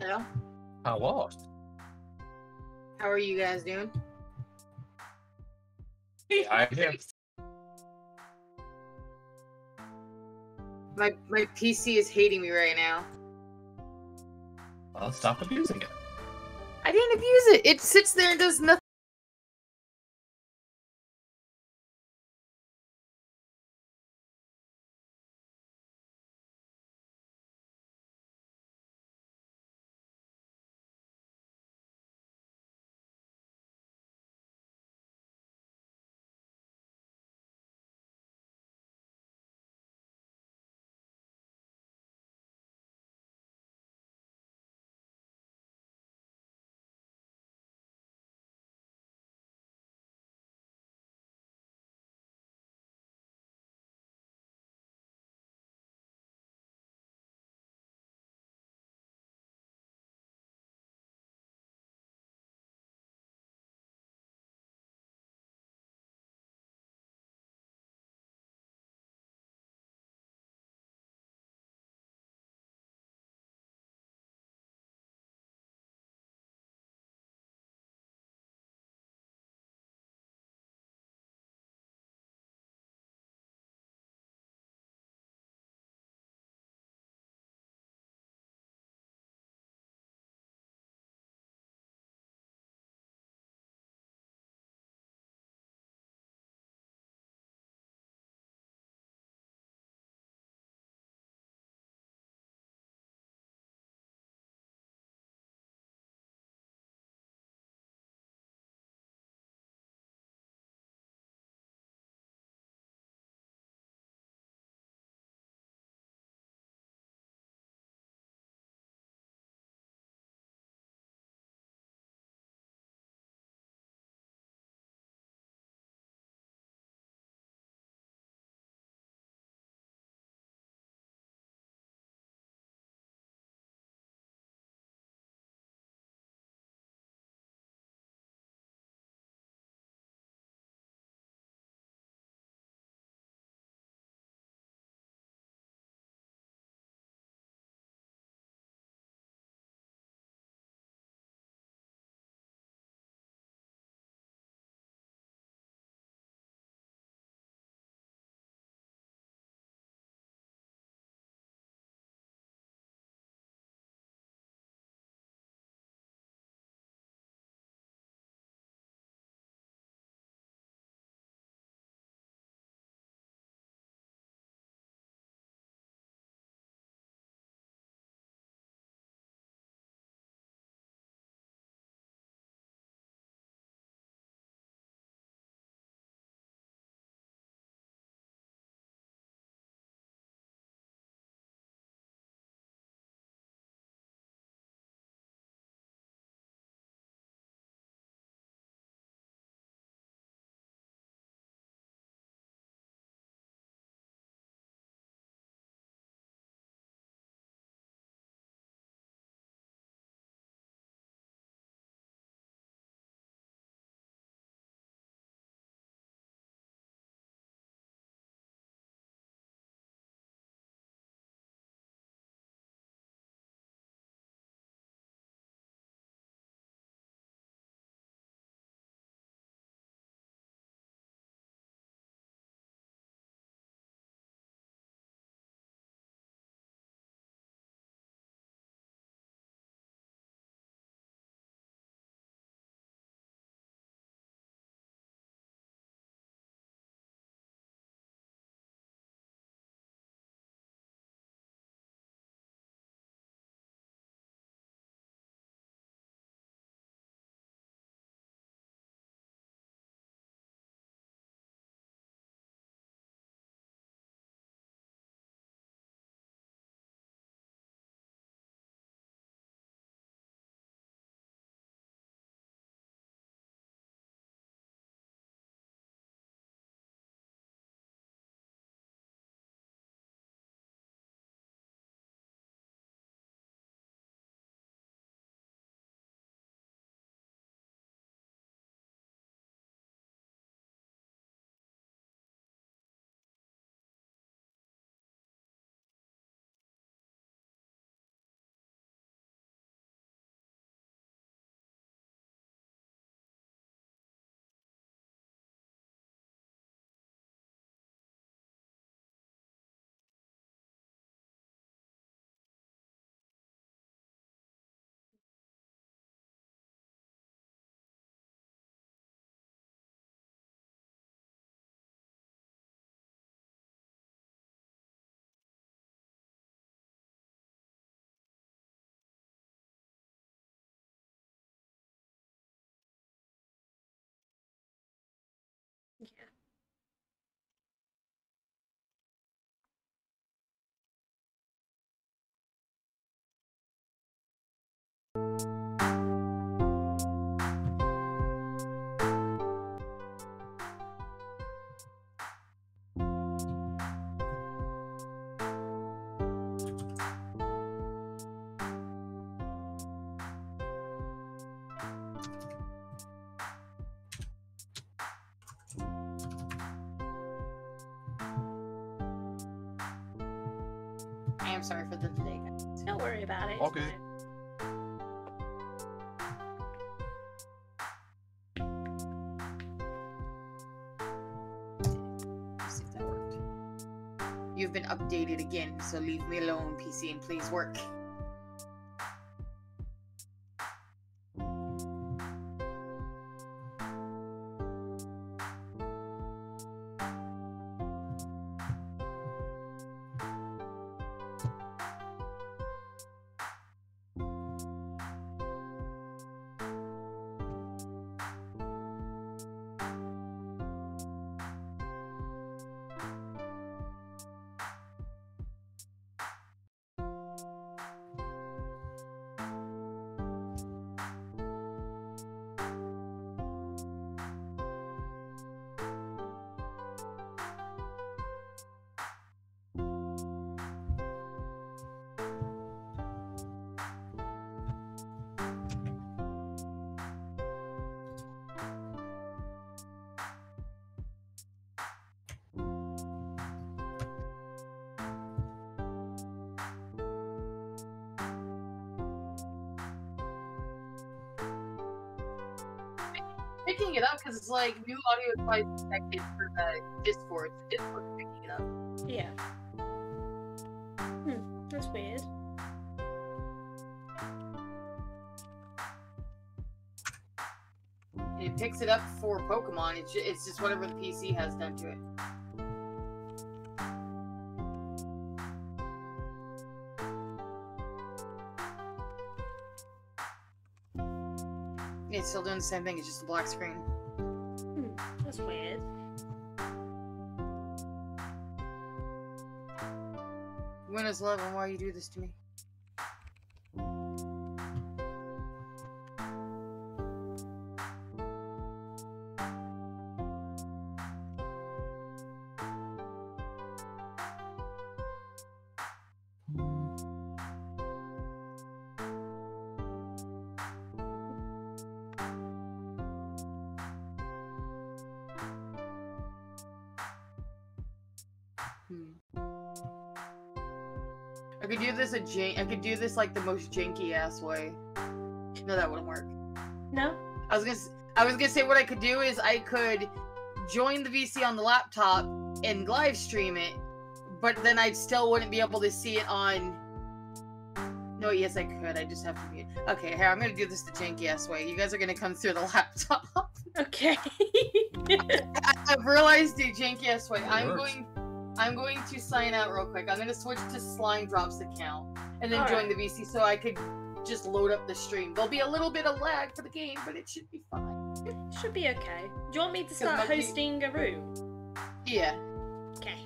Hello. How was? How are you guys doing? Hey, I'm here. My my PC is hating me right now. I'll stop abusing it. I didn't abuse it. It sits there and does nothing. I am sorry for the delay, guys. Don't worry about it. it's updated again, so leave me alone, PC, and please work. Audio device detected for the Discord. So Discord's picking it up. Yeah. Hmm, that's weird. And it picks it up for Pokemon. It's just, it's just whatever the PC has done to it. It's still doing the same thing. It's just a black screen. Windows 11, why you do this to me? I could do this like the most janky ass way. No, that wouldn't work. No? I was gonna s- I was gonna say what I could do is I could join the VC on the laptop and live stream it, but then I still wouldn't be able to see it on. No, yes, I could. I just have to mute. Okay, here I'm gonna do this the janky ass way. You guys are gonna come through the laptop. Okay. I- I've realized the janky ass way. I'm Works. going. I'm going to sign out real quick. I'm gonna switch to Slime Drops account and then All join right. the VC so I could just load up the stream. There'll be a little bit of lag for the game, but it should be fine. Should be okay. Do you want me to start hosting a room? Yeah. Okay.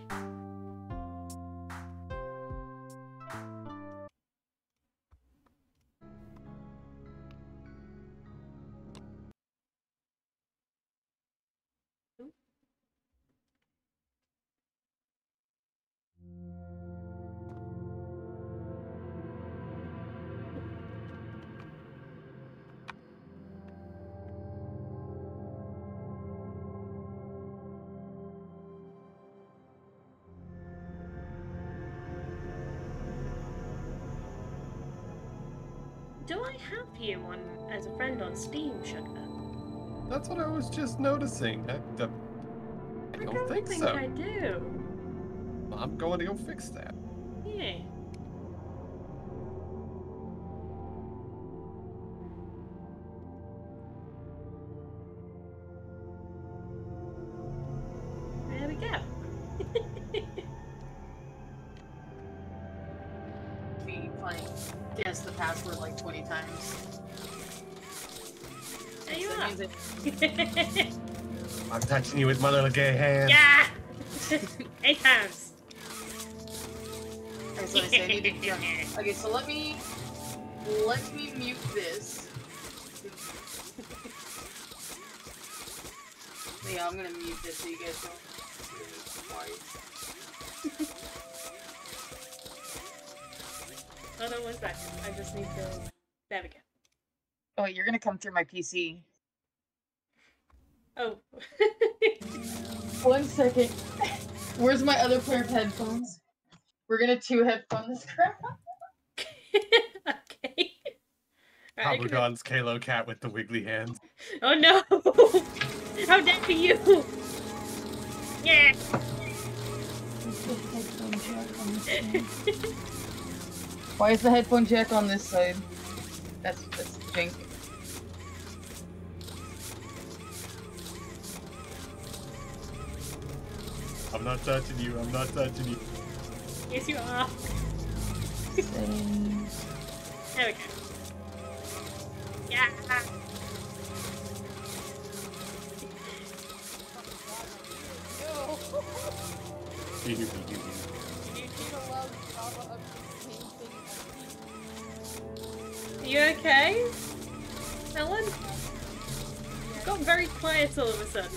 Do I have you on as a friend on Steam, Sugar? That's what I was just noticing. I, uh, I I don't, think, so. I do. I'm going to go fix that. Yeah. I'm you with my little gay hand. yeah! Eight times. That's what I said. I need to jump. Okay, so let me let me mute this. yeah, I'm gonna mute this so you guys don't hear me twice. Hold on one second. I just need to. There we go. Oh, you're gonna come through my PC. Oh. One second. Where's my other pair of headphones? We're gonna two headphone this crap. okay. Alright, I can- Kaylokat with the wiggly hands. Oh no! How dare you! Yeah! Why is the headphone jack on this side? That's that's jink. I'm not touching you. I'm not touching you. yes, you are. Settings. There we go. Yeah! You, you, you, you. You okay? Ellen? You got very quiet all of a sudden.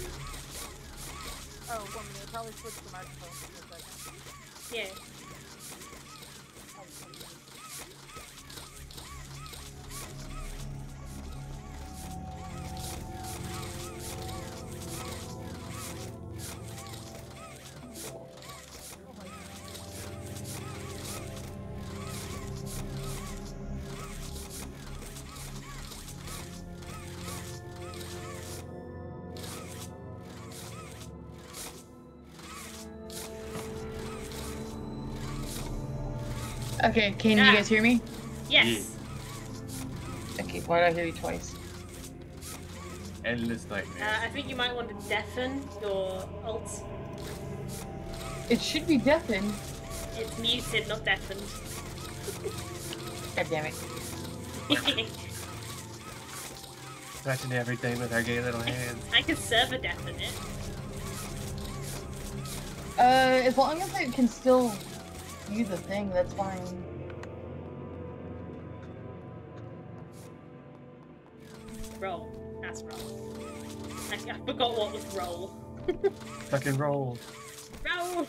Oh, one minute. Probably switch the microphone. Yeah. Okay, can Ah. you guys hear me? Yes! Okay, why did I hear you twice? Endless Uh, nightmare. I think you might want to deafen your alt. It should be deafened. It's muted, not deafened. God damn it. Touching everything with our gay little hands. I can server deafen it. Uh, as long as it can still use the thing, that's fine. Roll. That's roll. I, I forgot what was roll. Fucking roll. Roll!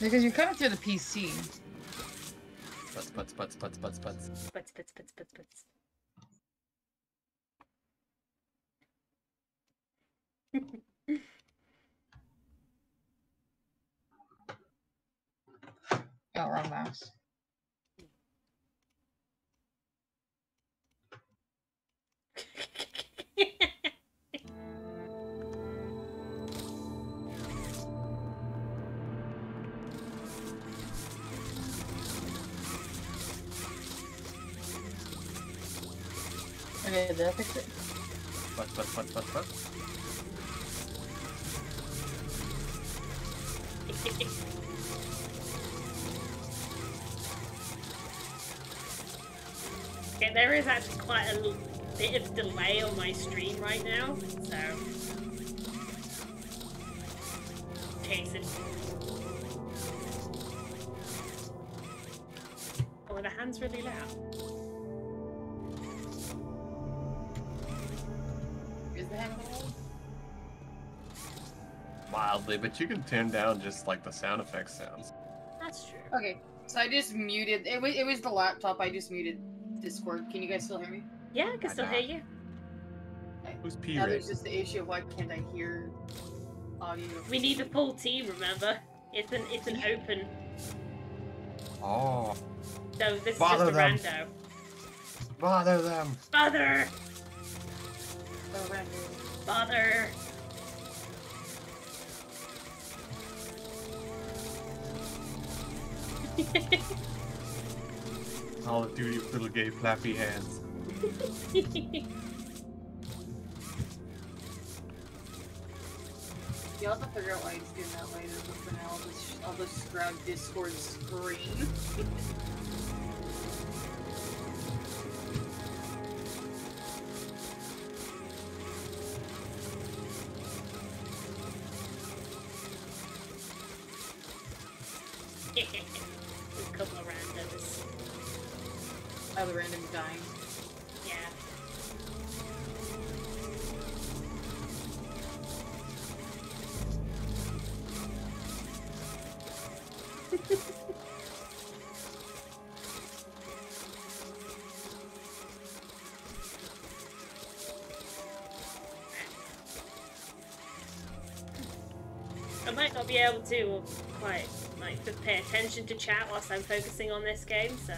Because you're coming through the PC. Butts, butts, butts, butts, butts, butts. Butts, butts, butts, butts, butts. Oh, wrong mouse. Okay, did I fix it? Butts, butts, butts, butts, butts. Okay, there is actually quite a bit of delay on my stream right now, so. Chase it. Oh, the hand's really loud. Mildly, but you can turn down just like the sound effects sounds. That's true. Okay, so I just muted. It was, it was the laptop. I just muted Discord. Can you guys still hear me? Yeah, I can still hear you. Who's Now P-Ray? there's just the issue of why can't I hear audio? We need a full team, remember? It's an it's an open, Oh, so this is Bother just a them. rando. bother them. Bother! Oh, right. Bother! Call of Duty with little gay flappy hands. You'll have to figure out why he's doing that later, but for now, I'll just, I'll just grab Discord screen. able to or quite like to pay attention to chat whilst I'm focusing on this game, so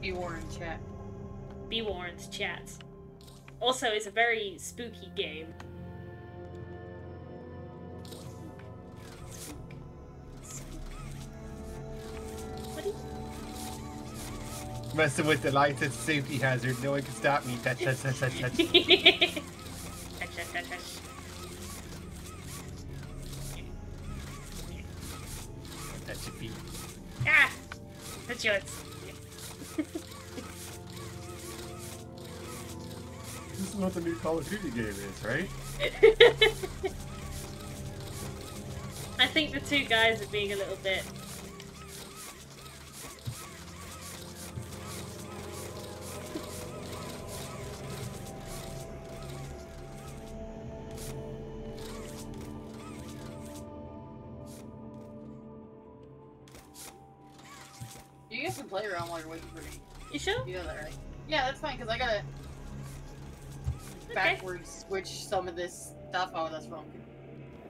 Be warned, chat. be warned, chat. Also, it's a very spooky game. What do you Messing with the lights, it's a safety hazard. No one can stop me. Touch, touch, touch, touch, touch. touch, touch, This is what the new Call of Duty game is, right? I think the two guys are being a little bit. Backwards switch some of this stuff. Oh, that's wrong.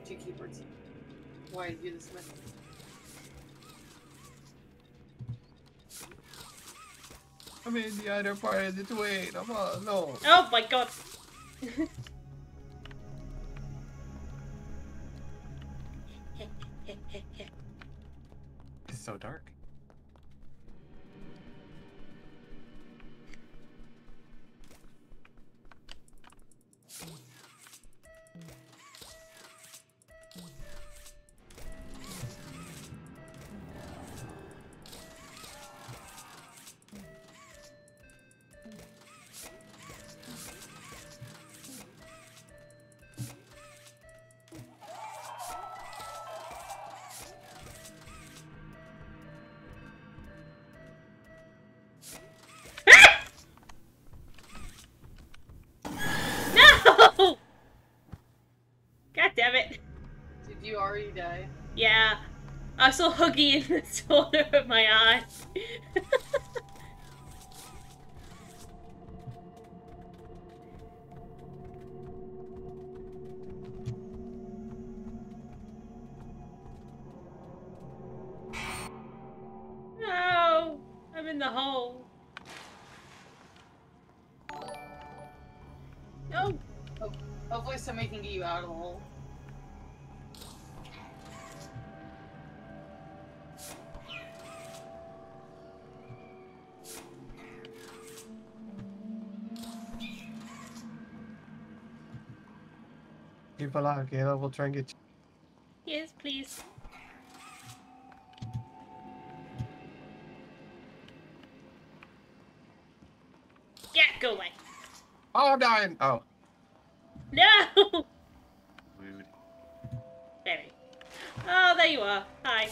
Two keyboards. Why did you do this with? I'm in the other part of the twin. I'm all alone. Oh my god. It's so dark. Yeah. I saw Huggy in the corner of my eye. Keep alive, Kayla. We'll try and get you. Yes, please. Yeah, go away. Oh, I'm dying. Oh. No! Rude. Very. Oh, there you are. Hi.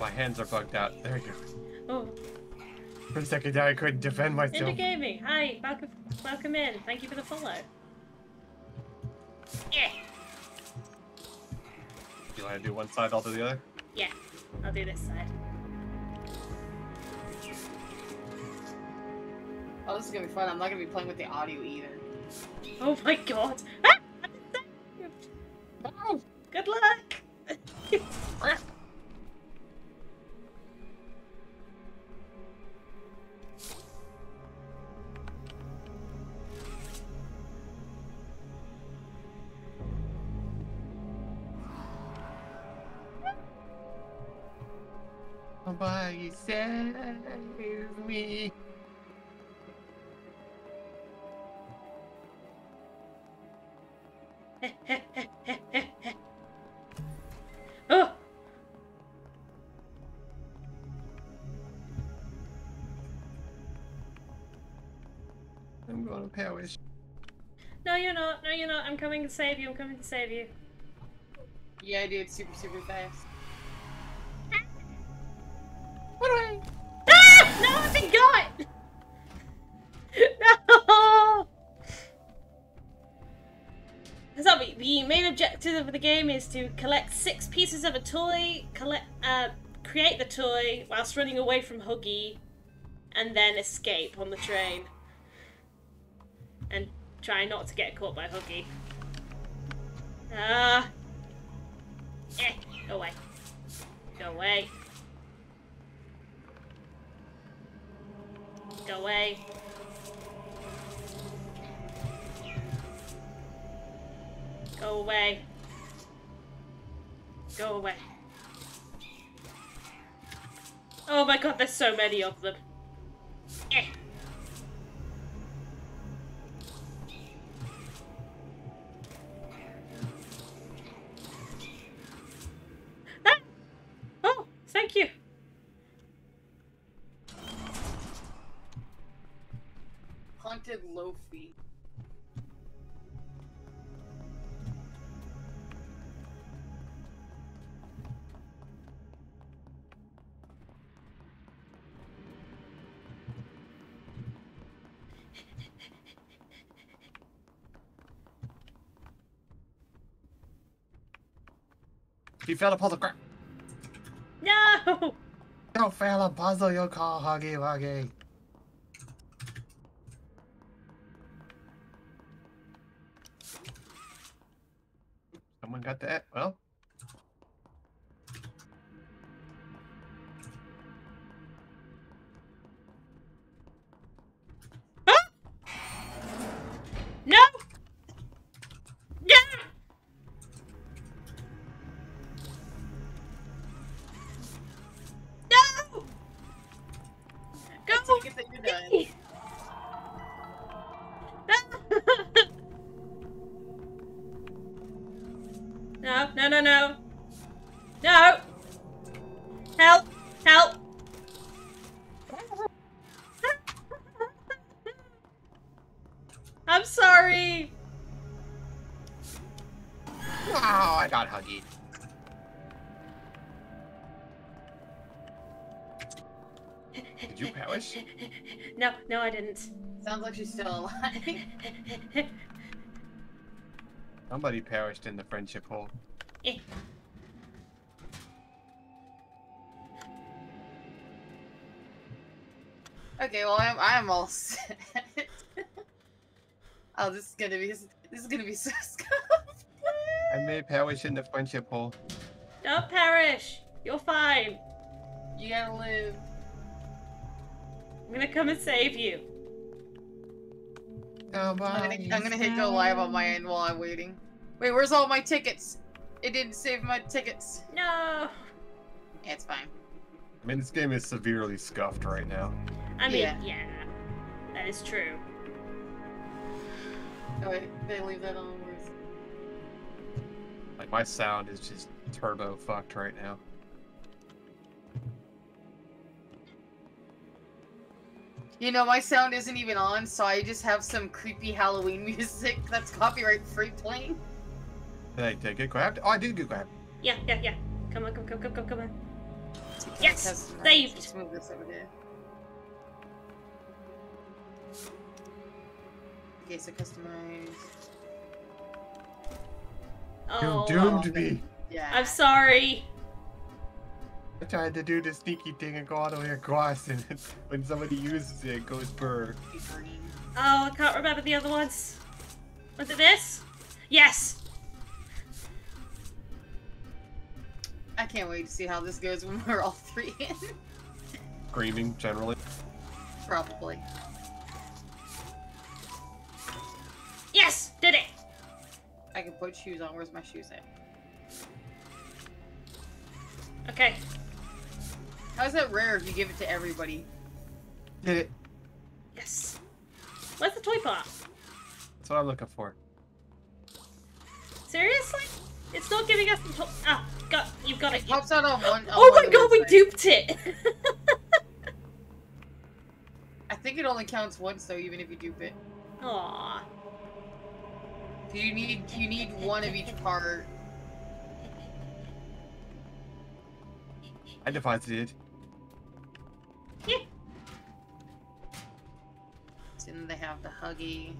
My hands are bugged out. There you go. Oh, For a second there, I couldn't defend Ninja myself. Gaming. Hi. Welcome, welcome in. Thank you for the follow. Yeah. You want to do one side, I'll do the other? Yeah. I'll do this side. Oh, this is gonna be fun. I'm not gonna be playing with the audio either. Oh my god. Ah! I'm. Oh! Good luck. save me. oh. I'm gonna perish. No, you're not. No, you're not. I'm coming to save you. I'm coming to save you. Yeah, dude. super, super fast. Objective of the game is to collect six pieces of a toy, collect, uh, create the toy whilst running away from Huggy, and then escape on the train. And try not to get caught by Huggy. Ah. eh, go away. Go away. Go away. Go away. Go away. Oh my god, there's so many of them. He fell a puzzle. Crap. No! You fail a puzzle, you call Huggy Wuggy. Didn't. Sounds like she's still alive. Somebody perished in the friendship hole. Eh. okay, well I'm I'm all set. oh, this is gonna be this is gonna be so scuffed. I may perish in the friendship hole. Don't perish! You're fine. You gotta live. I'm gonna come and save you. I'm gonna, I'm gonna hit go live on my end while I'm waiting. Wait, where's all my tickets? It didn't save my tickets. No! Yeah, it's fine. I mean, this game is severely scuffed right now. I mean, Yeah. yeah. That is true. Oh wait, they leave that on. Where's- Like, my sound is just turbo fucked right now. You know, my sound isn't even on, so I just have some creepy Halloween music that's copyright free playing. Did I, did I get grabbed? Oh, I did get grabbed. Yeah, yeah, yeah. Come on, come, come, come, come, come on. Yes! my customer. Saved! Let's move this over there. Okay, so customize. Oh, You're doomed me. Yeah. I'm sorry. I tried to do the sneaky thing and go all the way across, and when somebody uses it, it goes burr. Oh, I can't remember the other ones. Was it this? Yes! I can't wait to see how this goes when we're all three in. Screaming, generally. Probably. Yes! Did it! I can put shoes on. Where's my shoes at? Okay. How's that rare if you give it to everybody? Did it. Yes. Where's the toy part? That's what I'm looking for. Seriously? It's not giving us the top. Ah, got, you've got it. It pops out on one. on Oh one my of god, we duped it! I think it only counts once though, even if you dupe it. Aww. You need you need one of each part. I deposited. So then they have the huggy.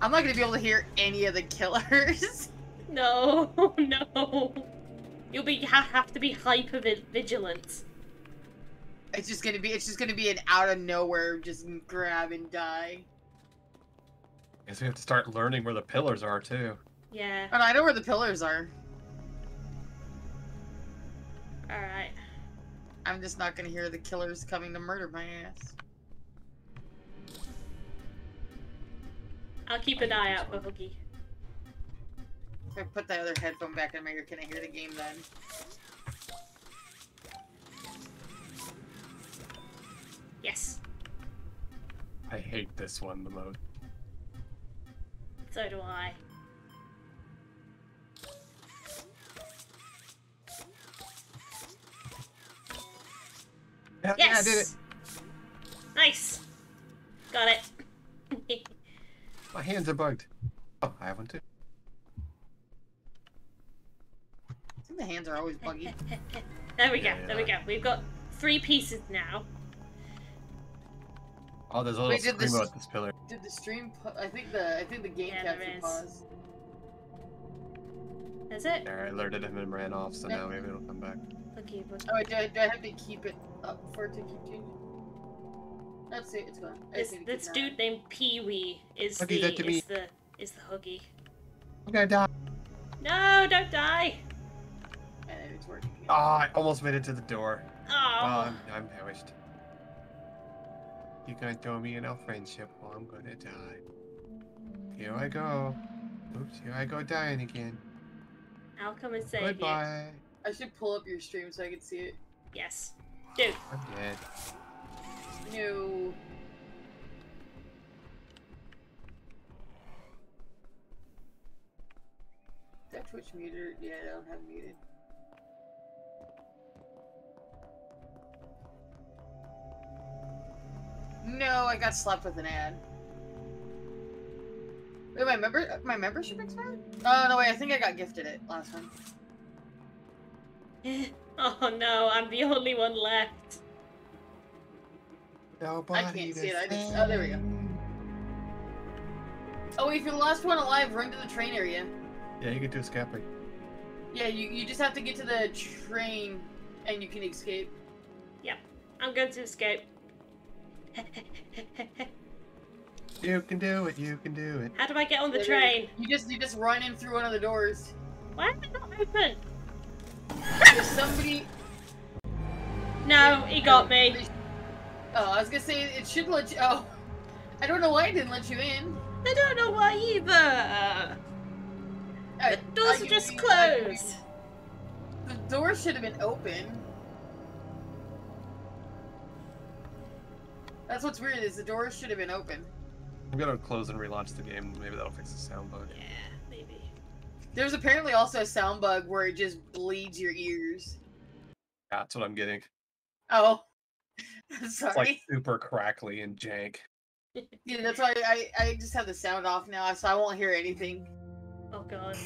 I'm not gonna be able to hear any of the killers. No, no. You'll be have to be hyper vigilant. it's just gonna be it's just gonna be an out of nowhere just grab and die. Guess we have to start learning where the pillars are too. Yeah. And I know where the pillars are. All right. I'm just not gonna hear the killers coming to murder my ass. I'll keep an eye out for Hoogie. If I put the other headphone back in my ear, can I hear the game then? Yes. I hate this one the most. So do I. Yeah, Yes. yeah, I did it. Nice. Got it. My hands are bugged. Oh, I have one too. I think the hands are always buggy. there we go. Yeah, There we go. We've got three pieces now. Oh, there's a little Wait, did this- at this pillar. Did the stream? Pa- I think the I think the game Yeah, there capture paused. That's it. There, I alerted him and ran off, so Yeah. now maybe it'll come back. Okay, Hoogie. Oh, wait, do I, do I have to keep it up for it to continue? Let's see, it's gone. This just need to this keep dude named Pee Wee is Hoogie, that to the me. is the is the Hoogie. I'm gonna die. No, don't die. that. And it's working. again. Oh, I almost made it to the door. Oh. Oh, I'm, I'm perished. You're gonna throw me in our friendship or I'm gonna die. Here I go. Oops, here I go dying again. I'll come and save you. Goodbye. I should pull up your stream so I can see it. Yes. Dude. I'm dead. No. That Twitch muted? Yeah, I don't have muted. No, I got slapped with an ad. Wait, my member, my membership expired? Oh no, wait, I think I got gifted it last time. Oh no, I'm the only one left. Nobody can't to see it, I just- oh, there we go. Oh wait, if you're the last one alive, run to the train area. Yeah, you can do escaping. Yeah, you, you just have to get to the train and you can escape. Yep. I'm going to escape. You can do it. You can do it. How do I get on the Yeah, train? You just you just run in through one of the doors. Why am I not open? There's somebody. No, he got me. Oh, I was gonna say it should let you. Oh, I don't know why it didn't let you in. I don't know why either. I- The doors are just I- closed. The door should have been open. That's what's weird is the door should have been open. I'm gonna close and relaunch the game. Maybe that'll fix the sound bug. Yeah, maybe. There's apparently also a sound bug where it just bleeds your ears. Yeah, That's what I'm getting. Oh, It's sorry. like super crackly and jank. Yeah, that's why I, I just have the sound off now, so I won't hear anything. Oh god.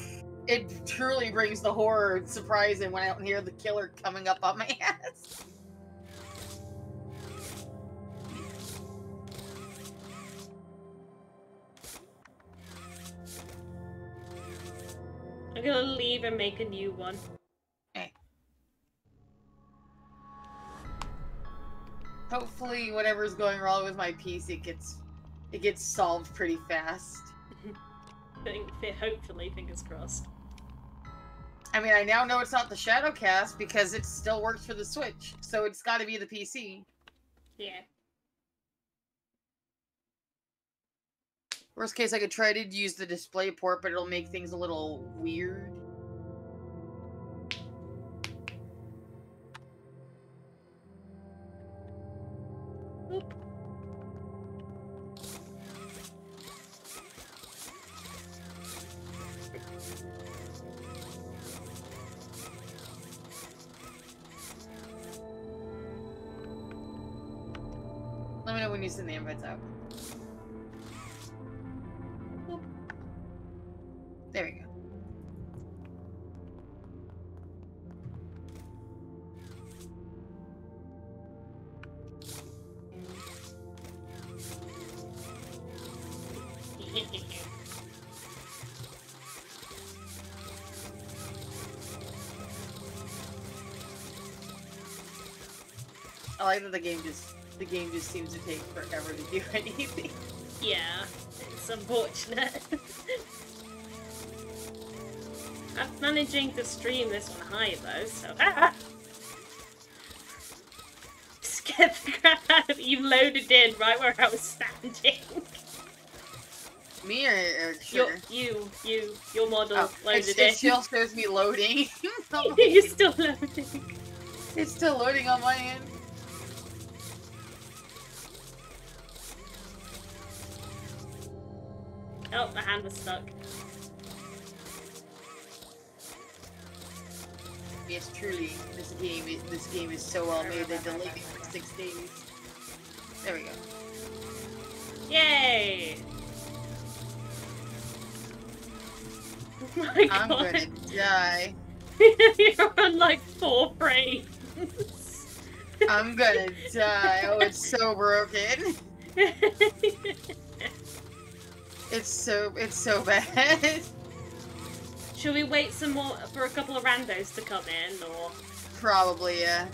It truly brings the horror and surprise in when I don't hear the killer coming up on my ass. I'm gonna leave and make a new one. Hopefully, whatever's going wrong with my piece, it gets it gets solved pretty fast. Think- Hopefully, fingers crossed. I mean, I now know it's not the Shadowcast because it still works for the Switch, so it's got to be the PC. Yeah. Worst case, I could try to use the display port, but it'll make things a little weird. Like that the game just the game just seems to take forever to do anything. Yeah, it's unfortunate. I'm managing to stream this one high though, so. Ah! Scared the crap out of you loaded in right where I was standing. Me or, or Sugar? you, you, your model Oh, loaded it, in. it still shows me loading. You're still loading. it's still loading on my end. Hand was stuck. Yes, truly, this game is, this game is so well made. They delayed it for six days. There we go. Yay! Oh my I'm god. gonna die. You're on like four frames. I'm gonna die. Oh, it's so broken. It's so it's so bad. Should we wait some more for a couple of randos to come in, or Probably, yeah.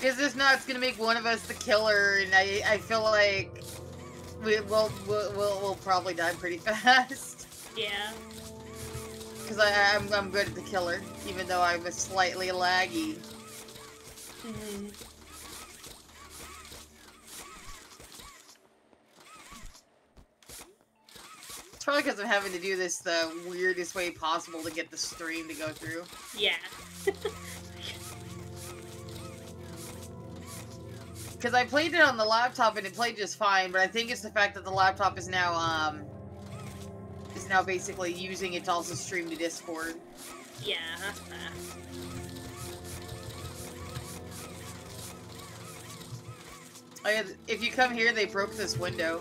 Because if not, it's gonna make one of us the killer, and I I feel like we will we'll, we'll, we'll probably die pretty fast. yeah? Because I'm I'm good at the killer, even though I was slightly laggy. Mhm. It's probably because I'm having to do this the weirdest way possible to get the stream to go through. Yeah. Because I played it on the laptop and it played just fine, but I think it's the fact that the laptop is now um is now basically using it to also stream to Discord. yeah, that's fair. Yeah, if you come here, they broke this window.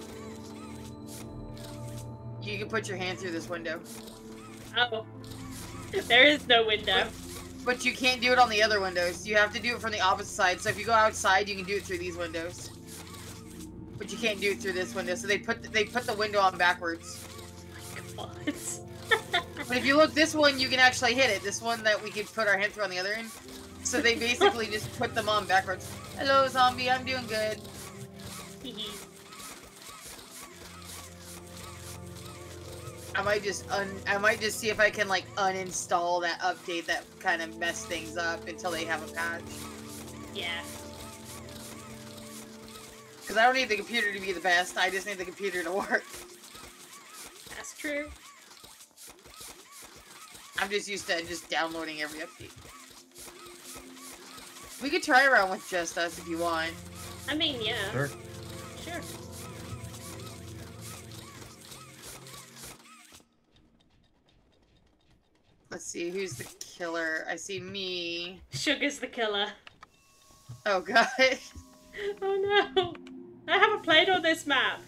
You can put your hand through this window, Oh. There is no window. but you can't do it on the other windows. You have to do it from the opposite side. So if you go outside, you can do it through these windows, but you can't do it through this window. So they put they put the window on backwards. But if you look this one, you can actually hit it. This one that we could put our hand through on the other end. So they basically just put them on backwards. Hello, zombie. I'm doing good. I might just un I might just see if I can like uninstall that update that kind of messed things up until they have a patch. yeah. Because I don't need the computer to be the best. I just need the computer to work. That's true. I'm just used to just downloading every update. We could try around with just us if you want. I mean, yeah. Sure. Sure. Let's see who's the killer. I see me. Sugar's the killer. Oh god. Oh no. I haven't played on this map.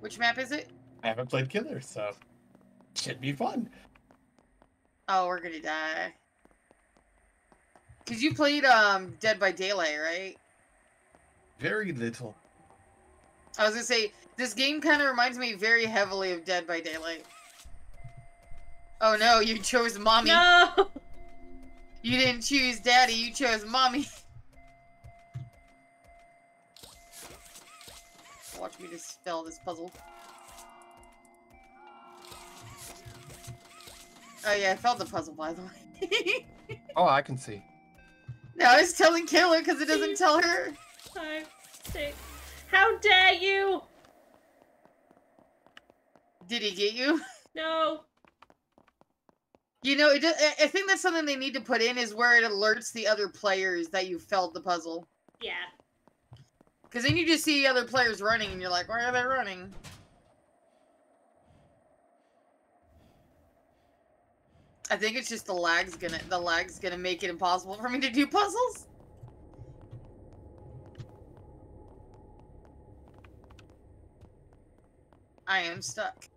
Which map is it? I haven't played Killer, so should be fun. Oh, we're gonna die. Cause you played um Dead by Daylight, right? Very little. I was gonna say this game kind of reminds me very heavily of Dead by Daylight. Oh no, you chose mommy. No. You didn't choose daddy, you chose mommy. Watch me just spell this puzzle. Oh yeah, I felt the puzzle by the way. Oh, I can see. no, I was telling Kayla because it doesn't tell her. Five, six. How dare you? Did he get you? No. You know, it, I- I think that's something they need to put in is where it alerts the other players that you felt the puzzle. Yeah. Because then you just see other players running and you're like, why are they running? I think it's just the lag's gonna the lag's gonna make it impossible for me to do puzzles. I am stuck.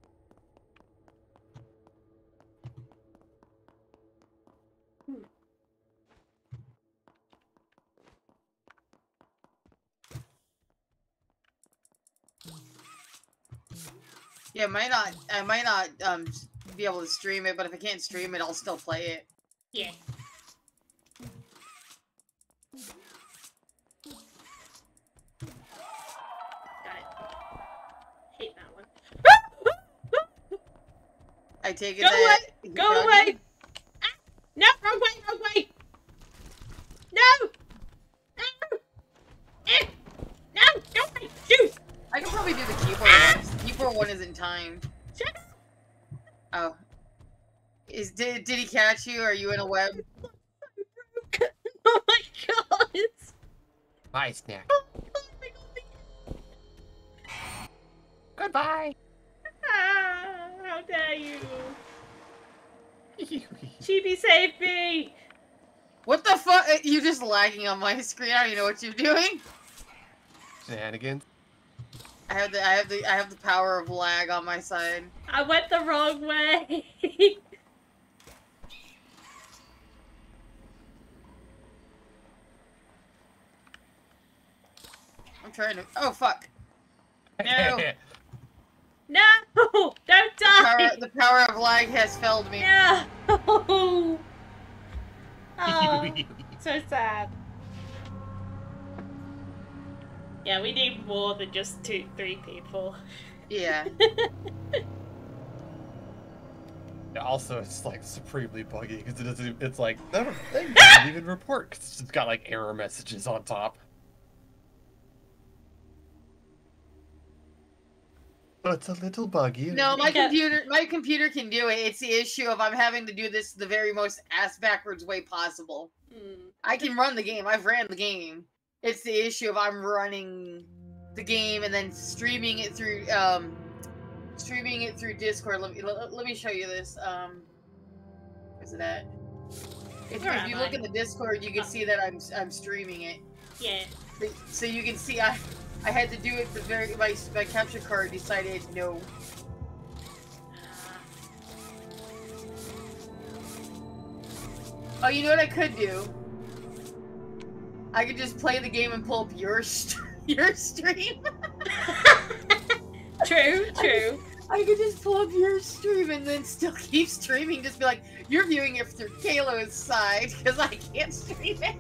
Yeah, might not. I might not um be able to stream it, but if I can't stream it, I'll still play it. Yeah. Got it. Hate that one. I take it Go that Go Doggy- away! Ah! No, wrong way, wrong way! No! No! Eh! No! Don't shoot! I can probably do the keyboard Ah! one. The keyboard one isn't timed. Shut! Oh. Is did did he catch you? Are you in a web? oh my god! Bye, snack. Oh my! Goodbye. Ah, how dare you! Chibi, save me! What the fuck? You just lagging on my screen. I don't even know what you're doing. Shenanigans. I have the I have the I have the power of lag on my side. I went the wrong way! I'm trying to. Oh fuck! No. no! Don't The power, die! the power of lag has failed me. No! Oh, so sad. Yeah, we need more than just two, three people. Yeah. Yeah, also, it's like supremely buggy because it doesn't. It's like never they doesn't even report because it's just got like error messages on top. So it's a little buggy. No, my Yeah. computer my computer can do it. It's the issue of I'm having to do this the very most ass backwards way possible. Mm. I can run the game. I've ran the game. It's the issue of I'm running the game and then streaming it through um streaming it through Discord. Let me let, let me show you this. Um where's it at? If, if you look in the Discord, you can Oh. see that I'm I'm streaming it. Yeah. So- So you can see I I had to do it the very my my capture card decided no. Ah. Oh, you know what I could do? I could just play the game and pull up your st- your stream. true, true. I could just pull up your stream and then still keep streaming. Just be like, you're viewing it through Kalo's side because I can't stream it.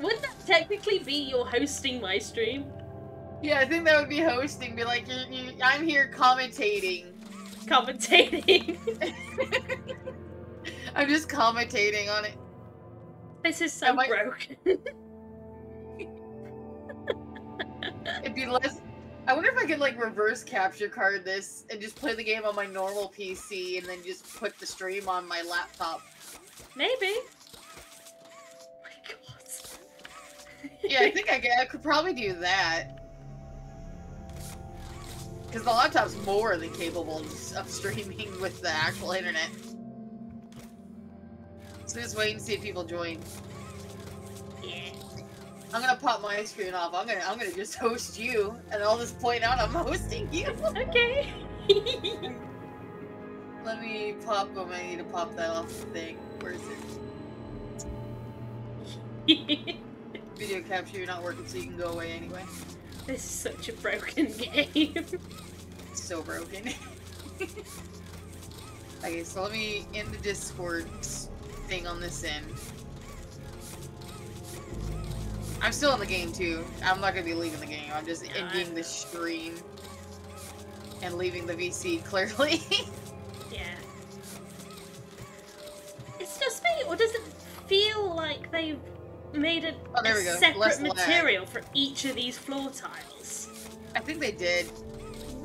Wouldn't that technically be your hosting my stream? Yeah, I think that would be hosting. Be like, you, you, I'm here commentating. Commentating. I'm just commentating on it. this is so Am I- broken. It'd be less. I wonder if I could like reverse capture card this and just play the game on my normal PC and then just put the stream on my laptop. Maybe. Oh my god. Yeah, I think I could, I could probably do that. Because the laptop's more than capable of streaming with the actual internet. So just wait and see if people join. yeah. I'm gonna pop my screen off. I'm gonna I'm gonna just host you, and I'll just point out I'm hosting you. Okay. Let me pop them. I need to pop that off the thing. Where is it? Video capture, you're not working, so you can go away anyway. this is such a broken game. So broken. okay, so let me end the Discord thing on this end. I'm still in the game too. I'm not gonna be leaving the game. I'm just Yeah, ending the stream and leaving the VC clearly. yeah. It's just me, or does it feel like they've made a, Oh, there a we go. separate Less lag. material for each of these floor tiles? I think they did.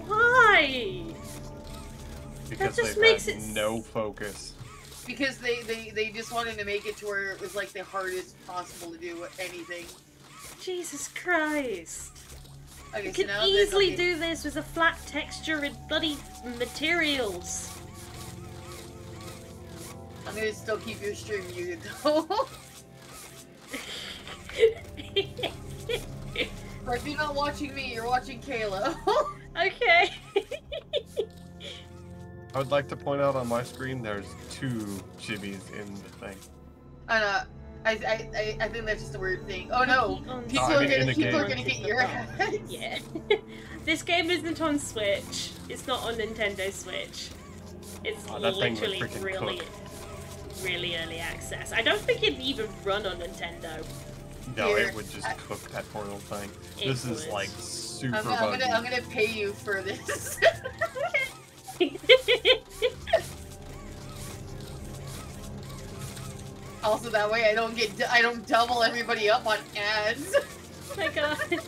Why? because just they've makes had it no focus. Because they, they, they just wanted to make it to where it was like the hardest possible to do anything. Jesus Christ. Okay, You so can easily okay. do this with a flat texture and bloody materials. I'm gonna still keep your stream muted though. if you're not watching me, you're watching Kayla. okay. I would like to point out on my screen there's two chibis in the thing. and uh, I, I, I, I think that's just a weird thing. Oh no, On- people I are mean, in gonna, people are gonna get your ass. Yeah. this game isn't on Switch. It's not on Nintendo Switch. It's Oh, that thing was literally really. cooked. really early access. I don't think it'd even run on Nintendo. No, Here, it would just I- cook that poor little thing. It this is like super I'm, I'm gonna I'm gonna pay you for this. also, that way I don't get I don't double everybody up on ads. oh my god.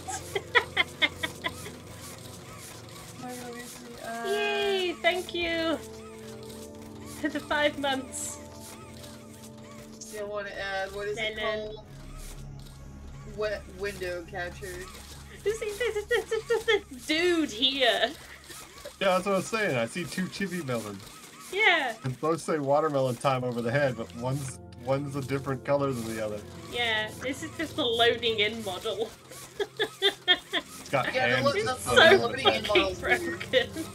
Yay! Thank you for the five months. Still want to add what is it uh, called? What window? This, this, this, this, this, this dude here. Yeah, that's what I was saying. I see two chibi melons. Yeah, And both say watermelon time over the head, but one's one's a different color than the other. yeah. This is just the loading in model. It's got Yeah, hands. look- and the- It's so over loading the in head. fucking model's weird. broken.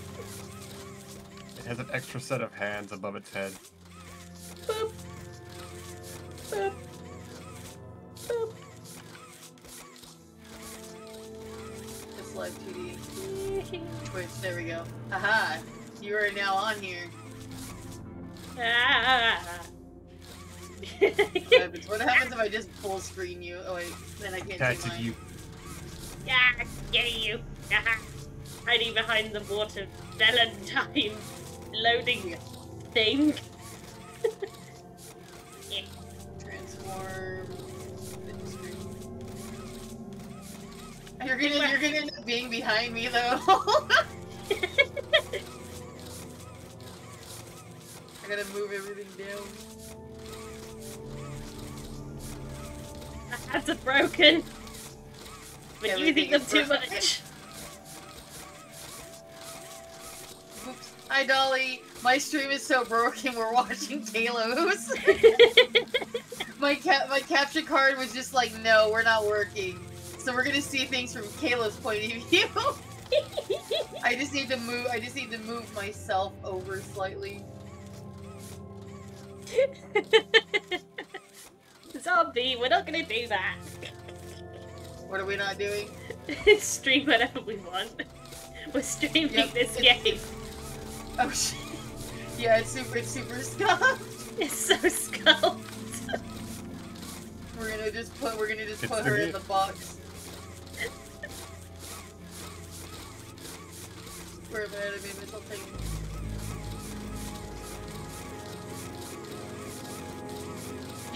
It has an extra set of hands above its head. Boop. Boop. Boop. Just live 2D. Twitch, there we go. Haha, you are now on here. ah. What happens, what happens if I just full screen you? Oh wait, then I can't That's see mine. you Yeah, get you. Hiding behind the water Valentine loading thing. yeah. Transform. You're gonna you're gonna end up being behind me though. I gotta move everything down. My hands are broken. But Everything using them too much. Oops. Hi Dolly. My stream is so broken. We're watching Talos. my cap my capture card was just like, no, we're not working. So we're gonna see things from Kayla's point of view. I just need to move. I just need to move myself over slightly. Zombie, we're not gonna do that. What are we not doing? Stream whatever we want. We're streaming Yep, this it's- game. Oh shit. Yeah, it's super. It's super scuffed. It's so skull. We're gonna just put. We're gonna just It's put the her in the box. Where am I? I mean, this whole thing.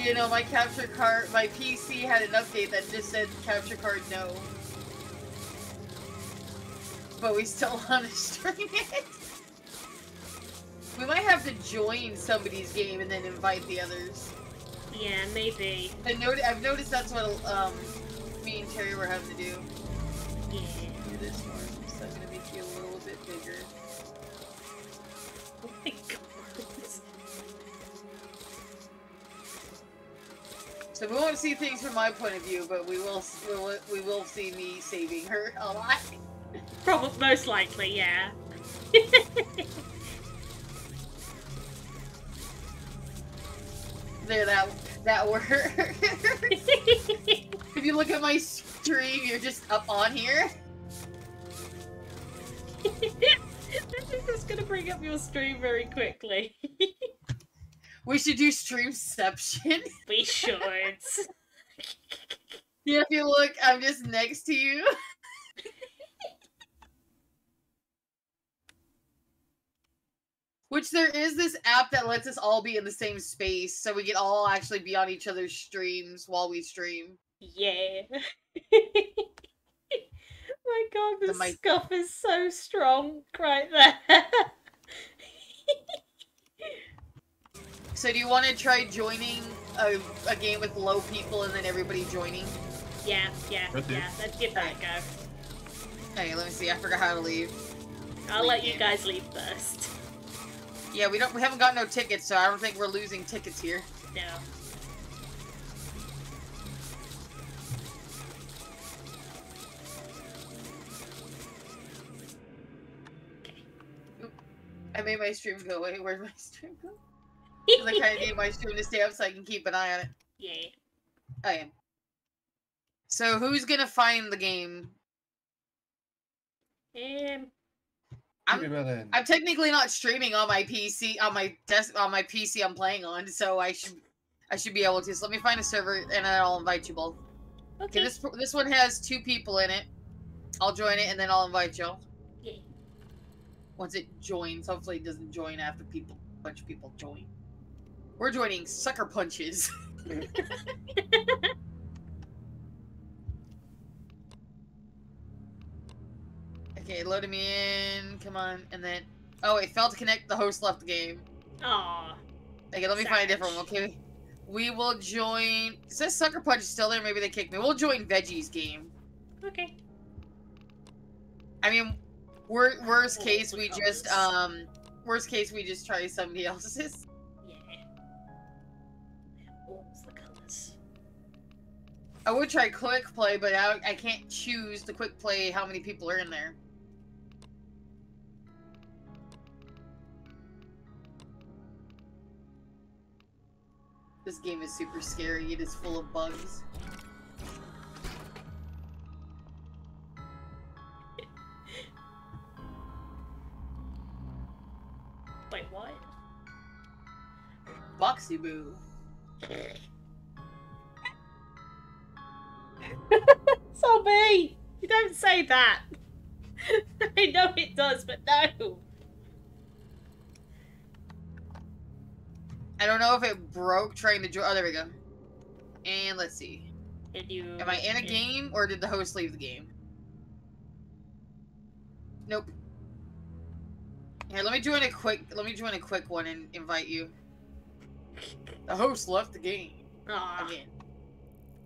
You know, my capture card, my PC had an update that just said capture card no. But we still want to stream it. We might have to join somebody's game and then invite the others. Yeah, maybe. I I've noticed that's what um, me and Terry were having to do. Yeah. Bigger. Oh my god. So we won't see things from my point of view, but we will we will, we will see me saving her a lot. Probably, most likely, yeah. There, that that worked. if you look at my stream, you're just up on here. I'm just gonna bring up your stream very quickly. We should do streamception. we should. yeah, if you look, I'm just next to you. Which there is this app that lets us all be in the same space, so we can all actually be on each other's streams while we stream. Yeah. My god, the The mic- scuff is so strong right there. So do you want to try joining a, a game with low people and then everybody joining? yeah, yeah, Could do. yeah. Let's give that a go. Hey, let me see. I forgot how to leave. I'll Leave let you game. guys leave first. Yeah, we don't. We haven't got no tickets, so I don't think we're losing tickets here. No. I made my stream go away. Where'd my stream go? 'Cause I kind of need my stream to stay up so I can keep an eye on it. yeah. I am. So who's gonna find the game? Um, I'm- Give me. I'm technically not streaming on my PC on my desk on my PC I'm playing on, so I should I should be able to. So let me find a server and then I'll invite you both. Okay, Okay. this this one has two people in it. I'll join it and then I'll invite y'all. Once it joins, hopefully it doesn't join after people a bunch of people join. We're joining sucker punches. okay, loading me in. Come on, and then oh, it failed to connect. The host left the game. Aw. Okay, let me find a different one. Okay, we will join. It says sucker punch is still there. Maybe they kicked me. We'll join Veggie's game. Okay. I mean, wor- worst Oh, case we just um, worst case we just try somebody else's. Yeah. What's the colours? I would try quick play, but I, I can't choose the quick play how many people are in there. This game is super scary. It is full of bugs. Boxy Boo. So me! You don't say that! I know it does, but no! I don't know if it broke trying to join. Oh, there we go. And let's see. Did you... Am I in a game or did the host leave the game? Nope. Here, let me join a quick. Let me join a quick one and invite you. The host left the game Aw. again.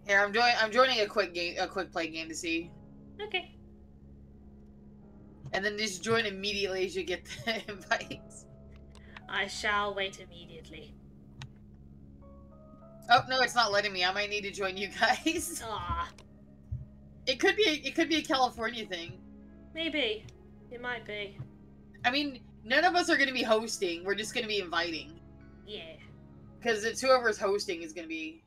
Here, I'm joining. I'm joining a quick game, a quick play game to see, Okay. and then just join immediately as you get the invites. I shall wait immediately. Oh no, it's not letting me. I might need to join you guys. Ah, It could be. It could be a California thing. maybe. It might be. I mean, none of us are going to be hosting. We're just going to be inviting. Yeah. Because it's whoever's hosting is going to be.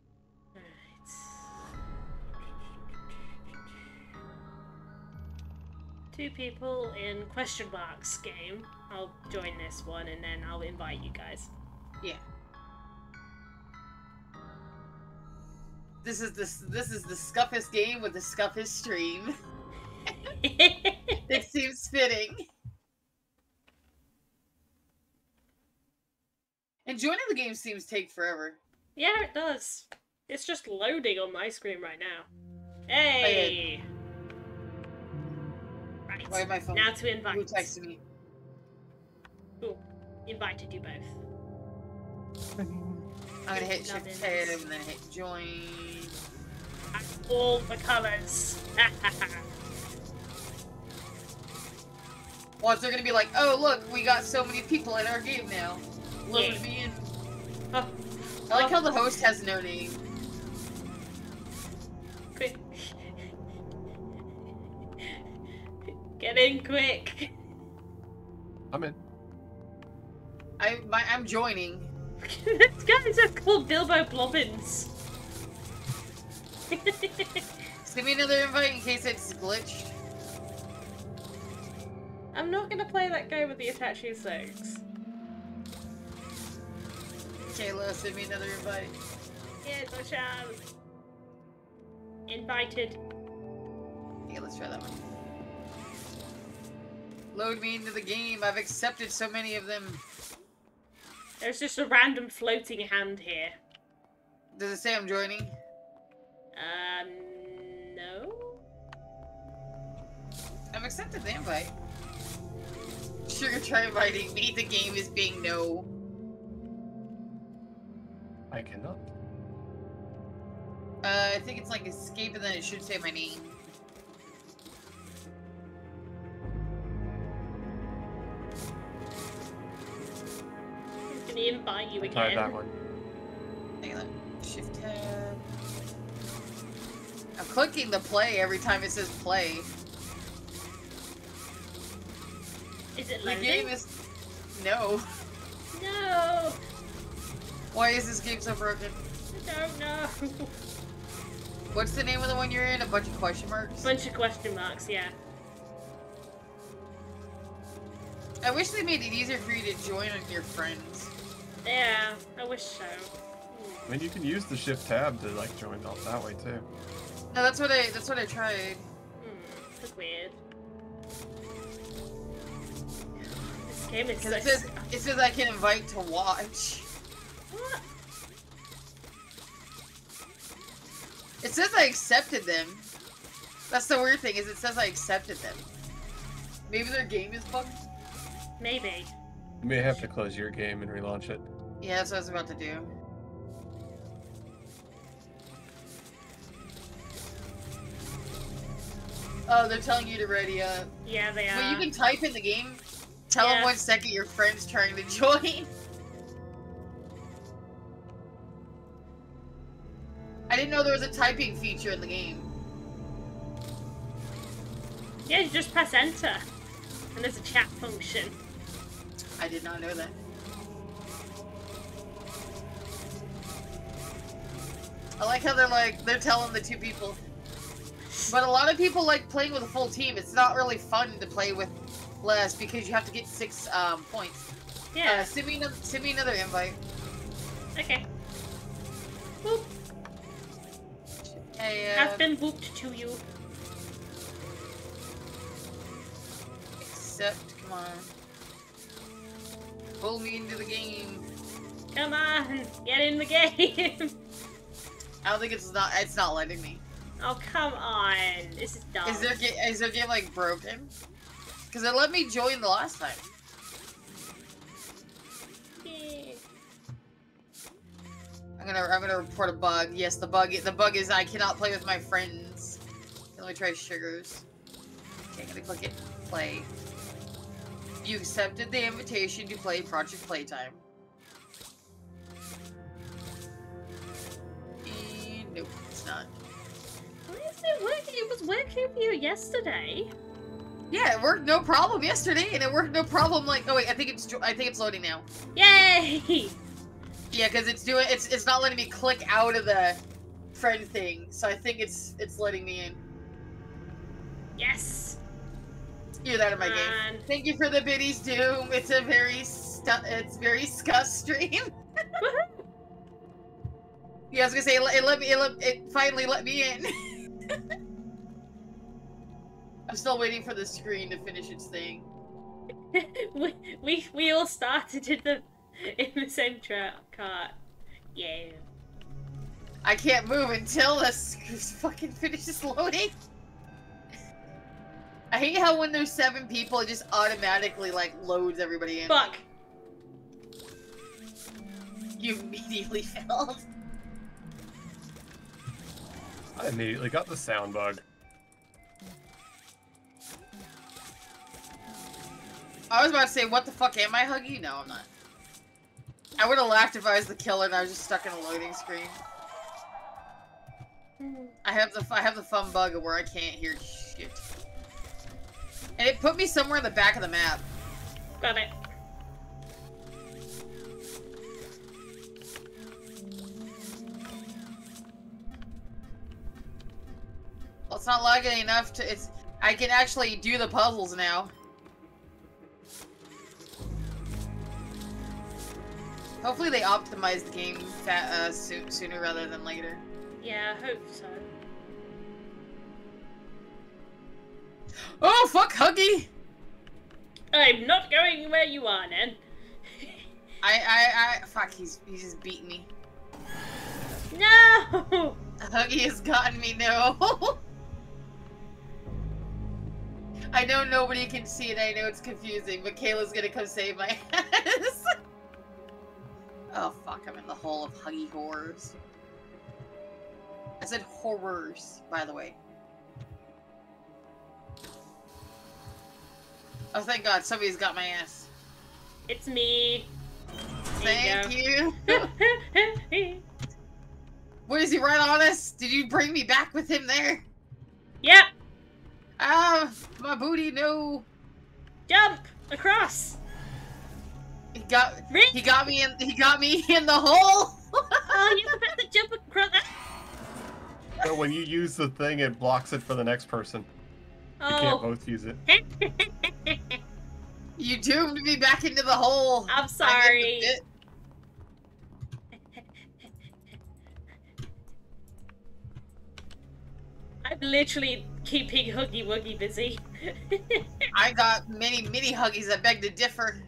Two people in question marks game. I'll join this one and then I'll invite you guys. Yeah. This is this this is the scuffest game with the scuffest stream. It seems fitting. And joining the game seems take forever. yeah, it does. It's just loading on my screen right now. Oh, hey! Right. Why my phone? Now to invite. Who texted me? Cool. Invited you both. I'm gonna hit shift tab and then hit join. And all the colours. Well, they're gonna be like, oh look, we got so many people in our game now. Load Yeah. Oh, I like how the host has no name. quick. Get in quick. I'm in. I my, I'm joining. These guys are called Bilbo Blobbins. Give me another invite in case it's glitched. I'm not gonna play that game with the Itachi 6. Kayla, send me another invite. Yes, I shall. Invited. Okay, let's try that one. Load me into the game. I've accepted so many of them. There's just a random floating hand here. Does it say I'm joining? Um, no? I've accepted the invite. Sugar, try inviting me. The game is being no. I cannot. Uh, I think it's like escape and then it should say my name. I'm gonna invite you I tried again. that one. Hang on. Shift tab. I'm clicking the play every time it says play. Is it The loading? game is. No. No! Why is this game so broken? I don't know. What's the name of the one you're in? A bunch of question marks? Bunch of question marks, yeah. I wish they made it easier for you to join with your friends. Yeah, I wish so. I mean, you can use the shift tab to like join off that way too. No, that's what I that's what I tried. Hmm, that's weird. This game is so it says it says I can invite to watch. What? It says I accepted them. That's the weird thing is it says I accepted them. Maybe their game is bugged. Maybe. You may have to close your game and relaunch it. Yeah, that's what I was about to do. Oh, they're telling you to ready up. Yeah, they are. But you can type in the game. Tell them one second your friend's trying to join. I didn't know there was a typing feature in the game. Yeah, you just press enter. And there's a chat function. I did not know that. I like how they're like they're telling the two people. But a lot of people like playing with a full team. It's not really fun to play with less because you have to get six um, points. Uh, Yeah. send me another, send me another invite. Okay. Boop. Has uh, been booped to you. accept. Come on. Pull me into the game. Come on, get in the game. I don't think it's not. It's not letting me. oh come on, this is dumb. Is their? Is their game like broken? Because it let me join the last time. Yeah. I'm gonna I'm gonna report a bug. Yes, the bug the bug is I cannot play with my friends. Let me try sugars. Okay, I'm gonna click it. Play. You accepted the invitation to play Project Playtime. E- nope, it's not. Why isn't it working? It was working for you yesterday. Yeah, it worked no problem yesterday, and it worked no problem. Like, oh wait, I think it's I think it's loading now. Yay! Yeah, because it's doing it's it's not letting me click out of the friend thing, so I think it's it's letting me in. Yes. You're that in my game. Thank you for the biddies, Doom. It's a very stu- it's very scuss stream. Yeah, I was gonna say it, let- it let me it, let, it finally let me in. I'm still waiting for the screen to finish its thing. we, we we all started in the in the same tra- cart. Yeah. I can't move until this fucking finishes loading. I hate how when there's seven people, it just automatically like loads everybody in. Fuck. You immediately failed. I immediately got the sound bug. I was about to say, what the fuck am I, Huggy? No, I'm not. I would have laughed if I was the killer and I was just stuck in a loading screen. I have the I have the fun bug where I can't hear shit. And it put me somewhere in the back of the map. Got it. Well, it's not lagging enough to. It's. I can actually do the puzzles now. Hopefully they optimize the game uh, soo- sooner rather than later. Yeah, I hope so. Oh fuck, Huggy! I'm not going where you are, Nen. I I I fuck. He's he's just beating me. no! Huggy has gotten me. No. I know nobody can see it. I know it's confusing, but Kayla's gonna come save my ass. Oh fuck! I'm in the hole of Huggy horrors. I said horrors, by the way. Oh, thank God, somebody's got my ass. It's me. Thank you you. What is he right on us? Did you bring me back with him there? yep. Ah, my booty, no. Jump across. He got Really? he got me in he got me in the hole. Oh, you're supposed to jump across that. But when you use the thing, it blocks it for the next person. You can't Oh. both use it. You doomed me back into the hole. I'm sorry. get the bit. I'm literally keeping Huggy Wuggy busy. I got many, many huggies. that beg to differ.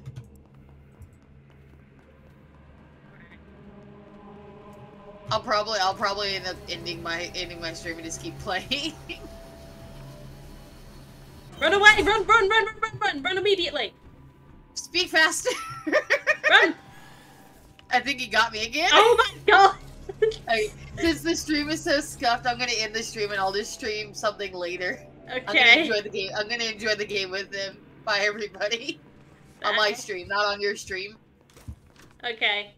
I'll probably, I'll probably end up ending my ending my stream and just keep playing. run away! Run, run, run, run, run, run, run immediately! Speak faster. Run! I think he got me again. Oh my god! Hey, since the stream is so scuffed, I'm gonna end the stream and I'll just stream something later. Okay. I'm gonna enjoy the game. I'm gonna enjoy the game with him. Bye, everybody. On my stream, not on your stream. Okay.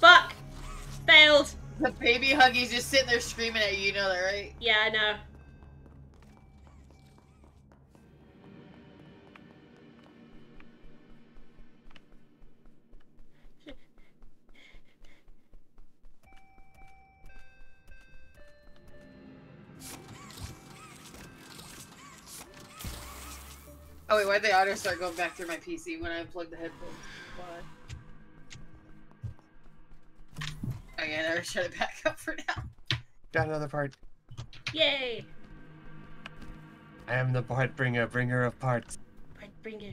Fuck! Failed. The baby huggies just sitting there screaming at you. You know that, right? Yeah, I know. Oh wait, why'd the auto start going back through my PC when I unplugged the headphones? Why? Okay, I gotta shut it back up for now. Got another part. Yay! I am the part bringer, bringer of parts. Part bringer.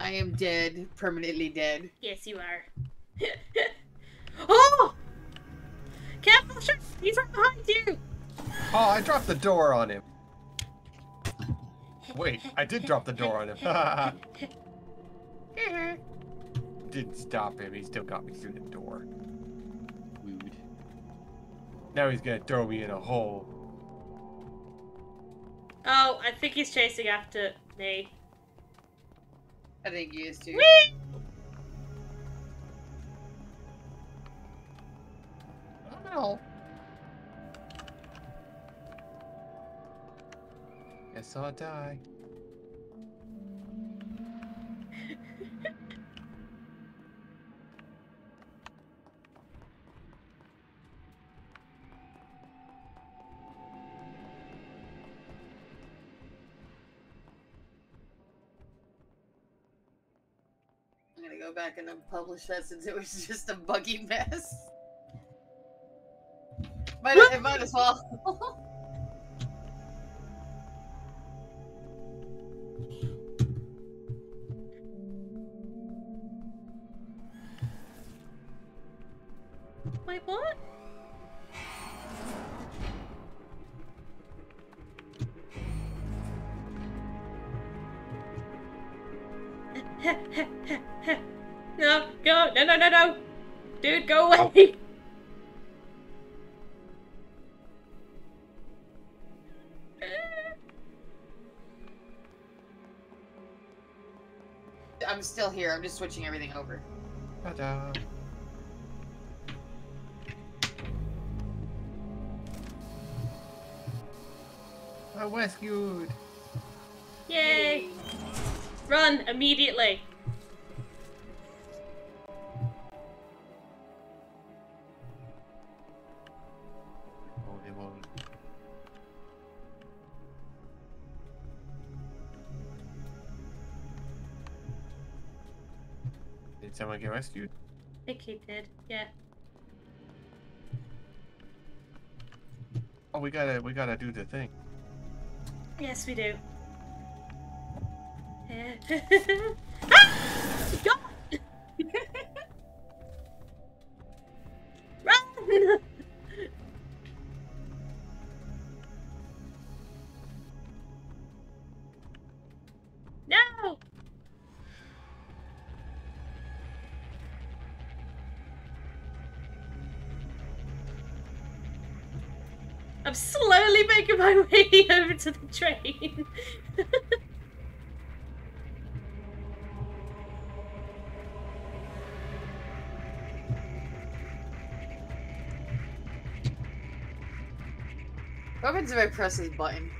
I am dead, permanently dead. Yes, you are. oh! Careful, sir! He's right behind you! Oh, I dropped the door on him. Wait, I did drop the door on him. Didn't stop him. He still got me through the door. Rude. Now he's gonna throw me in a hole. Oh, I think he's chasing after me. I think he is too. Whee! Oh no. Guess I'll die. Back and unpublish that since it was just a buggy mess. Might, it might as well. I'm just switching everything over. Ta-da. I'm rescued. Yay! Run immediately! Someone get rescued? I think he did, yeah. Oh, we gotta, we gotta do the thing. Yes, we do. ah! I'm slowly making my way over to the train. What happens if I press this button?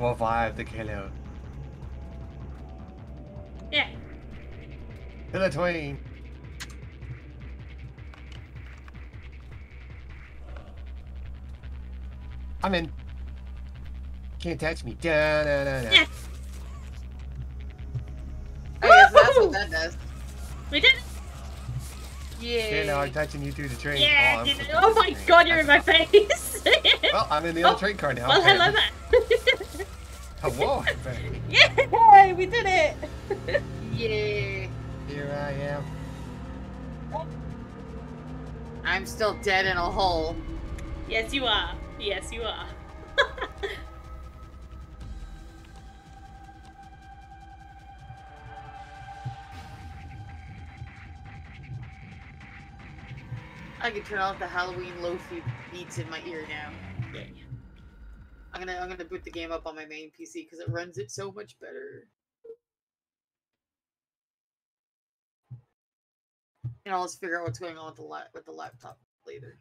Revive the killer. The twain. I'm in. Can't touch me. Da, da, da, da. Yeah. I guess that's what that does. We did it! Yeah, now I'm touching you through the train. Yeah, oh, I'm did it. Oh my train. god, you're in my face! Well, I'm in the Oh, old train car now. Oh, well, hello apparently. there! Oh, whoa. Yay! We did it! Yay. I am. I'm still dead in a hole. yes, you are. Yes, you are. I can turn off the Halloween lofi beats in my ear now. Yeah. I'm gonna I'm gonna boot the game up on my main PC because it runs it so much better. And I'll just figure out what's going on with the la- with the laptop later.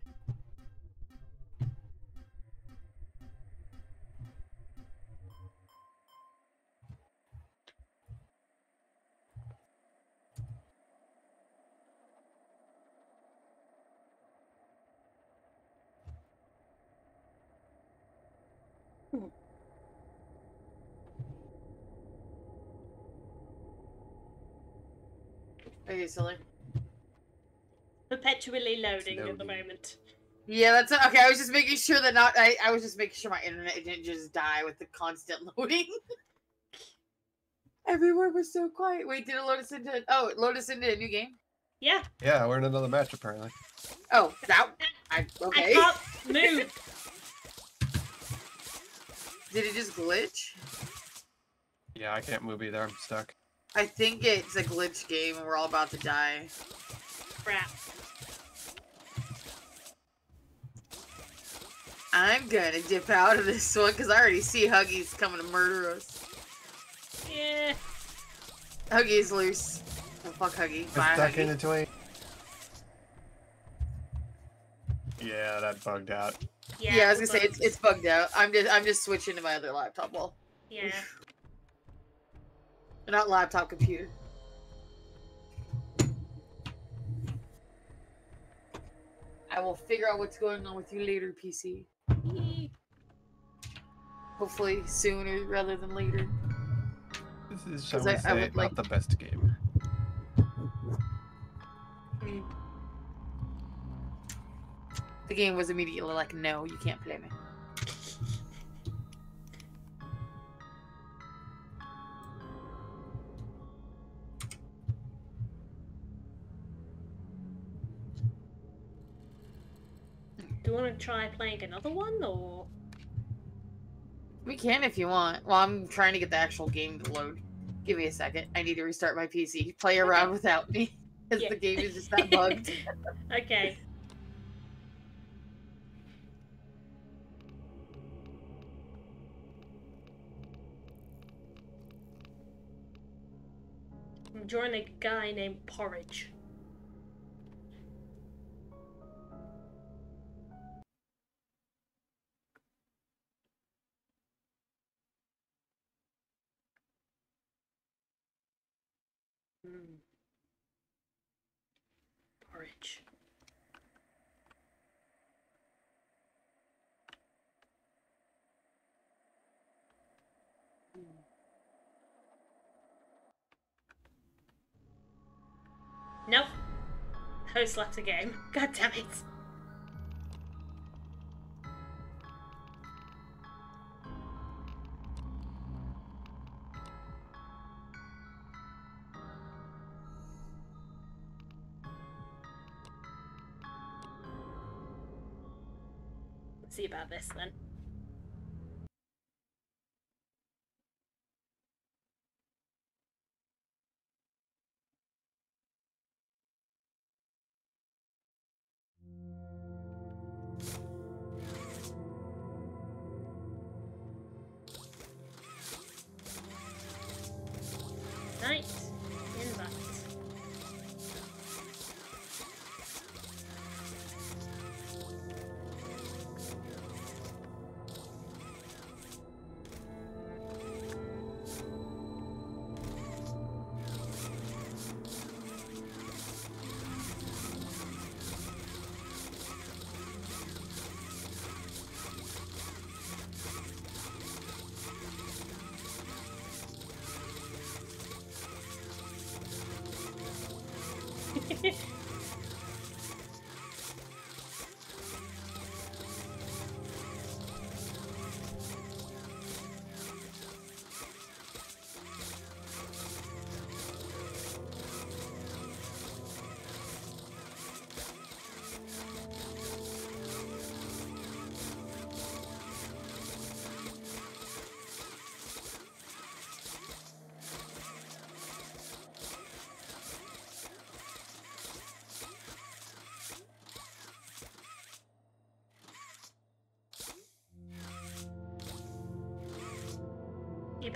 Hmm. Okay, silly. Perpetually loading at the moment. Yeah, that's okay. I was just making sure that not. I, I was just making sure my internet didn't just die with the constant loading. Everyone was so quiet. Wait, did it load us into? Oh, it load us into a new game. Yeah, Yeah, we're in another match apparently. Oh, that. I I okay. can't move. Did it just glitch? Yeah, I can't move either. I'm stuck. I think it's a glitch game and we're all about to die. Crap. I'm gonna dip out of this one because I already see Huggies coming to murder us. Yeah. Huggy's loose. Oh, fuck Huggy. I'm Bye, stuck in Huggy. the twain. Yeah, that bugged out. Yeah, Yeah, I was gonna say it's bugged. it's bugged out. I'm just I'm just switching to my other laptop. Well, Yeah. Not laptop, computer. I will figure out what's going on with you later, PC. Hopefully sooner rather than later. This is, shall 'Cause we I- I say, would like- not the best game. Hmm. The game was immediately like, no, you can't play me. Do you want to try playing another one, or We can if you want. Well, I'm trying to get the actual game to load. Give me a second. I need to restart my PC. Play around without me. Because Yeah. the game is just that bugged. okay? I'm drawing a guy named Porridge. Hmm. Porridge. Nope. Host left the game. God damn it.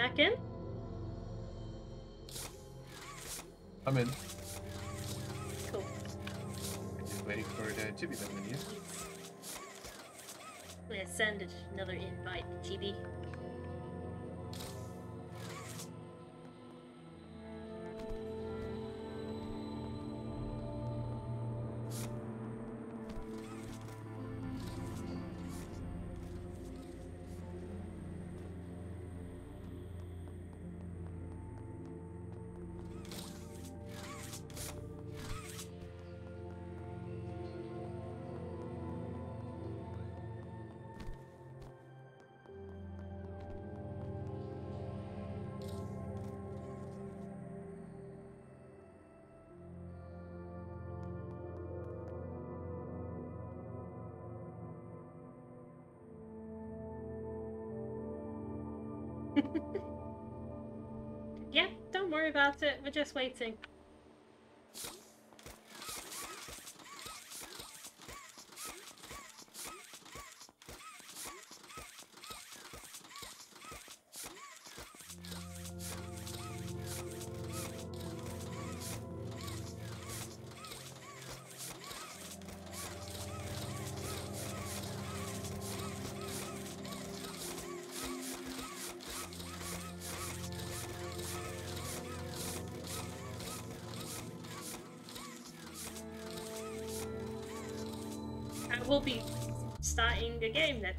Back in? I'm in. Cool. Just waiting for the chibi to menu. I'm gonna send another invite to Chibi. Yeah, don't worry about it. We're just waiting.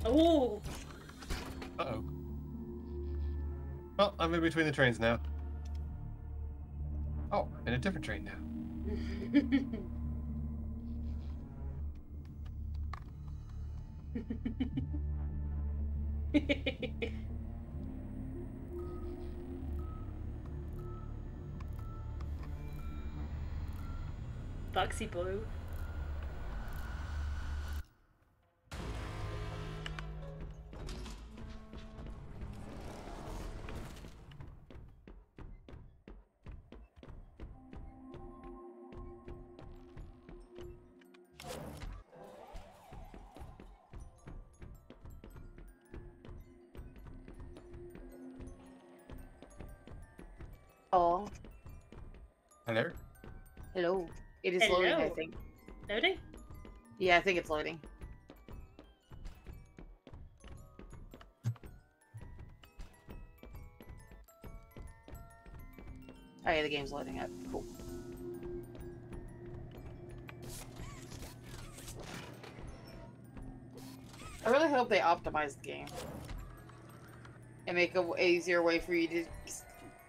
Oh, Uh oh. Well, I'm in between the trains now. Oh, in a different train now. It is loading, I think. Loading? Yeah, I think it's loading. Oh yeah, the game's loading up. Cool. I really hope they optimize the game and make a easier way for you to,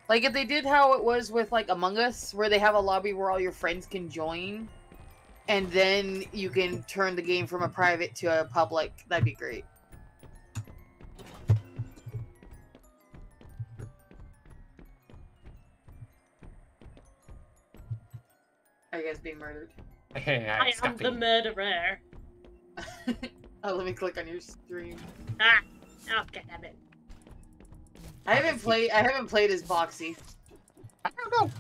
like, if they did how it was with like Among Us, where they have a lobby where all your friends can join, and then you can turn the game from a private to a public. That'd be great. Are you guys being murdered? Hey, I I'm the murderer. oh, let me click on your stream. Ah, oh, God damn it. I haven't played. I haven't played as Boxy. I don't know.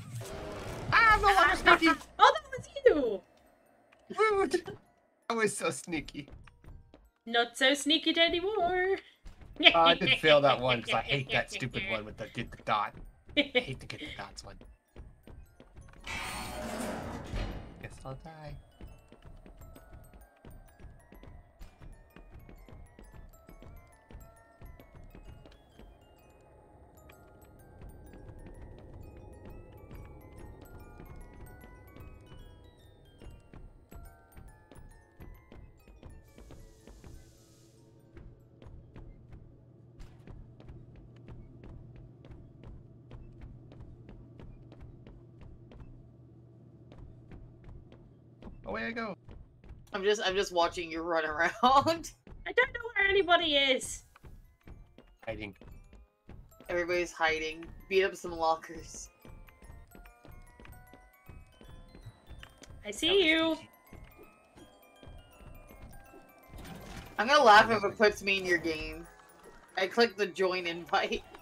I don't know what was sneaky. Oh, that was you! Rude. I was so sneaky. Not so sneaky anymore. Oh, I did fail that one because I hate that stupid one with the get the dot. I hate the get the dots one. Guess I'll die. Away I go. I'm just I'm just watching you run around. I don't know where anybody is. Hiding. Everybody's hiding. Beat up some lockers. I see you. I'm gonna laugh if it puts me in your game. I click the join invite.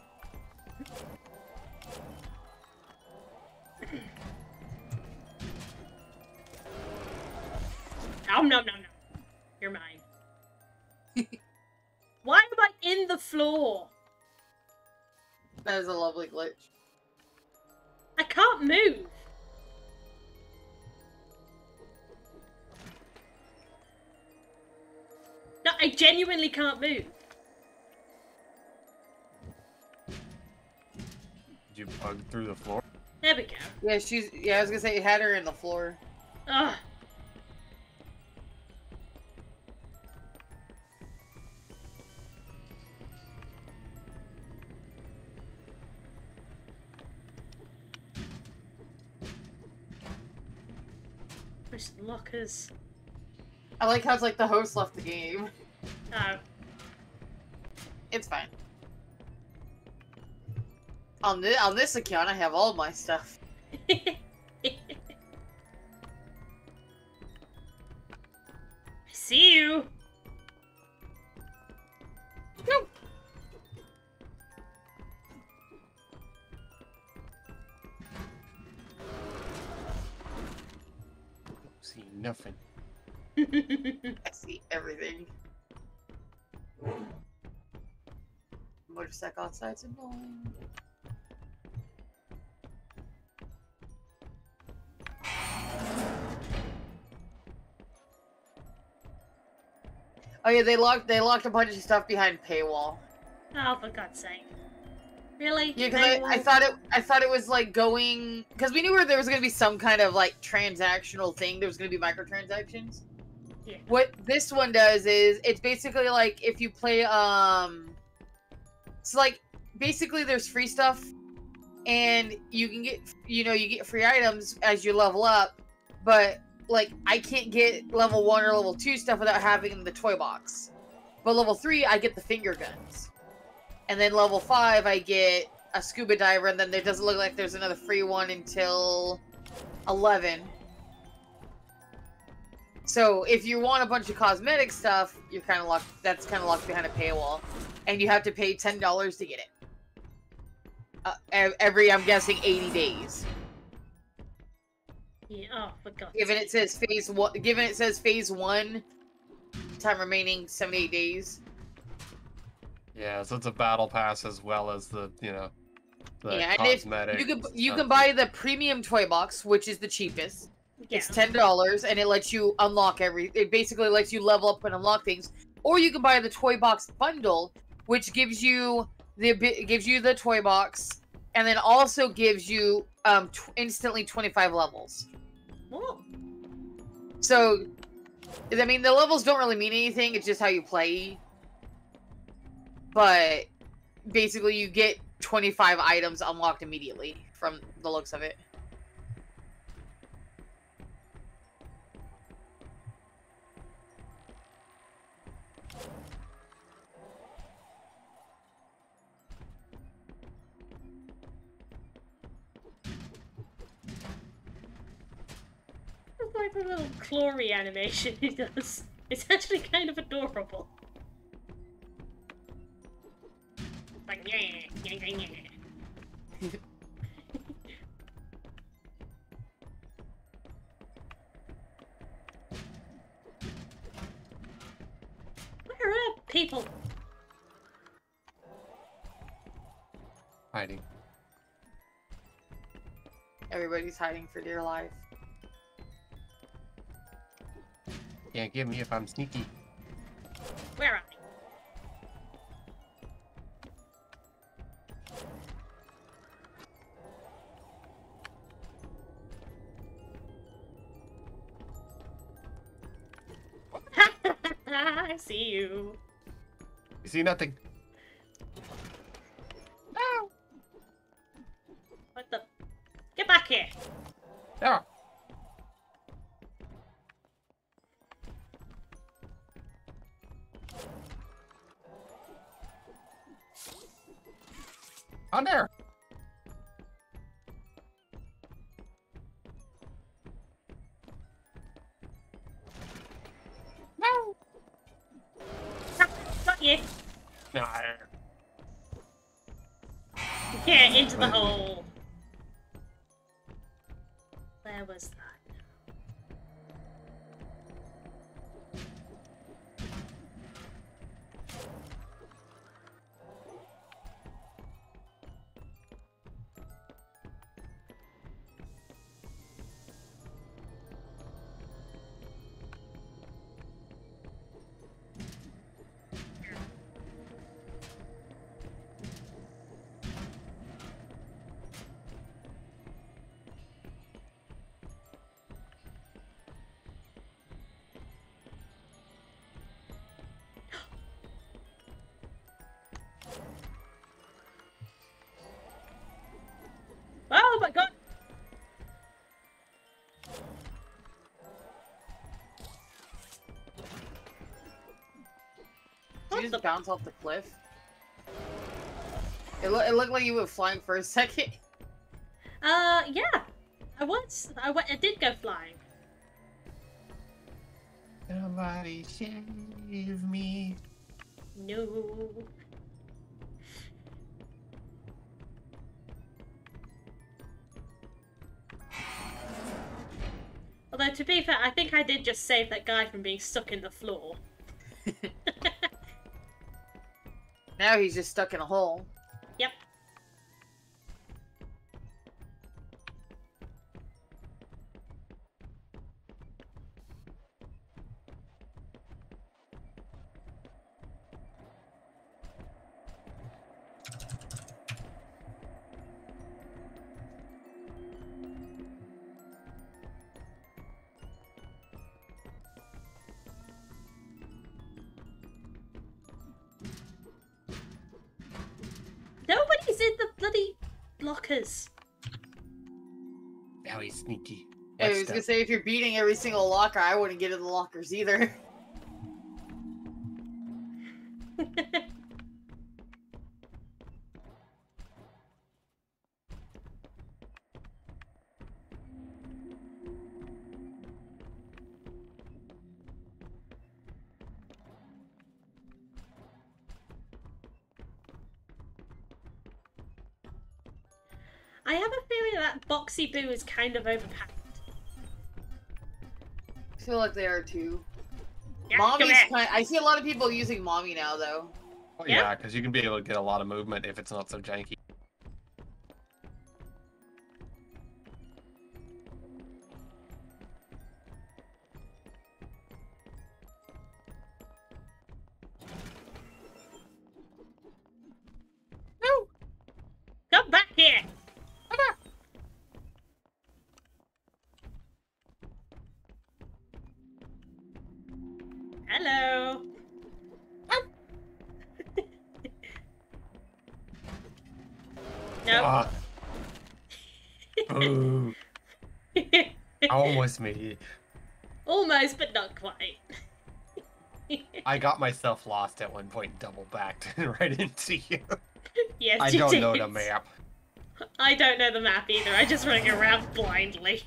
Nom nom nom nom. You're mine. Why am I in the floor? That is a lovely glitch. I can't move. No, I genuinely can't move. Did you bug through the floor? There we go. Yeah, she's yeah, I was gonna say it had her in the floor. Ugh. The lockers? I like how it's like the host left the game. Oh. It's fine. On this on this account, I have all my stuff. See you. I see everything. Motorcycle outside's annoying. Oh yeah, they locked they locked a bunch of stuff behind paywall. oh, for God's sake. Really? Yeah, because I, I thought it I thought it was like going because we knew where there was gonna be some kind of like transactional thing. There was gonna be microtransactions. What this one does is it's basically like if you play um, it's like basically there's free stuff, and you can get you know you get free items as you level up, but like I can't get level one or level two stuff without having the toy box. But level three, I get the finger guns. And then level five, I get a scuba diver, and then there doesn't look like there's another free one until 11. So if you want a bunch of cosmetic stuff, you're kind of locked. That's kind of locked behind a paywall, and you have to pay ten dollars to get it. Uh, every, I'm guessing, 80 days. Yeah, oh, for God's Given it says phase one, given it says phase one, time remaining 78 days. Yeah, so it's a battle pass as well as the you know the Yeah, and if cosmetic. You can you can buy the premium toy box, which is the cheapest. Yeah. It's ten dollars, and it lets you unlock every. It basically lets you level up and unlock things. Or you can buy the toy box bundle, which gives you the gives you the toy box, and then also gives you um tw- instantly twenty five levels. What? So, I mean, the levels don't really mean anything. It's just how you play. But basically, you get twenty five items unlocked immediately from the looks of it. It's like the little Clory animation he does. It's actually kind of adorable. Like, yeah, yeah, yeah, yeah. Where are people? hiding. Everybody's hiding for dear life. Can't get me if I'm sneaky. Where are? I see you. You see nothing. Ah. What the? Get back here! There. On there. No. Got you. No. Get into the hole. Where was that? Just the- bounce off the cliff? It, loo- it looked like you were flying for a second. Uh, yeah. I was. I. I did go flying. Somebody save me. No. Although to be fair, I think I did just save that guy from being stuck in the floor. Now he's just stuck in a hole. Gonna say if you're beating every single locker, I wouldn't get in the lockers either. I have a feeling that Boxy Boo is kind of overpowered. I feel like they are too. Yeah, Mommy's come here. kind. I see a lot of people using mommy now though. Oh, Yeah. yeah, because you can be able to get a lot of movement if it's not so janky. It. Almost, but not quite. I got myself lost at one point, double backed right into you. yes, I you don't know the map. I don't know the map either. I just running around blindly.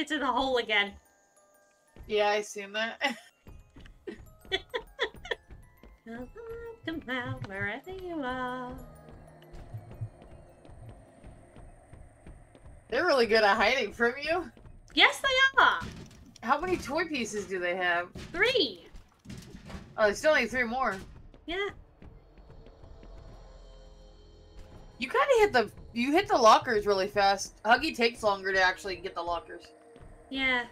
Dropped it in the hole again. Yeah, I seen that. Come on, come out wherever you are. They're really good at hiding from you. Yes, they are. How many toy pieces do they have? Three. Oh, they still need three more. Yeah. You kind of hit the you hit the lockers really fast. Huggy takes longer to actually get the lockers. Yeah.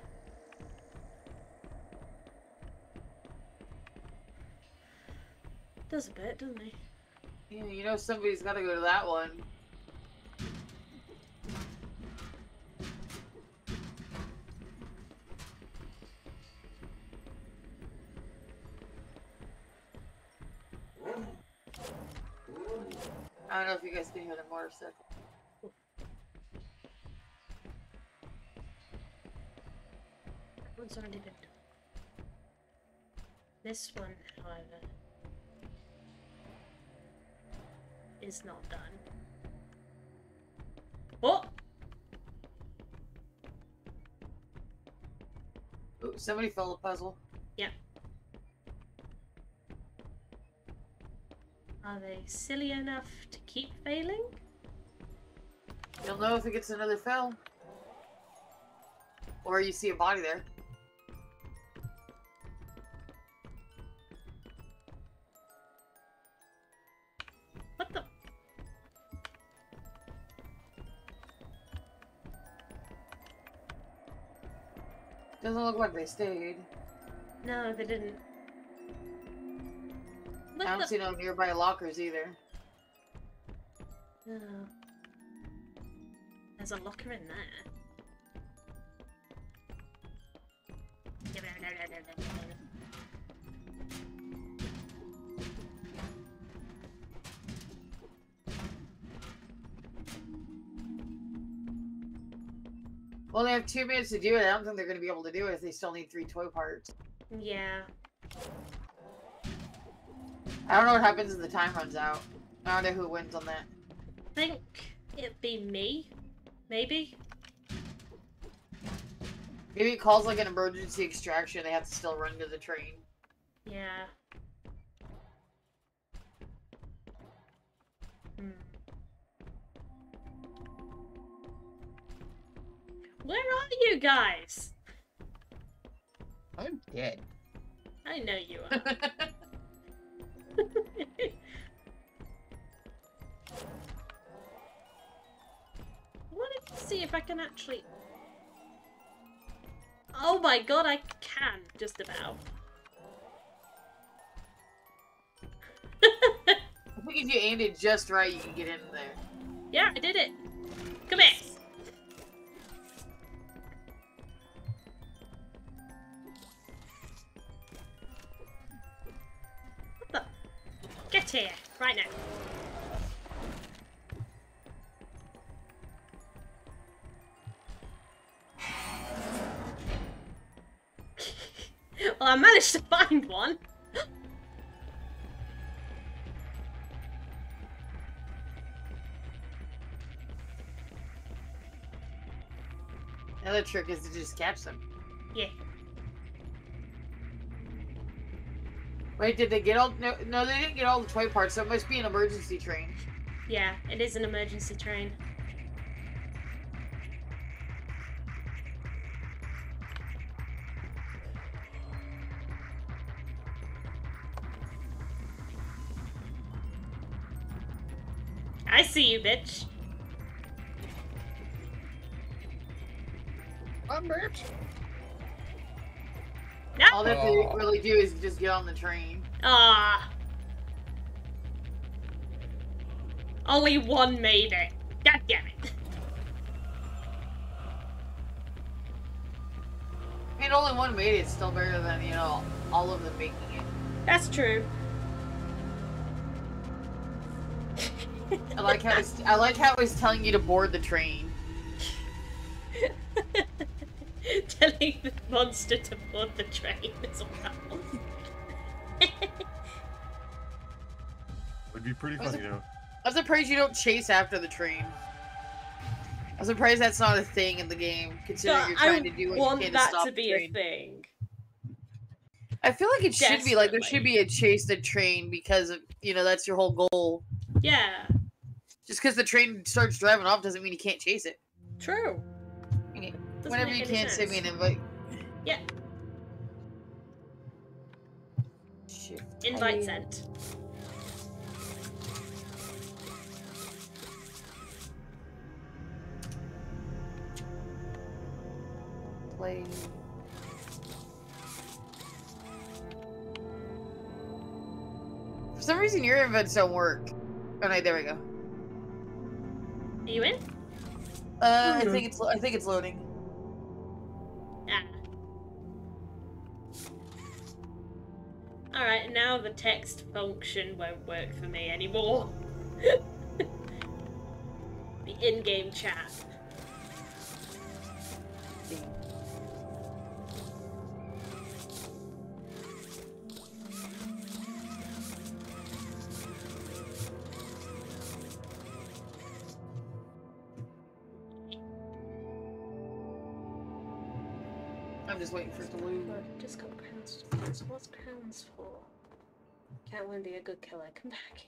Does a bit, doesn't he? Yeah, you know somebody's got to go to that one. I don't know if you guys can hear the motorcycle. One's already been done. This one, however, is not done. Oh! Ooh, somebody fell a puzzle. Yep. Are they silly enough to keep failing? You'll know if it gets another fell. Or you see a body there. Like they stayed. No, they didn't. I don't see no nearby lockers either. No. There's a locker in there. Well, they have two minutes to do it. I don't think they're going to be able to do it if they still need three toy parts. Yeah. I don't know what happens if the time runs out. I don't know who wins on that. I think it'd be me. Maybe. Maybe it calls like an emergency extraction. They have to still run to the train. Yeah. Hmm. Where are you guys? I'm dead. I know you are. I wanted to see if I can actually. Oh my god, I can just about. I think if you aimed it just right, you can get in there. yeah, I did it. Come here. Get here right now. well, I managed to find one. The other trick is to just catch them. Yeah. Wait, did they get all? No, no, they didn't get all the toy parts. So it must be an emergency train. Yeah, it is an emergency train. I see you, bitch. I'm rich. All they have to really do is just get on the train. Ah. Only one made it. God damn it. I mean, only one made it. It's still better than you know all of them making it. That's true. I like how it's, I like how it's telling you to board the train. Telling the monster to board the train as well. Would be pretty Was funny though. I'm surprised you don't chase after the train. I'm surprised that's not a thing in the game, considering But you're I trying to do what you can that to stop to be a thing. I feel like it should be like there should be a chase the train because of you know that's your whole goal. Yeah, Just because the train starts driving off doesn't mean you can't chase it. true. Okay, Doesn't Whenever make you any can, send me an invite. Yeah. Shift Invite A. sent. Play. For some reason, your invites don't work. Oh no, there we go. Are you in? Uh, I think it's I think it's loading. Alright, now the text function won't work for me anymore. the in-game chat. Crowns for? Can't win be a good killer. Come back.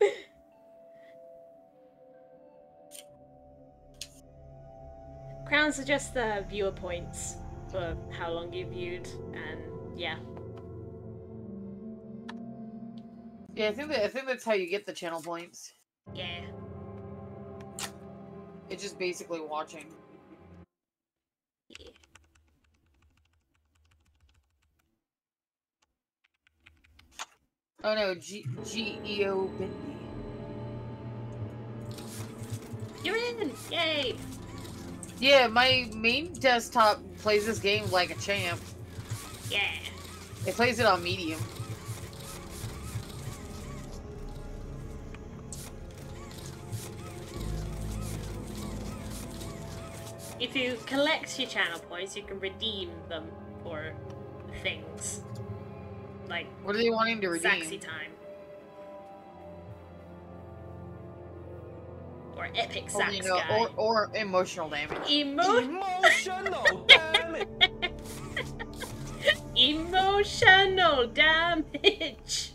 Crowns are just the viewer points for how long you viewed, and yeah. Yeah, I think that I think that's how you get the channel points. Yeah. It's just basically watching. yeah. Oh no, G G E O Bendy. You're in! Yay! Yeah, my main desktop plays this game like a champ. Yeah. It plays it on medium. If you collect your channel points, you can redeem them for things. Like What are they wanting to redeem? Sexy time. Or epic oh, Or, sax you know, guy. or, or emotional damage. Emo- Emotional damage. emotional damage.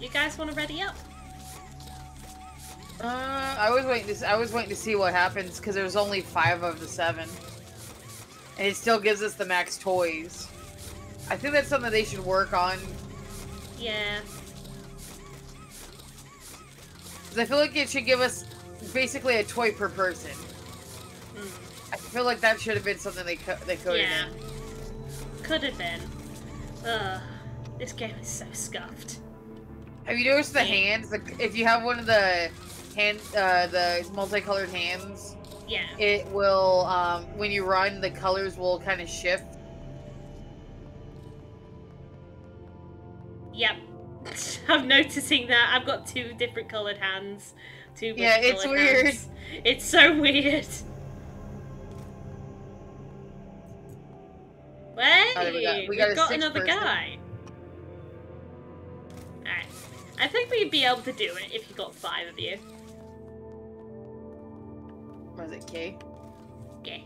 you guys want to ready up? Uh, I was waiting to. I was waiting to see what happens because there's only five of the seven, and it still gives us the max toys. I think that's something they should work on Yeah. because I feel like it should give us basically a toy per person. Mm. I feel like that should have been something they co- they coded Yeah. in. Could have been. Ugh. This game is so scuffed. Have you noticed the hands? Like, if you have one of the hand, uh, the multicolored hands, Yeah. it will um, when you run, the colors will kind of shift. Yep. I'm noticing that. I've got two different coloured hands. Two Yeah, it's weird. hands. It's so weird. Hey, Oh, we got- we got got another person. guy. Alright. I think we'd be able to do it if you got five of you. Or is it K? Yeah.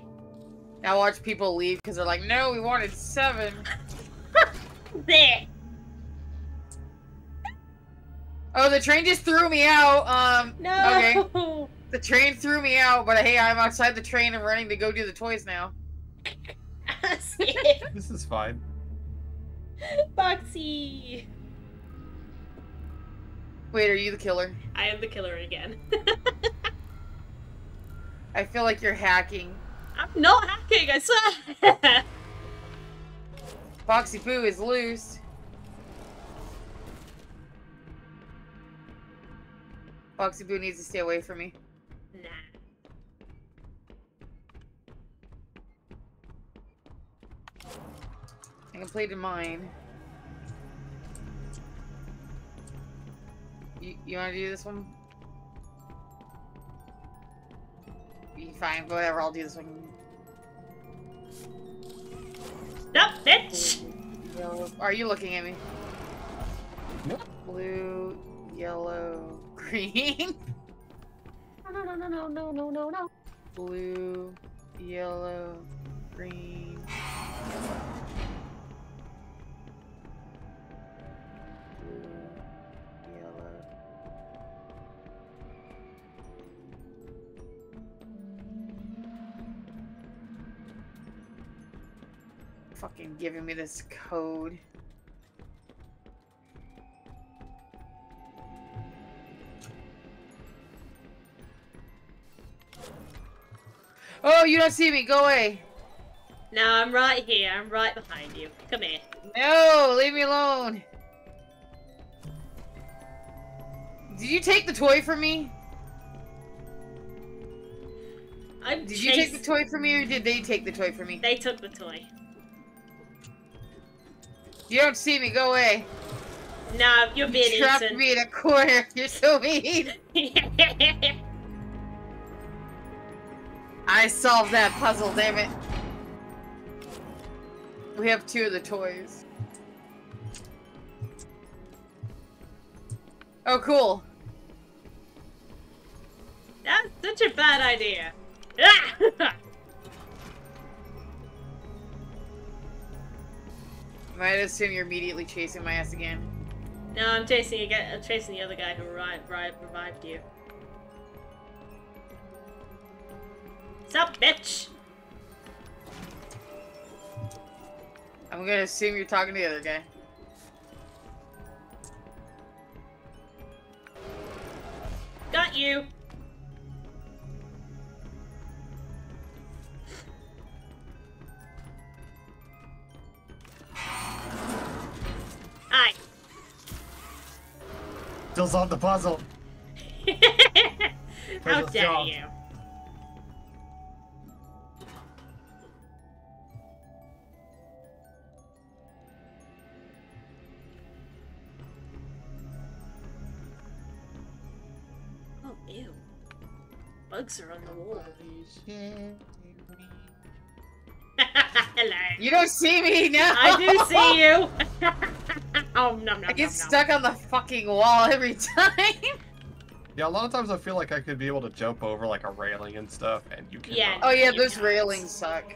Now watch people leave because they're like, no, we wanted seven. There. Oh, the train just threw me out. Um, No. Okay. The train threw me out, but hey, I'm outside the train and running to go do the toys now. This is fine. Boxy. Wait, are you the killer? I am the killer again. I feel like you're hacking. I'm not hacking, I swear. Foxy Poo is loose. Foxy Poo needs to stay away from me. nah. I completed mine. You, you want to do this one? Fine, whatever. I'll do this one. Stop, bitch! Yellow. Are you looking at me? Nope. Blue, yellow, green. No, no, no, no, no, no, no, no. Blue, yellow, green. Fucking giving me this code. Oh, you don't see me. Go away. No, I'm right here. I'm right behind you. Come here. No, leave me alone. Did you take the toy from me? I'm Did you take the toy from me or did they take the toy from me? They took the toy. You don't see me. Go away. No, you're You being trapped eaten. me in a corner. You're so mean. I solved that puzzle, damn it. We have two of the toys. Oh, cool. That's such a bad idea. Ah! Might assume you're immediately chasing my ass again. no, I'm chasing again. I'm chasing the other guy who revived, revived you. Sup, bitch? I'm gonna assume you're talking to the other guy. Got you. Hi. Still solve the puzzle. How Puzzle dare solved. you? Oh, ew. Bugs are on the wall. Hello. You don't see me now. I do see you. oh no no I get no, stuck on the fucking wall every time. Yeah, a lot of times I feel like I could be able to jump over like a railing and stuff, and you can. Yeah. Oh yeah, those can't. railings suck.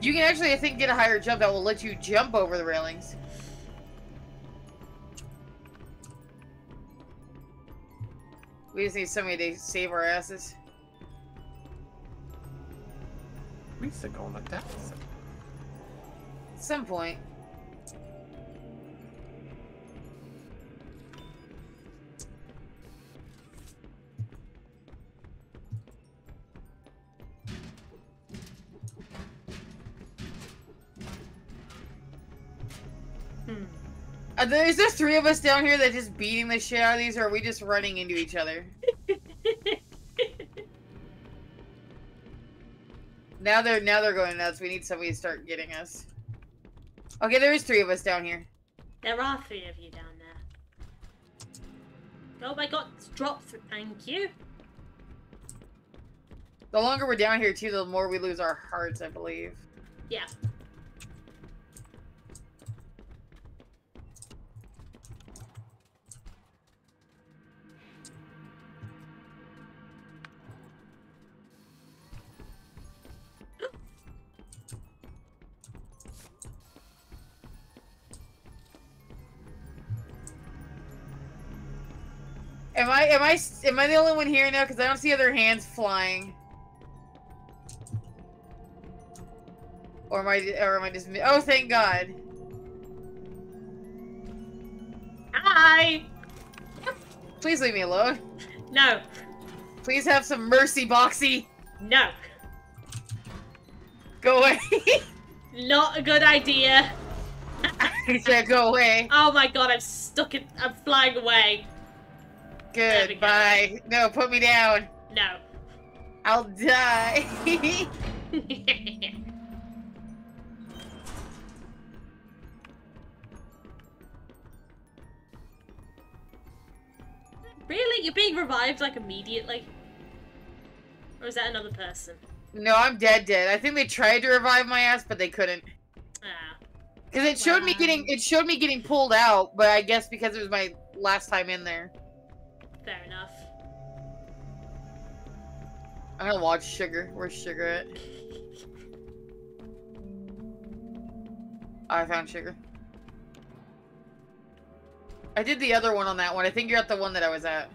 You can actually, I think, get a higher jump that will let you jump over the railings. We just need somebody to save our asses. We used to go on the deck. At some point. Hmm. Are there, is there three of us down here that just beating the shit out of these, or are we just running into each other? Now they're now they're going nuts. We need somebody to start getting us. Okay, there is three of us down here. There are three of you down there. Oh my god, through. Thank you. The longer we're down here, too, the more we lose our hearts, I believe. Yeah. Am I am I am I the only one here now? Because I don't see other hands flying. Or am I or am I just? Oh, thank God! Hi. Please leave me alone. No. Please have some mercy, Boxy. No. Go away. Not a good idea. he said, "Go away." Oh my god, I'm stuck in. I'm flying away. Good. go. Bye. No, put me down. No. I'll die. really? You're being revived like immediately? Or is that another person? No, I'm dead dead. I think they tried to revive my ass, but they couldn't. Ah. Because it showed me getting it showed me getting pulled out, but I guess because it was my last time in there. Fair enough. I'm gonna watch Sugar. Where's Sugar at? I found Sugar. I did the other one on that one. I think you're at the one that I was at.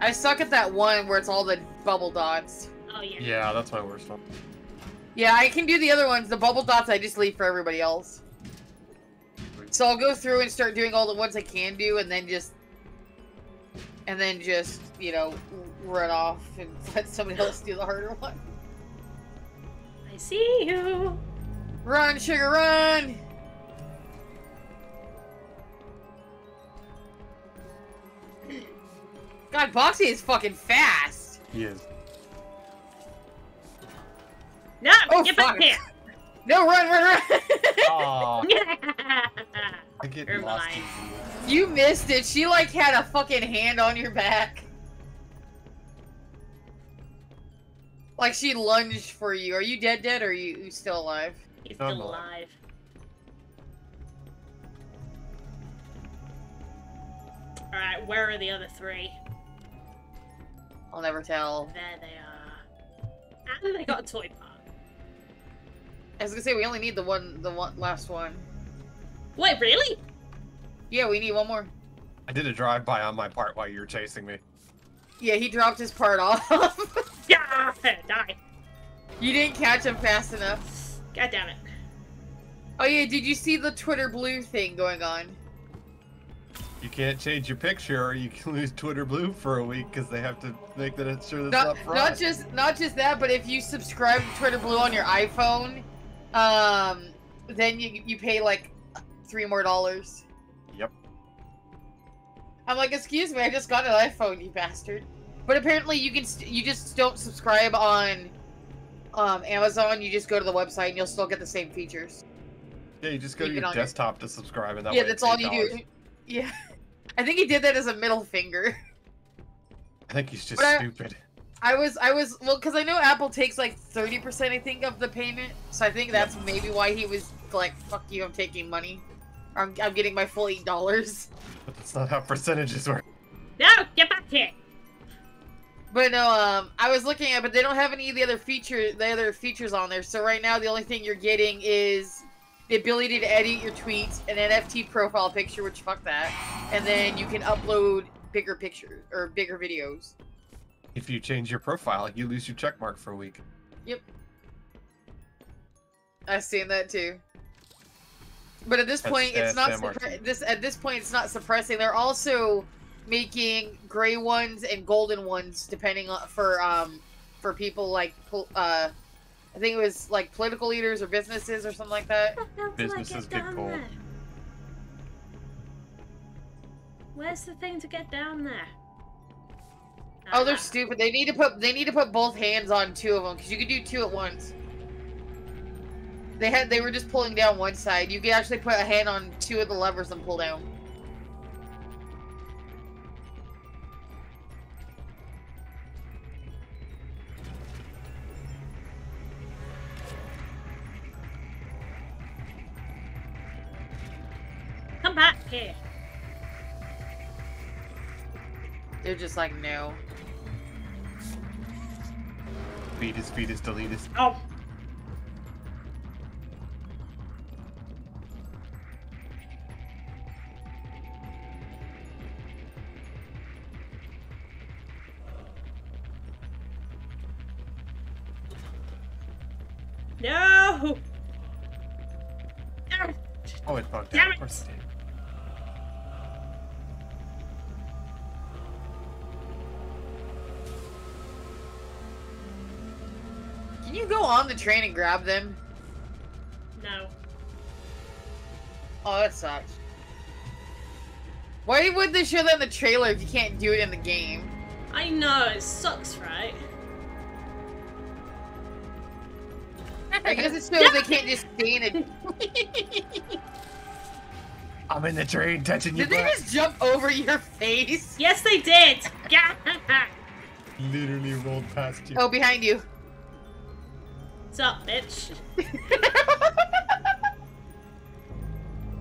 I suck at that one where it's all the bubble dots. Oh yeah. Yeah, that's my worst one. Yeah, I can do the other ones. The bubble dots I just leave for everybody else. So I'll go through and start doing all the ones I can do, and then just, and then just you know run off and let somebody else do the harder one. I see you. Run, sugar, run! God, Boxy is fucking fast. He is. No, Oh, get fuck. back here. No, run, run, run! Aw, I get Never lost. mind. easy. you missed it. She like had a fucking hand on your back. Like she lunged for you. Are you dead, dead, or are you, you still alive? He's I'm still alive. alive. Alright, where are the other three? I'll never tell. There they are. And they got a toy part. I was gonna say we only need the one, the one last one. Wait, really? Yeah, we need one more. I did a drive-by on my part while you were chasing me. Yeah, he dropped his part off. Yeah, die. you didn't catch him fast enough. God damn it. Oh yeah, did you see the Twitter blue thing going on? You can't change your picture, or you can lose Twitter Blue for a week because they have to make that it's sure that's Not, not fraud. not just not just that, but if you subscribe to Twitter Blue on your iPhone, um, then you you pay like three more dollars. Yep. I'm like, excuse me, I just got an iPhone, you bastard. But apparently, you can st- you just don't subscribe on um, Amazon. You just go to the website, and you'll still get the same features. Yeah, you just go to your on your- desktop to subscribe, and that yeah, that's all you do. Yeah, I think he did that as a middle finger. I think he's just But stupid. I was, I was, well, because I know Apple takes like 30%, I think, of the payment. So I think that's maybe why he was like, fuck you, I'm taking money. I'm, I'm getting my full $8. But that's not how percentages work. No, get back here. But no, um, I was looking at, but they don't have any of the other feature, the other features on there. So right now, the only thing you're getting is the ability to edit your tweets, an NFT profile picture, which fuck that, and then you can upload bigger pictures or bigger videos. If you change your profile, you lose your check mark for a week. Yep. I've seen that too. But at this That's- point, it's that's not San suppre- Martin. this. At this point, it's not suppressing. They're also making gray ones and golden ones, depending on for um for people like uh, I think it was like political leaders or businesses or something like that. How the hell do I Businesses get get down gold. Where's the thing to get down there? Oh, they're stupid. They need to put they need to put both hands on two of them because you can do two at once. They had they were just pulling down one side. You can actually put a hand on two of the levers and pull down. Come back here. They're just like no. Fetus, fetus, deletus. Oh. No! Oh, it bugged Damn out. Of course it did. Can you go on the train and grab them? No. Oh, that sucks. Why would they show that in the trailer if you can't do it in the game? I know, it sucks, right? I guess it shows they can't just stay in it. I'm in the train touching you. Did they butt. just jump over your face? Yes, they did. Yeah. Literally rolled past you. Oh, behind you. What's up, bitch?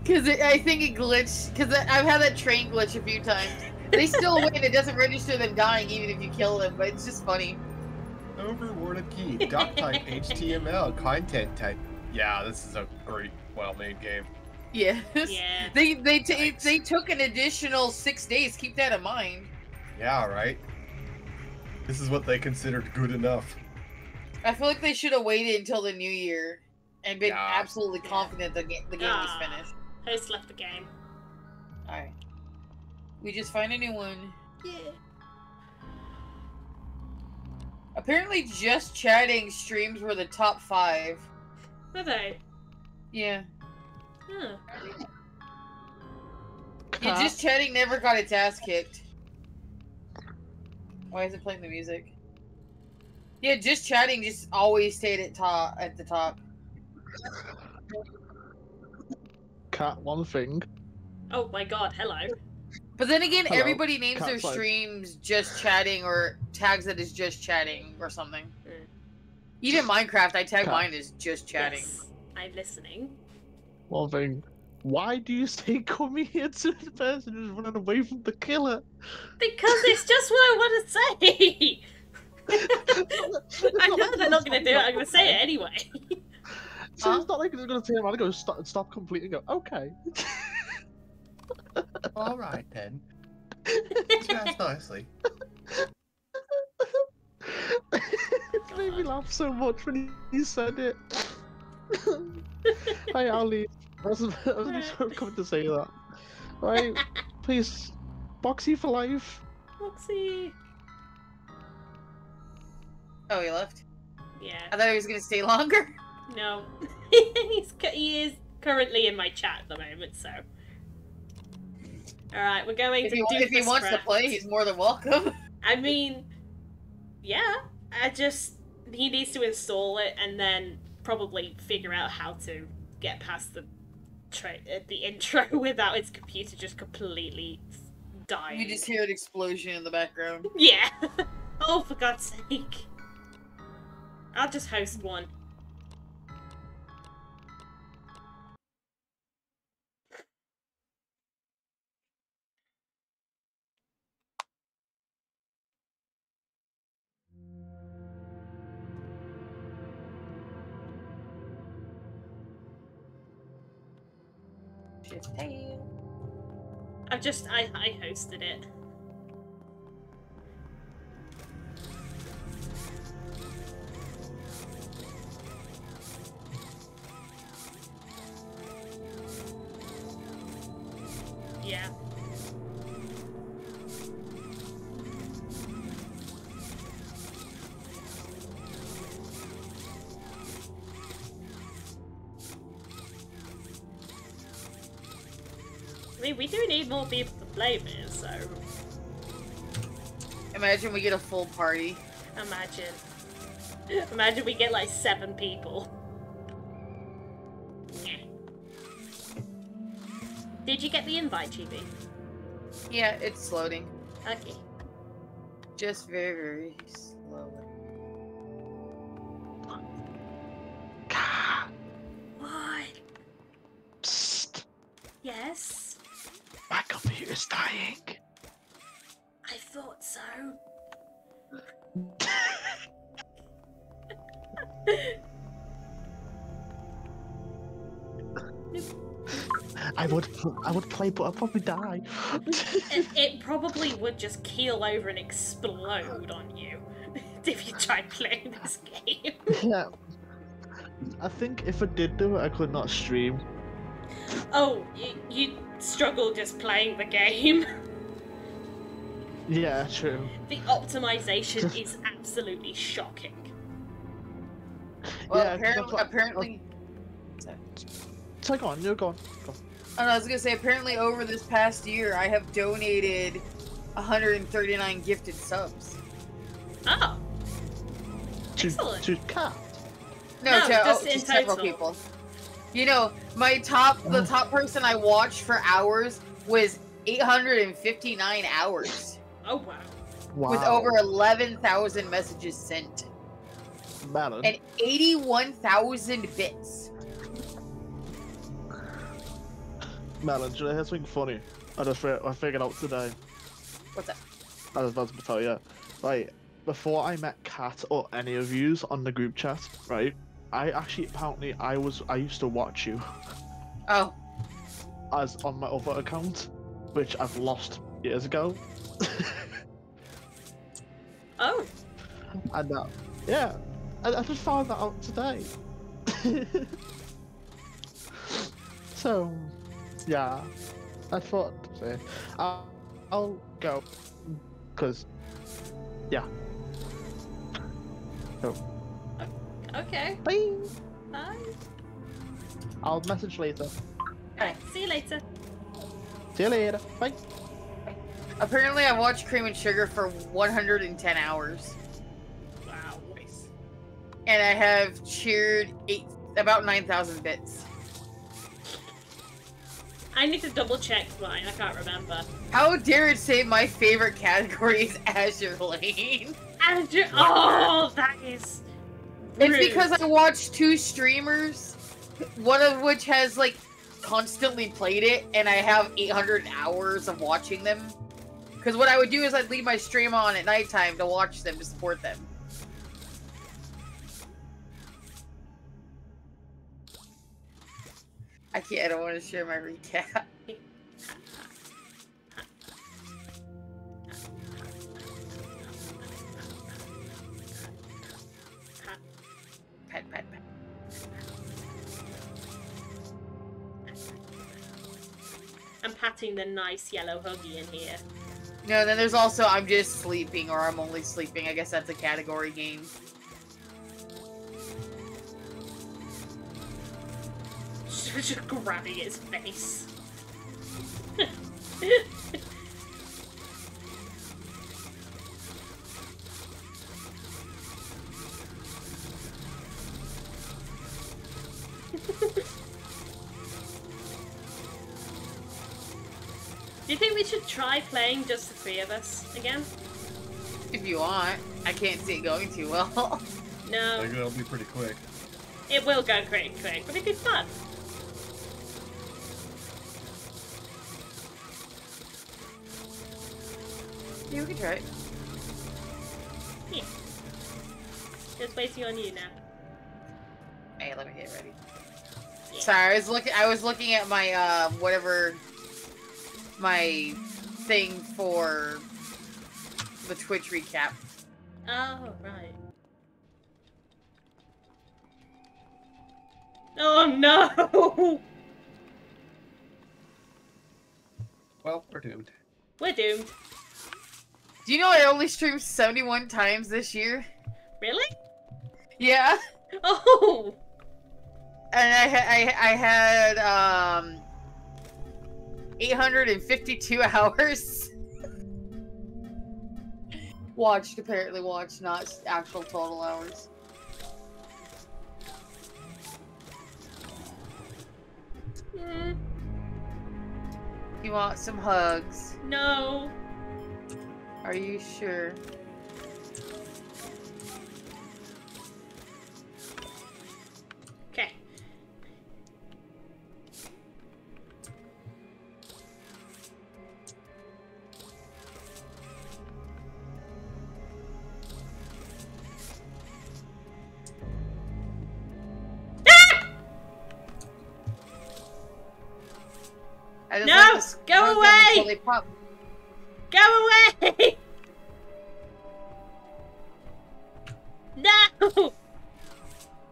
Because I think it glitched. Because I've had that train glitch a few times. They still win. It doesn't register them dying even if you kill them, but it's just funny. Overworded key. Doc type HTML content type. Yeah, this is a great, well-made game. Yes. Yeah. They they ta Nice. they took an additional six days. Keep that in mind. Yeah, right. This is what they considered good enough. I feel like they should have waited until the new year and been Yeah. absolutely confident the game the game was Ah. finished. Host left the game. All right. We just find a new one. Yeah. Apparently, just chatting streams were the top five. Were they? Yeah. Huh. Yeah, just chatting never got its ass kicked. Why is it playing the music? Yeah, just chatting just always stayed at top at the top. Cat, one thing. Oh my god, hello. But then again, Hello, everybody names their Cat's streams just chatting or tags it as just chatting or something. Mm. Even Minecraft, I tag Cat. mine as just chatting. Yes, I'm listening. One thing. Why do you say come here to the person who's running away from the killer? Because it's just what I want to say! I know they're not going to do it, I'm going to say it anyway. So Huh? it's not like they're gonna turn around and go stop, stop completely and go, okay. All right then. Just nicely. it made me laugh so much when he said it. Hi, I'll. I was, I was just coming to say that. Right, please, Boxy for life. Foxy. Oh, he left. Yeah, I thought he was gonna stay longer. no. He's, he is currently in my chat at the moment, so. Alright, we're going If to he, do if he wants to play, he's more than welcome. I mean, yeah. I just he needs to install it and then probably figure out how to get past the tra- uh, the intro without his computer just completely dying. You just hear an explosion in the background. Yeah. oh, for God's sake. I'll just host one. I've just I I hosted it. More people to play this, so Imagine we get a full party. imagine. Imagine we get like seven people. Did you get the invite, GB? Yeah, it's loading. Okay. Just very, very I would play, but I'd probably die. it, it probably would just keel over and explode on you if you tried playing this game. yeah. I think if I did do it, I could not stream. Oh, you, you struggle just playing the game. Yeah, true. The optimization is absolutely shocking. Well, Yeah, 'cause apparently, that's what- oh. apparently, So go on, you're gone. Go. oh, Oh, no, I was gonna say, apparently, over this past year, I have donated 139 gifted subs. Oh, To, Excellent. to cat. No, No, to, oh, just oh, to several people. You know, my top the top person I watched for hours was 859 hours Oh wow. Wow. with over 11,000 messages sent Melon. and 81,000 bits. Melon, do you know here's something funny? I just I figured out today. What's that? I was about to tell you. Right, before I met Kat or any of yous on the group chat, right? I actually apparently I was I used to watch you Oh, as on my other account, which I've lost years ago. Oh. and uh, yeah, I, I just found that out today. so, yeah, I thought uh, I'll, I'll go because yeah. So, Okay. bye. Bye. I'll message later. Alright. See you later. See you later. Bye. apparently I watched Cream and Sugar for 110 hours, Wow. and I have cheered eight about 9,000 bits. I need to double check mine. I can't remember. How dare it say my favorite category is Azur Lane? Andrew. Oh, that is. It's because I watched two streamers, one of which has like constantly played it, and I have 800 hours of watching them. Because what I would do is I'd leave my stream on at nighttime to watch them to support them. I can't. I don't want to share my recap. Pat, pat, pat. I'm patting the nice yellow huggy in here. No, then there's also I'm just sleeping or I'm only sleeping. I guess that's a category game. Just grabbing its face. Do you think we should try playing just the three of us again? If you want. I can't see it going too well. I No, think it'll be pretty quick. it will go pretty quick, but it'd be fun. Yeah, we can try it. Yeah. Just waiting on you now. Hey, let me get ready. Yeah. Sorry, I was looking. I was looking at my uh whatever my thing for the Twitch recap. Oh, right. Oh no! Well, we're doomed. We're doomed. Do you know I only streamed 71 times this year? Really? Yeah, Oh! and I I I had um 852 hours. watched apparently watched, not actual total hours. Mm, You want some hugs? no. Are you sure? Okay. No, like go away! Until they pop. Go away! no!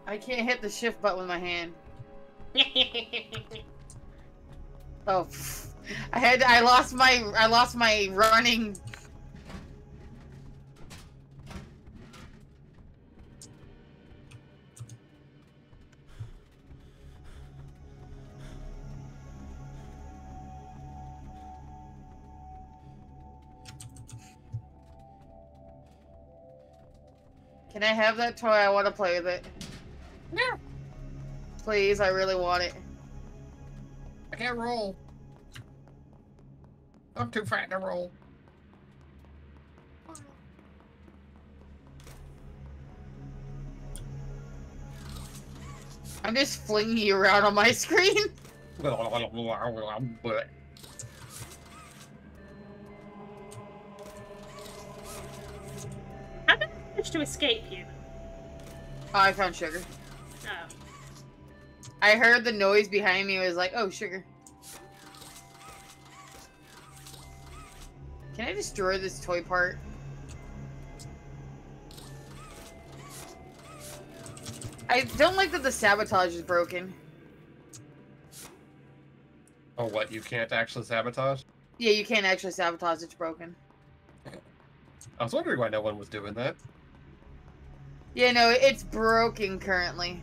I can't hit the shift button with my hand. Oh, pff. I had I lost my I lost my running. Can I have that toy? I want to play with it. Yeah. Please, I really want it. I can't roll. I'm too fat to roll. I'm just flinging you around on my screen. to escape you? Oh, I found sugar. Oh. I heard the noise behind me. I was like, oh, sugar. Can I destroy this toy part? I don't like that the sabotage is broken. Oh, what? You can't actually sabotage? Yeah, you can't actually sabotage. It's broken. I was wondering why no one was doing that. Yeah, no, it's broken currently.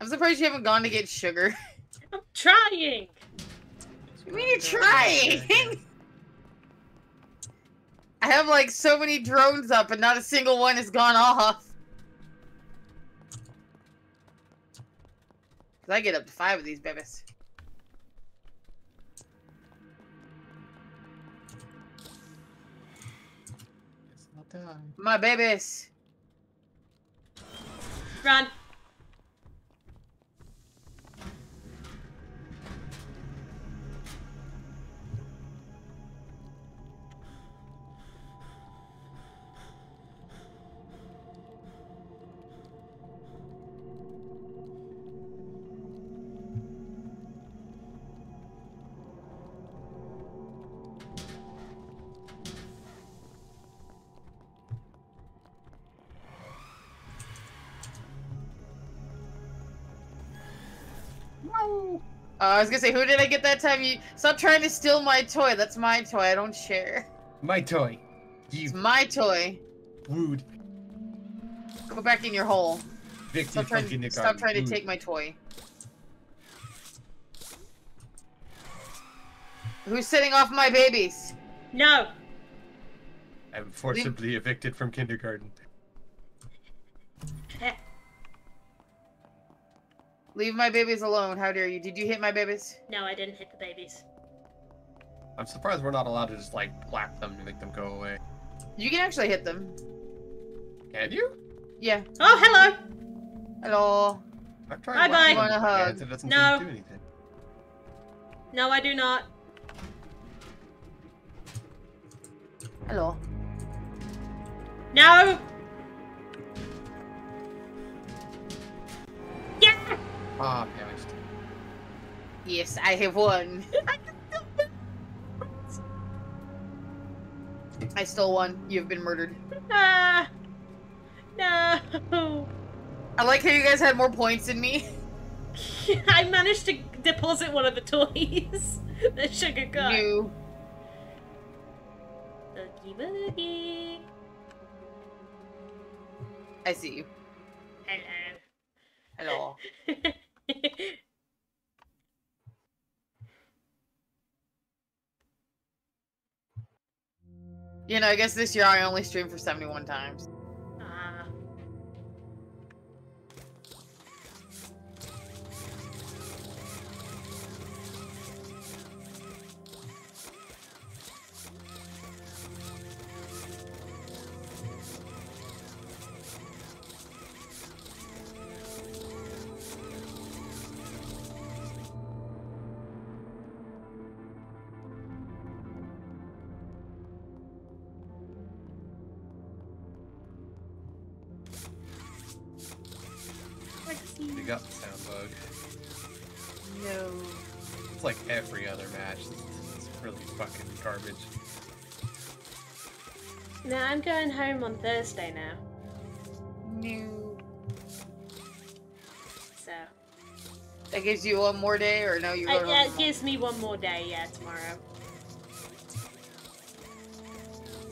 I'm surprised you haven't gone to get sugar. I'm trying! You mean you're trying? I have like so many drones up and not a single one has gone off. Cause I get up to five of these babies. It's not time. My babies. Run! Oh, I was gonna say, who did I get that time? You stop trying to steal my toy. That's my toy. I don't share. My toy. It's my toy. rude. Go back in your hole. Victim Stop trying. kindergarten. Stop trying to take my toy. Who's setting off my babies? No! I'm forcibly evicted from kindergarten. Leave my babies alone. How dare you? Did you hit my babies? no, I didn't hit the babies. I'm surprised we're not allowed to just like clap them to make them go away. You can actually hit them. Can you? Yeah. Oh, hello! Hello. I've tried Bye-bye. whacking Wanna them, hug? and It doesn't No. seem do anything. No, I do not. Hello. No! Ah, perished. Yes, I have won. I stole one. You've been murdered. Ah! No! I like how you guys had more points than me. I managed to deposit one of the toys that Sugar got. You. Boogie boogie. I see you. Hello. Hello. You know, I guess this year I only streamed for 71 times. On Thursday now. No. So. That gives you one more day, or no? You Uh, go yeah, it gives me one more day, yeah, tomorrow.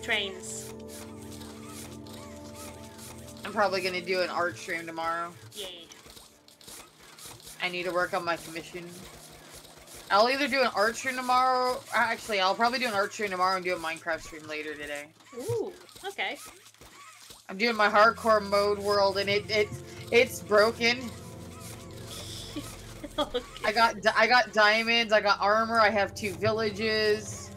Trains. I'm probably gonna do an art stream tomorrow. Yeah. I need to work on my commission. I'll either do an art stream tomorrow. Actually, I'll probably do an art stream tomorrow and do a Minecraft stream later today. Ooh, okay. I'm doing my hardcore mode world, and it it it's broken. okay. I got I got diamonds. I got armor. I have two villages.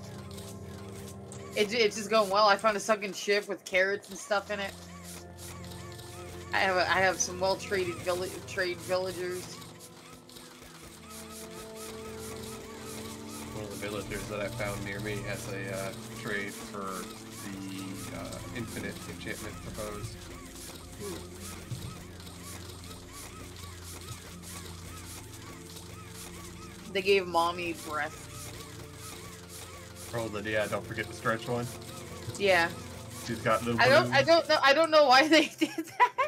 It, it's just going well. I found a sunken ship with carrots and stuff in it. I have a, I have some well traded villi- trade villagers. Villagers that I found near me as a uh, trade for the uh, infinite enchantment proposed. They gave mommy breath. Oh, the yeah, don't forget the stretch one. Yeah. She's got little I don't I don't know I don't know why they did that.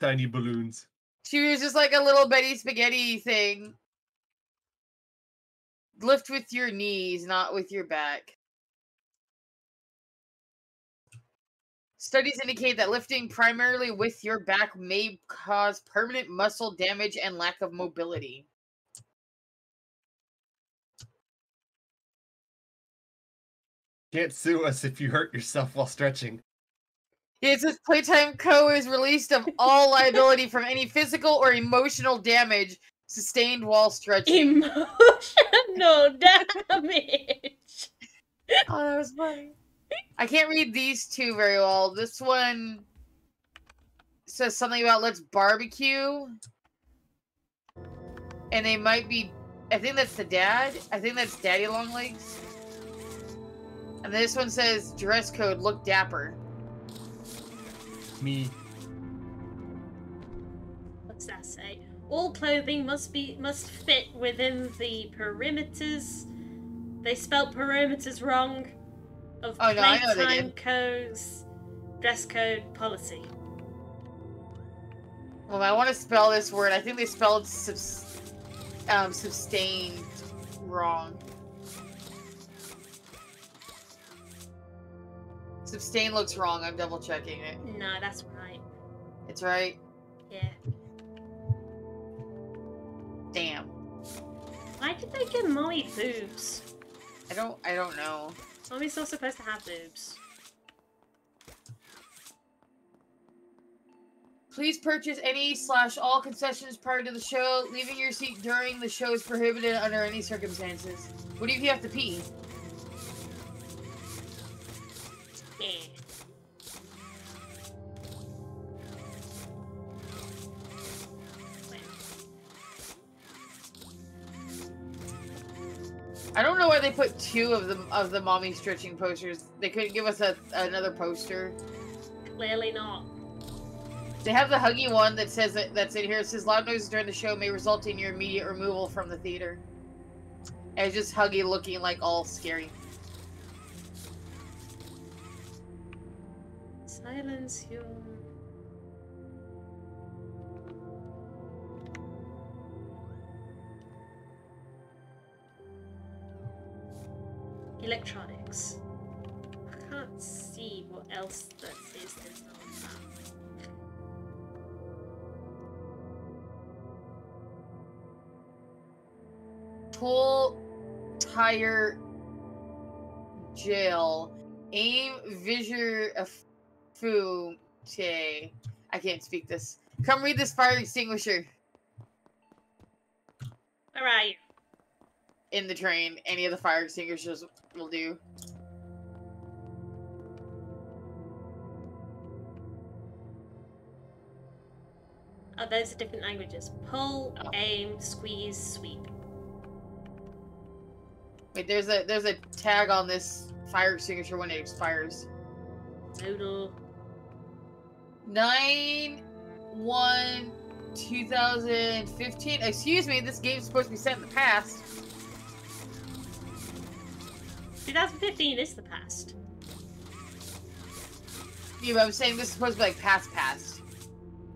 tiny balloons. She was just like a little Betty Spaghetti thing. Lift with your knees, not with your back. Studies indicate that lifting primarily with your back may cause permanent muscle damage and lack of mobility. Can't sue us if you hurt yourself while stretching. It says Playtime Co. is released of all liability from any physical or emotional damage sustained wall stretching. Emotional damage. Oh, that was funny. I can't read these two very well. This one says something about let's barbecue. And they might be I think that's the dad. I think that's Daddy Longlegs. And this one says dress code look dapper. Me. What's that say? All clothing must be must fit within the perimeters. They spelled perimeters wrong. Of Oh, no, I know they playtime codes, dress code policy. Well, I want to spell this word. I think they spelled subs- um, sustained wrong. Sustain looks wrong. I'm double checking it. No, that's right. It's right. Yeah. Damn. Why did they give mommy boobs? I don't. I don't know. Mommy's not supposed to have boobs. Please purchase any slash all concessions prior to the show. Leaving your seat during the show is prohibited under any circumstances. What if you have to pee? Yeah. I don't know why they put two of the of the mommy stretching posters. They couldn't give us a, another poster. Clearly not. They have the huggy one that says that, that's in here. It says loud noises during the show may result in your immediate removal from the theater. And it's just huggy looking like all scary. Silence your. Electronics. I can't see what else that is there's not that. Pull tire jail. Aim visor fute. I can't speak this. Come read this fire extinguisher Where are you? In the train. Any of the fire extinguishers will do. Oh, those are different languages. Pull, Oh. aim, squeeze, sweep. Wait, there's a there's a tag on this fire extinguisher when it expires. Noodle. Nine one 2015. Excuse me, this game's supposed to be set in the past. 2015 is the past. Yeah, but I'm saying this is supposed to be like past past.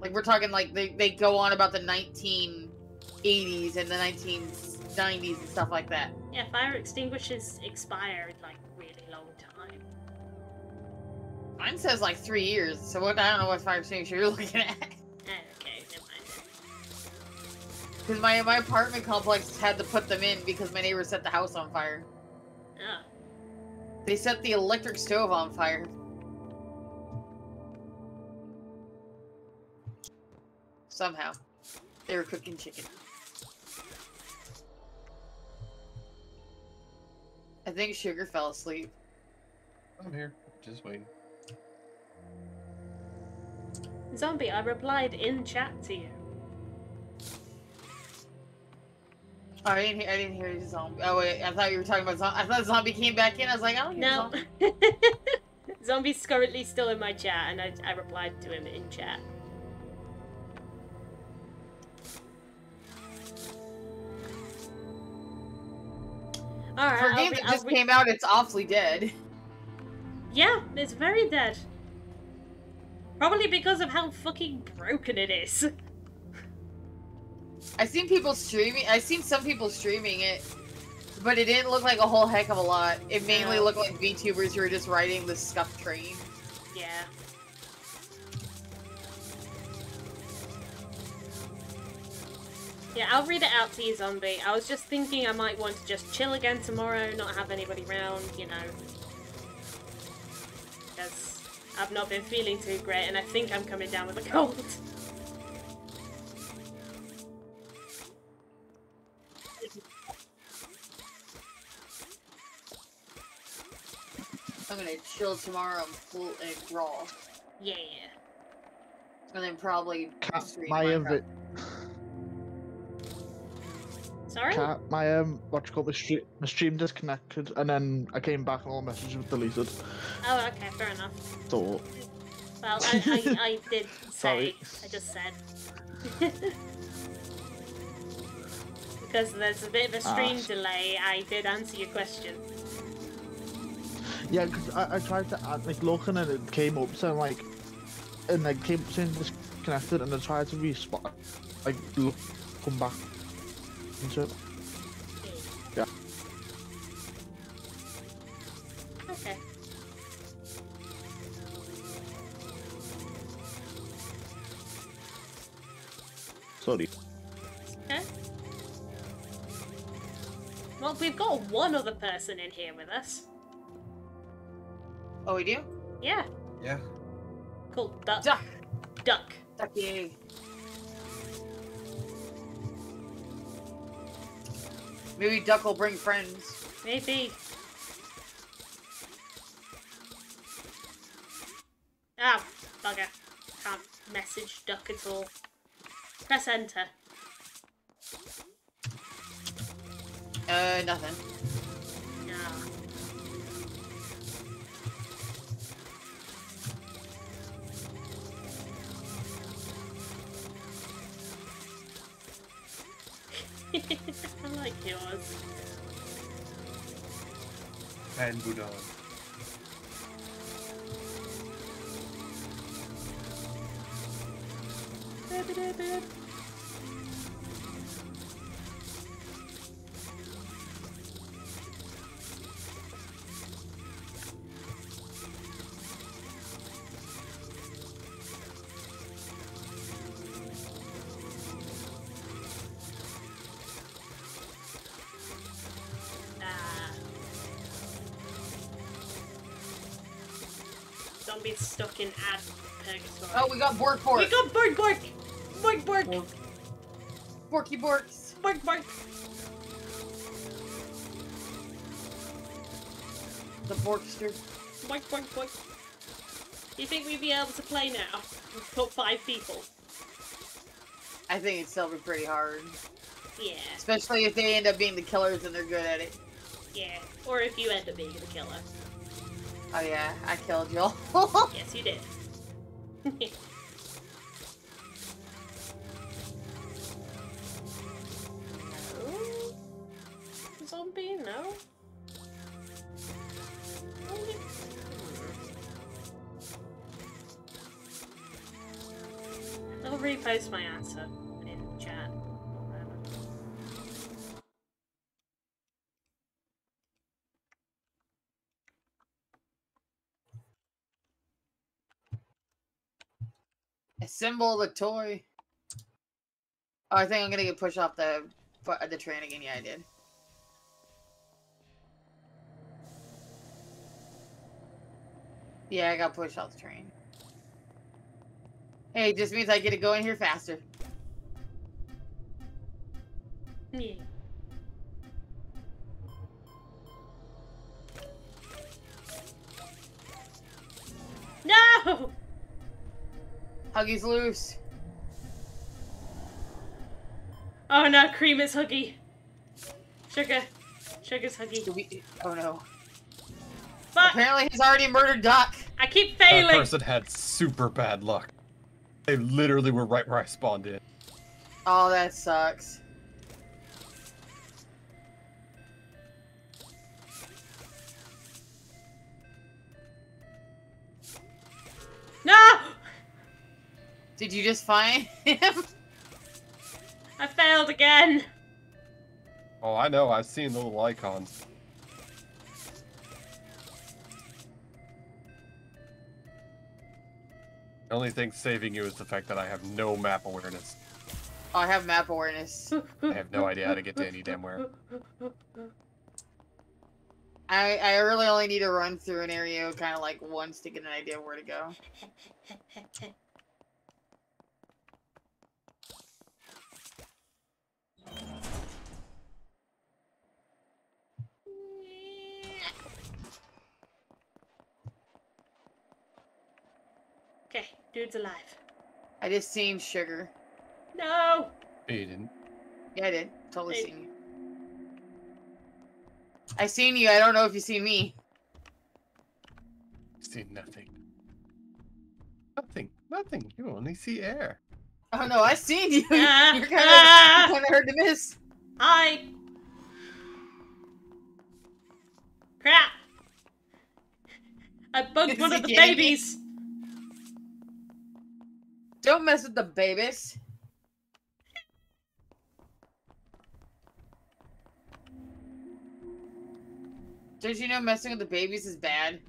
Like we're talking like they, they go on about the 1980s and the 1990s and stuff like that. Yeah, fire extinguishers expire in like a really long time. Mine says like three years, so what I don't know what fire extinguisher you're looking at. Eh, okay, never mind. Because my my apartment complex had to put them in because my neighbor set the house on fire. Ah. They set the electric stove on fire. Somehow. They were cooking chicken. I think Sugar fell asleep. I'm here. Just waiting. Zombie, I replied in chat to you. Oh, I didn't hear. I didn't hear zombie. Oh wait, I thought you were talking about zombie. I thought zombie came back in. I was like, oh, No. zombie. Zombie's currently still in my chat, and I, I replied to him in chat. Alright, For a game that just came out, it's awfully dead. Yeah, it's very dead. Probably because of how fucking broken it is. I seen people streaming. I've seen some people streaming it, but it didn't look like a whole heck of a lot. It mainly No. looked like VTubers who were just riding the scuff train. Yeah. Yeah, I'll read it out to you, Zombie. I was just thinking I might want to just chill again tomorrow, not have anybody round, you know. Because I've not been feeling too great, and I think I'm coming down with a cold. I'm gonna chill tomorrow and full and raw, Yeah. and then probably Cat, my um, Minecraft. Sorry? cat, my um, what you call the stream, my stream disconnected, and then I came back and all messages were deleted. Oh, okay, fair enough. So Well, I, I, I did say. Sorry. I just said. because there's a bit of a stream Ah. delay, I did answer your question. Yeah, 'cause I, I tried to add like looking and it came up saying like, and like came up saying disconnected, and I tried to respot, like look, come back into it. Yeah. Okay. Sorry. Okay. Well, we've got one other person in here with us. Oh, we do. Yeah. Yeah. Cool. Duck. Duck. Duck. Ducky. Maybe Duck will bring friends. Maybe. Ah, bugger. Can't message Duck at all. Press enter. Uh, nothing. I like yours. And Budon. Ah. Zombies stuck in. Oh, we got Bork Bork. we got Borg Borg! Borg Borg! Borky Borks. Borg Borg! The Borkster. Boink, boink, boink. Do you think we'd be able to play now? We've got five people. I think it'd still be pretty hard. Yeah, Especially if they end up being the killers and they're good at it. yeah. Or if you end up being the killer. Oh yeah, I killed y'all. Yes, you did. no? Zombie, no? I'll repost my answer Assemble the toy. Oh, I think I'm gonna get pushed off the the train again. Yeah, I did. Yeah, I got pushed off the train. Hey, just means I get to go in here faster. Yeah. No! Huggy's loose. Oh no, cream is huggy. Sugar. Sugar's huggy. We- Oh no. Fuck! Apparently he's already murdered Doc. I keep failing. That failing! person had super bad luck. They literally were right where I spawned in. Oh, that sucks. Did you just find him? I failed again. Oh, I know. I've seen the little icons. The only thing saving you is the fact that I have no map awareness. Oh, I have map awareness. I have no idea how to get to any damn where. I I really only need to run through an area kind of like once to get an idea of where to go. Okay, dude's alive. I just seen sugar. No! You didn't. Yeah, I did. Totally Hey. seen you. I seen you. I don't know if you seen me. See nothing. Nothing. Nothing. You only see air. Oh no, I seen you. Ah, You're kind of ah. kind of hard to miss. Hi! Crap! I bugged Is one of the babies. me? Babies. Don't mess with the babies. Don't you know messing with the babies is bad?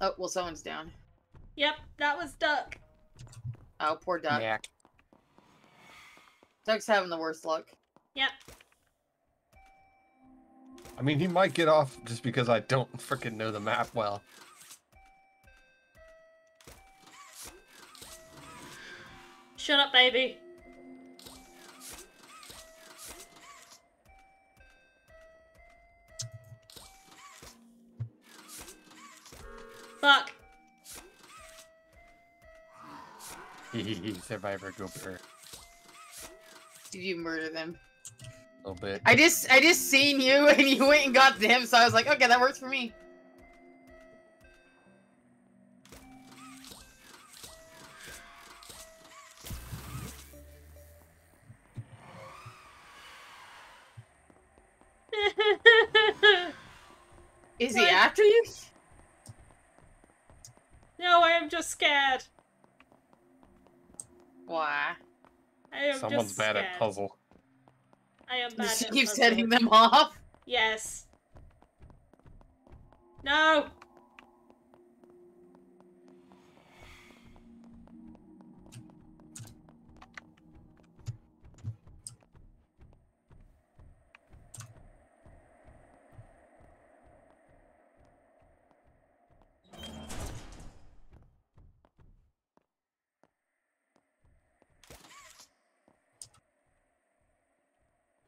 Oh, well, someone's down. Yep, that was Duck. Oh, poor Duck. Yak. Duck's having the worst luck. Yep. I mean, he might get off just because I don't freaking know the map well. Shut up, baby. Fuck. Survivor Gooper. Did you murder them? A little bit. I just, I just seen you and you went and got them, so I was like, okay, that works for me. Is he What? after you? no, I am just scared. Why? I am Someone's just bad scared. at puzzle. I am bad Just keep setting them off. Yes. No.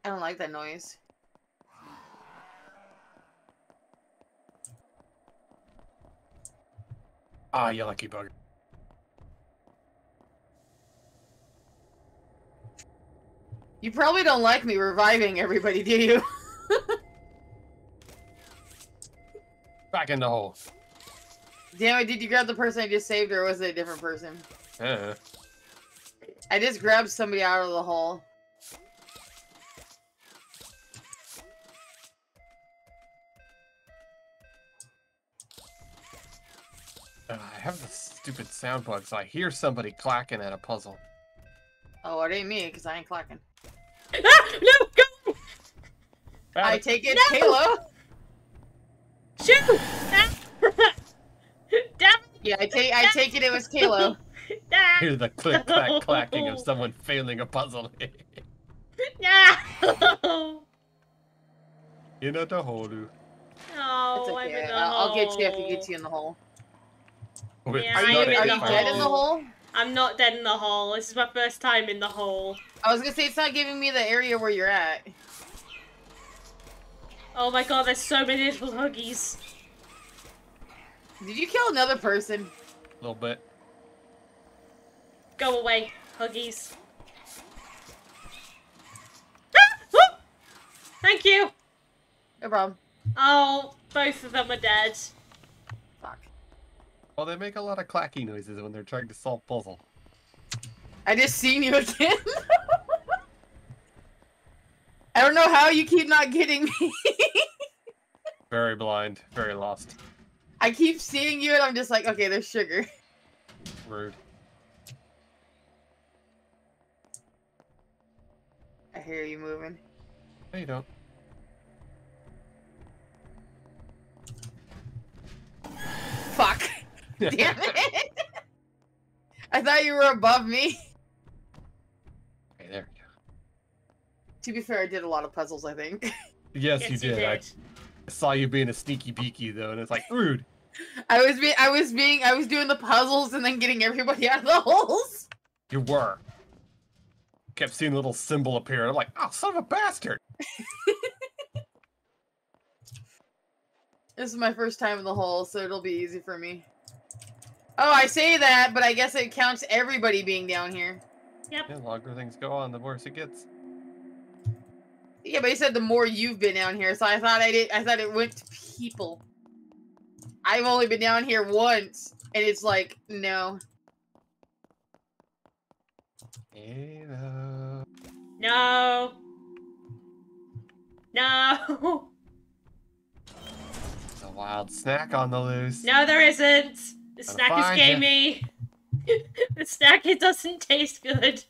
I don't like that noise. Ah, you lucky bugger. You probably don't like me reviving everybody, do you? Back in the hole. Damn it, did you grab the person I just saved or was it a different person? Uh, I just grabbed somebody out of the hole. Uh, I have the stupid sound bug, so I hear somebody clacking at a puzzle. Oh, it ain't me, because I ain't clacking. Ah, no, go! Found I it. take it, No! Halo! Shoot! Ah. Damn! Yeah, I take I take it it was Kalo. Ah, Hear the click clack clacking of someone failing a puzzle. no! you know the holu. Oh, It's I'm in the I'll, I'll get you if you hole. get you in the hole. With Yeah, Are I you, am in the you dead in the hole. hole? I'm not dead in the hole. This is my first time in the hole. I was gonna say it's not giving me the area where you're at. Oh my god, there's so many little huggies. Did you kill another person? A little bit. Go away, huggies. Ah! Thank you. No problem. Oh, both of them are dead. Well, they make a lot of clacky noises when they're trying to solve puzzle. I just seen you again. I don't know how you keep not getting me. Very blind, very lost. I keep seeing you and I'm just like, okay, there's sugar. Rude. I hear you moving. No, you don't. Fuck. Damn it. I thought you were above me. Okay, there we go. To be fair, I did a lot of puzzles, I think. Yes, you did. I saw you being a sneaky beaky though, and it's like rude. I was being I was being I was doing the puzzles and then getting everybody out of the holes. You were. Kept seeing a little symbol appear. I'm like, oh, son of a bastard. This is my first time in the hole, so it'll be easy for me. Oh, I say that, but I guess it counts everybody being down here. Yep. Yeah, the longer things go on, the worse it gets. Yeah, but he said the more you've been down here, so I thought I did. I thought it went to people. I've only been down here once, and it's like no. Hello. No. No. There's a wild snack on the loose. No, there isn't. The snack is find gamey. the snack it doesn't taste good.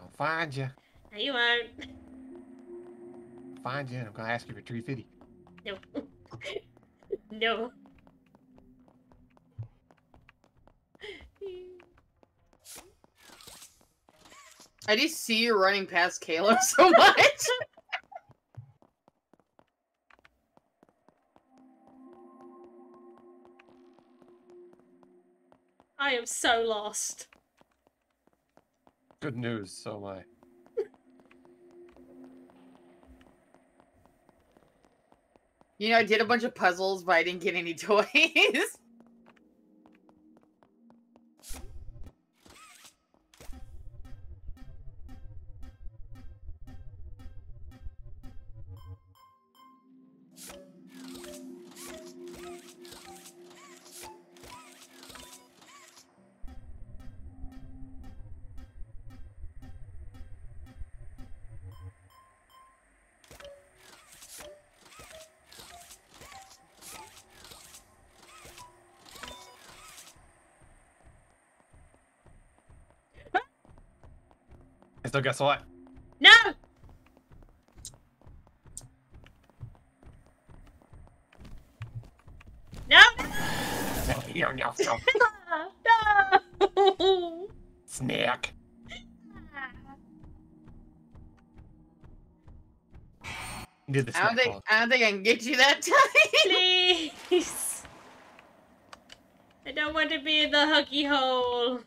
I'll find you. No, you won't. Find you, and I'm gonna ask you for 350. No. no. I just see you running past Kayla so much. I am so lost. Good news, so am I. you know, I did a bunch of puzzles, but I didn't get any toys. And so guess what? No! No! No, no, no. no! Snack. You the I don't think ball. I don't think I can get you that time. Please! I don't want to be in the huggy hole.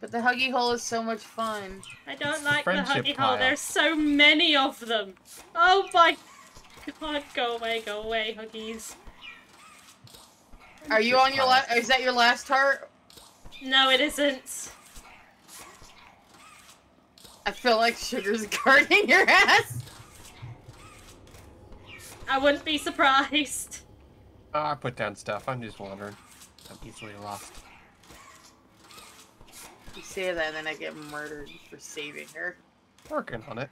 But the huggy hole is so much fun. I don't like the Friendship huggy pile. hole. There's so many of them. Oh my god, go away, go away, huggies. Are you on your last? Is that your last heart? No, it isn't. I feel like sugar's guarding your ass. I wouldn't be surprised. Oh, I put down stuff. I'm just wandering. I'm easily lost. You say that, and then I get murdered for saving her. Working on it.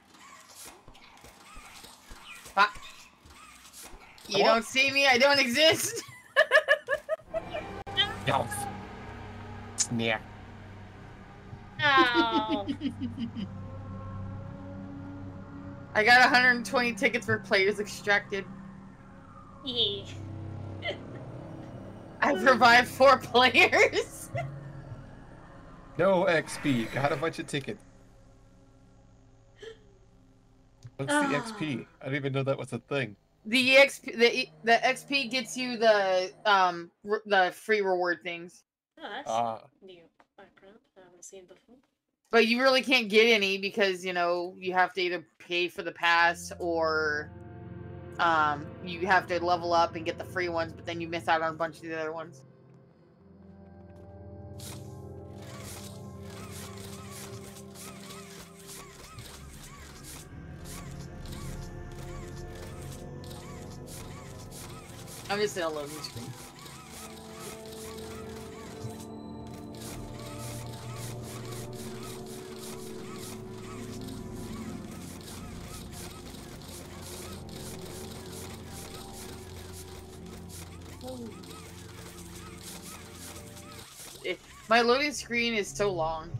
Fuck. You What? don't see me. I don't exist. Yo. Snack. Oh. I got 120 tickets for players extracted. Yeah. I've revived four players. No XP. Got a bunch of tickets. What's the Ah. XP? I didn't even know that was a thing. The XP, the the XP gets you the um r- the free reward things, Oh, that's Ah, new background. I haven't seen before. but you really can't get any because you know you have to either pay for the pass or um you have to level up and get the free ones, but then you miss out on a bunch of the other ones. I'm just in a loading screen. My loading screen is so long.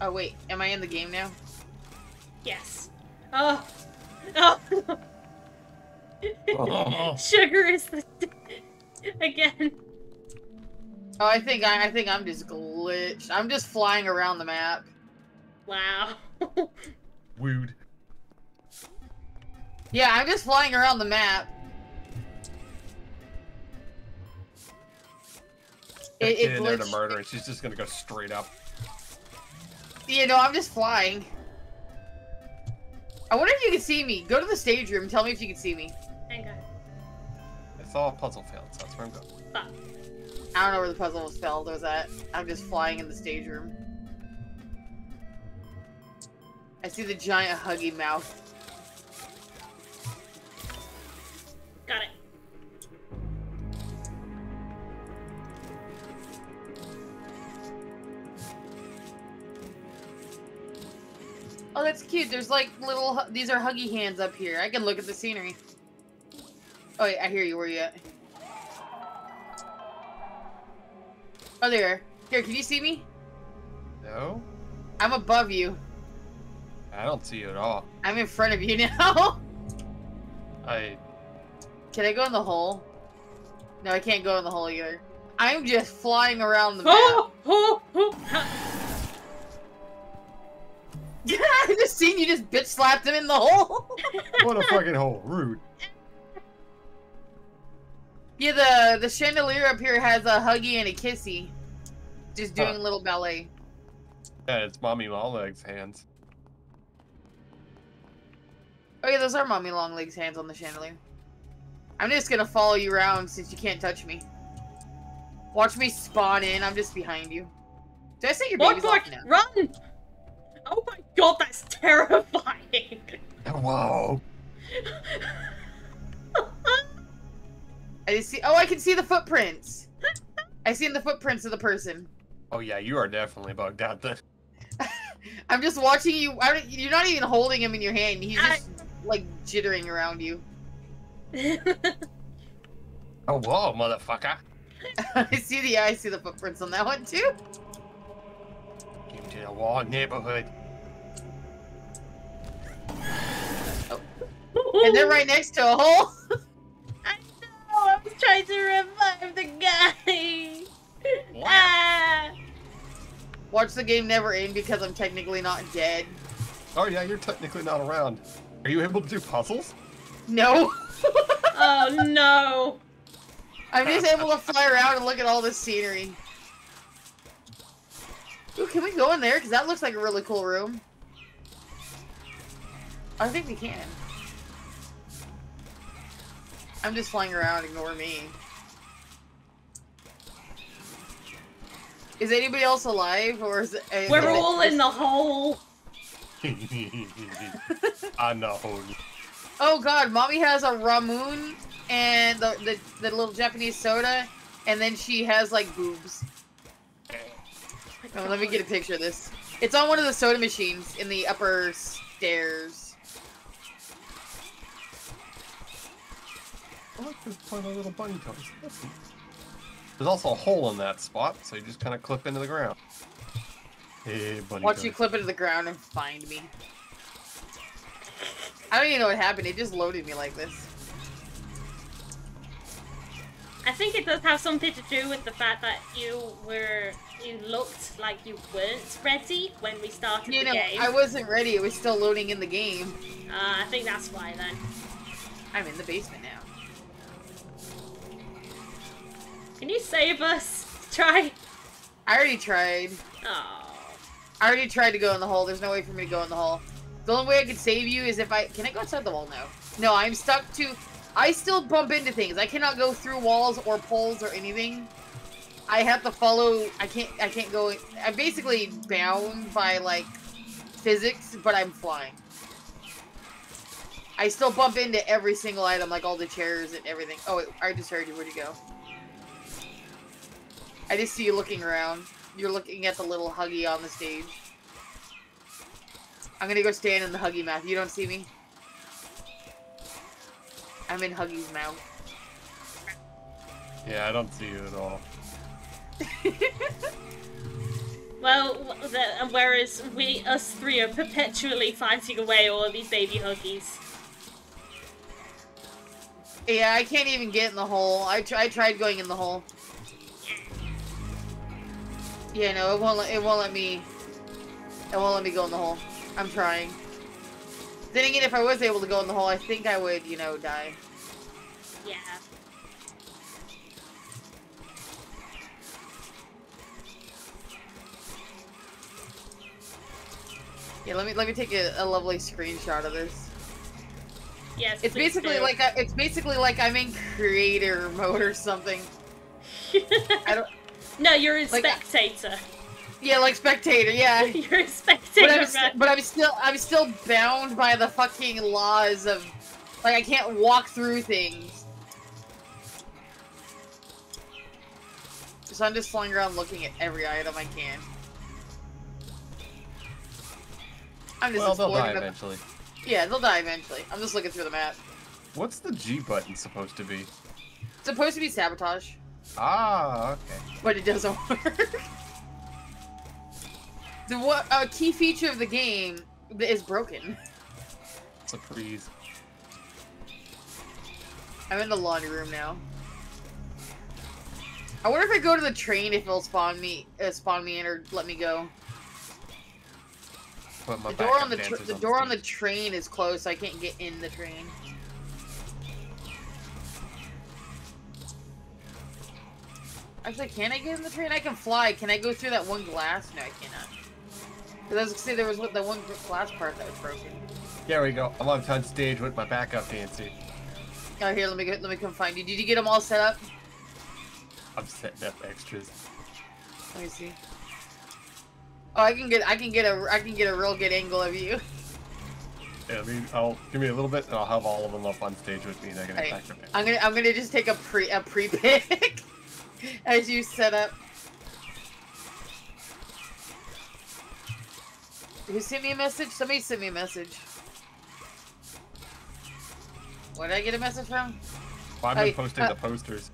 Oh wait, am I in the game now? Yes. Oh. Oh. Oh. Sugar is the again. Oh, I think I, I think I'm just glitched. I'm just flying around the map. Wow. wooed. Yeah, I'm just flying around the map. It, It, it in there to murder, and she's just gonna go straight up. You know, I'm just flying. I wonder if you can see me. Go to the stage room. Tell me if you can see me. Hang on. It's all puzzle field, so that's where I'm going. Fuck. I don't know where the puzzle was filled was at. I'm just flying in the stage room. I see the giant huggy mouth. Got it. Oh, that's cute. There's like little. These are huggy hands up here. I can look at the scenery. Oh, wait, I hear you. Where you at? Oh, there. Here, can you see me? No, I'm above you. I don't see you at all. I'm in front of you now. I can I go in the hole? No, I can't go in the hole either. I'm just flying around the map. Oh, oh, oh. Ha- I just seen you just bitch slapped him in the hole. what a fucking hole. Rude. yeah, the the chandelier up here has a huggy and a kissy, just doing Huh. little ballet. Yeah, it's mommy long legs hands. Oh yeah, those are mommy long legs hands on the chandelier. I'm just gonna follow you around since you can't touch me. Watch me spawn in. I'm just behind you. Did I say your Walk, baby's walk, now? run! Oh my god, that's terrifying. Whoa. I just see. Oh, I can see the footprints. I seen the footprints of the person. Oh yeah, you are definitely bugged out then. I'm just watching you. I don't, you're not even holding him in your hand. He's I- just like jittering around you. Oh whoa, motherfucker. I see the I see the footprints on that one too. Came to the wrong neighborhood. Oh. And they're right next to a hole. I know, I was trying to revive the guy. ah. Watch the game never end because I'm technically not dead. Oh yeah, you're technically not around. Are you able to do puzzles? No. Oh no. I'm just able to fly around and look at all this scenery. Ooh, can we go in there? Because that looks like a really cool room. I think we can. I'm just flying around, ignore me. Is anybody else alive, or is it... is We're it all in the hole. I know. Oh god, mommy has a Ramune and the, the, the little Japanese soda, and then she has, like, boobs. Oh, let me get a picture of this. It's on one of the soda machines in the upper stairs. I like this tiny little bunny toys. There's also a hole in that spot, so you just kind of clip into the ground. Hey, bunny Watch you clip into the ground and find me. I don't even know what happened. It just loaded me like this. I think it does have something to do with the fact that you were you looked like you weren't ready when we started You the know, game. I wasn't ready. It was still loading in the game. Uh, I think that's why then. I'm in the basement now. Can you save us? Try. I already tried. Oh. I already tried to go in the hole. There's no way for me to go in the hole. The only way I could save you is if I... Can I go outside the wall now? No, I'm stuck to... I still bump into things. I cannot go through walls or poles or anything. I have to follow... I can't I can't go... I'm basically bound by, like, physics, but I'm flying. I still bump into every single item, like all the chairs and everything. Oh, wait, I just heard you. Where'd you go? I just see you looking around. You're looking at the little Huggy on the stage. I'm gonna go stand in the Huggy mouth. You don't see me? I'm in Huggy's mouth. Yeah, I don't see you at all. Well, the, and whereas we, us three, are perpetually fighting away all of these baby huggies. Yeah, I can't even get in the hole. I, tr I tried going in the hole. Yeah, no, it won't. Let, it won't let me. It won't let me go in the hole. I'm trying. Then again, if I was able to go in the hole, I think I would, you know, die. Yeah. Yeah, let me let me take a, a lovely screenshot of this. Yes. It's basically do. like a, it's basically like I'm in creator mode or something. I don't. No, you're a Like, uh, spectator. Yeah, like spectator. Yeah. you're a But spectator. I'm, but I'm still I'm still bound by the fucking laws of like I can't walk through things. So I'm just flying around looking at every item I can. I'm just Well, they'll die exploring the- eventually. Yeah, they'll die eventually. I'm just looking through the map. What's the G button supposed to be? It's supposed to be sabotage, Ah, okay. but it doesn't work. the what a key feature of the game is broken. It's a freeze. I'm in the laundry room now. I wonder if I go to the train if it'll spawn me, uh, spawn me in or let me go. Put my The door on the the door on the train is closed, so I can't get in the train. Actually, can I get in the train? I can fly. Can I go through that one glass? No, I cannot. Because I was gonna say there was what- that one glass part that was broken. There we go. I'm on stage with my backup dancer. Oh, here, let me get, let me come find you. Did you get them all set up? I'm setting up extras. Let me see. Oh, I can get I can get a I can get a real good angle of you. Yeah, I mean, I'll give me a little bit, and I'll have all of them up on stage with me, and I can them. I'm gonna I'm gonna just take a pre a pre pick as you set up. Who sent me a message? Somebody sent me a message. Where did I get a message from? Well, I've been Hey, posting uh, the posters.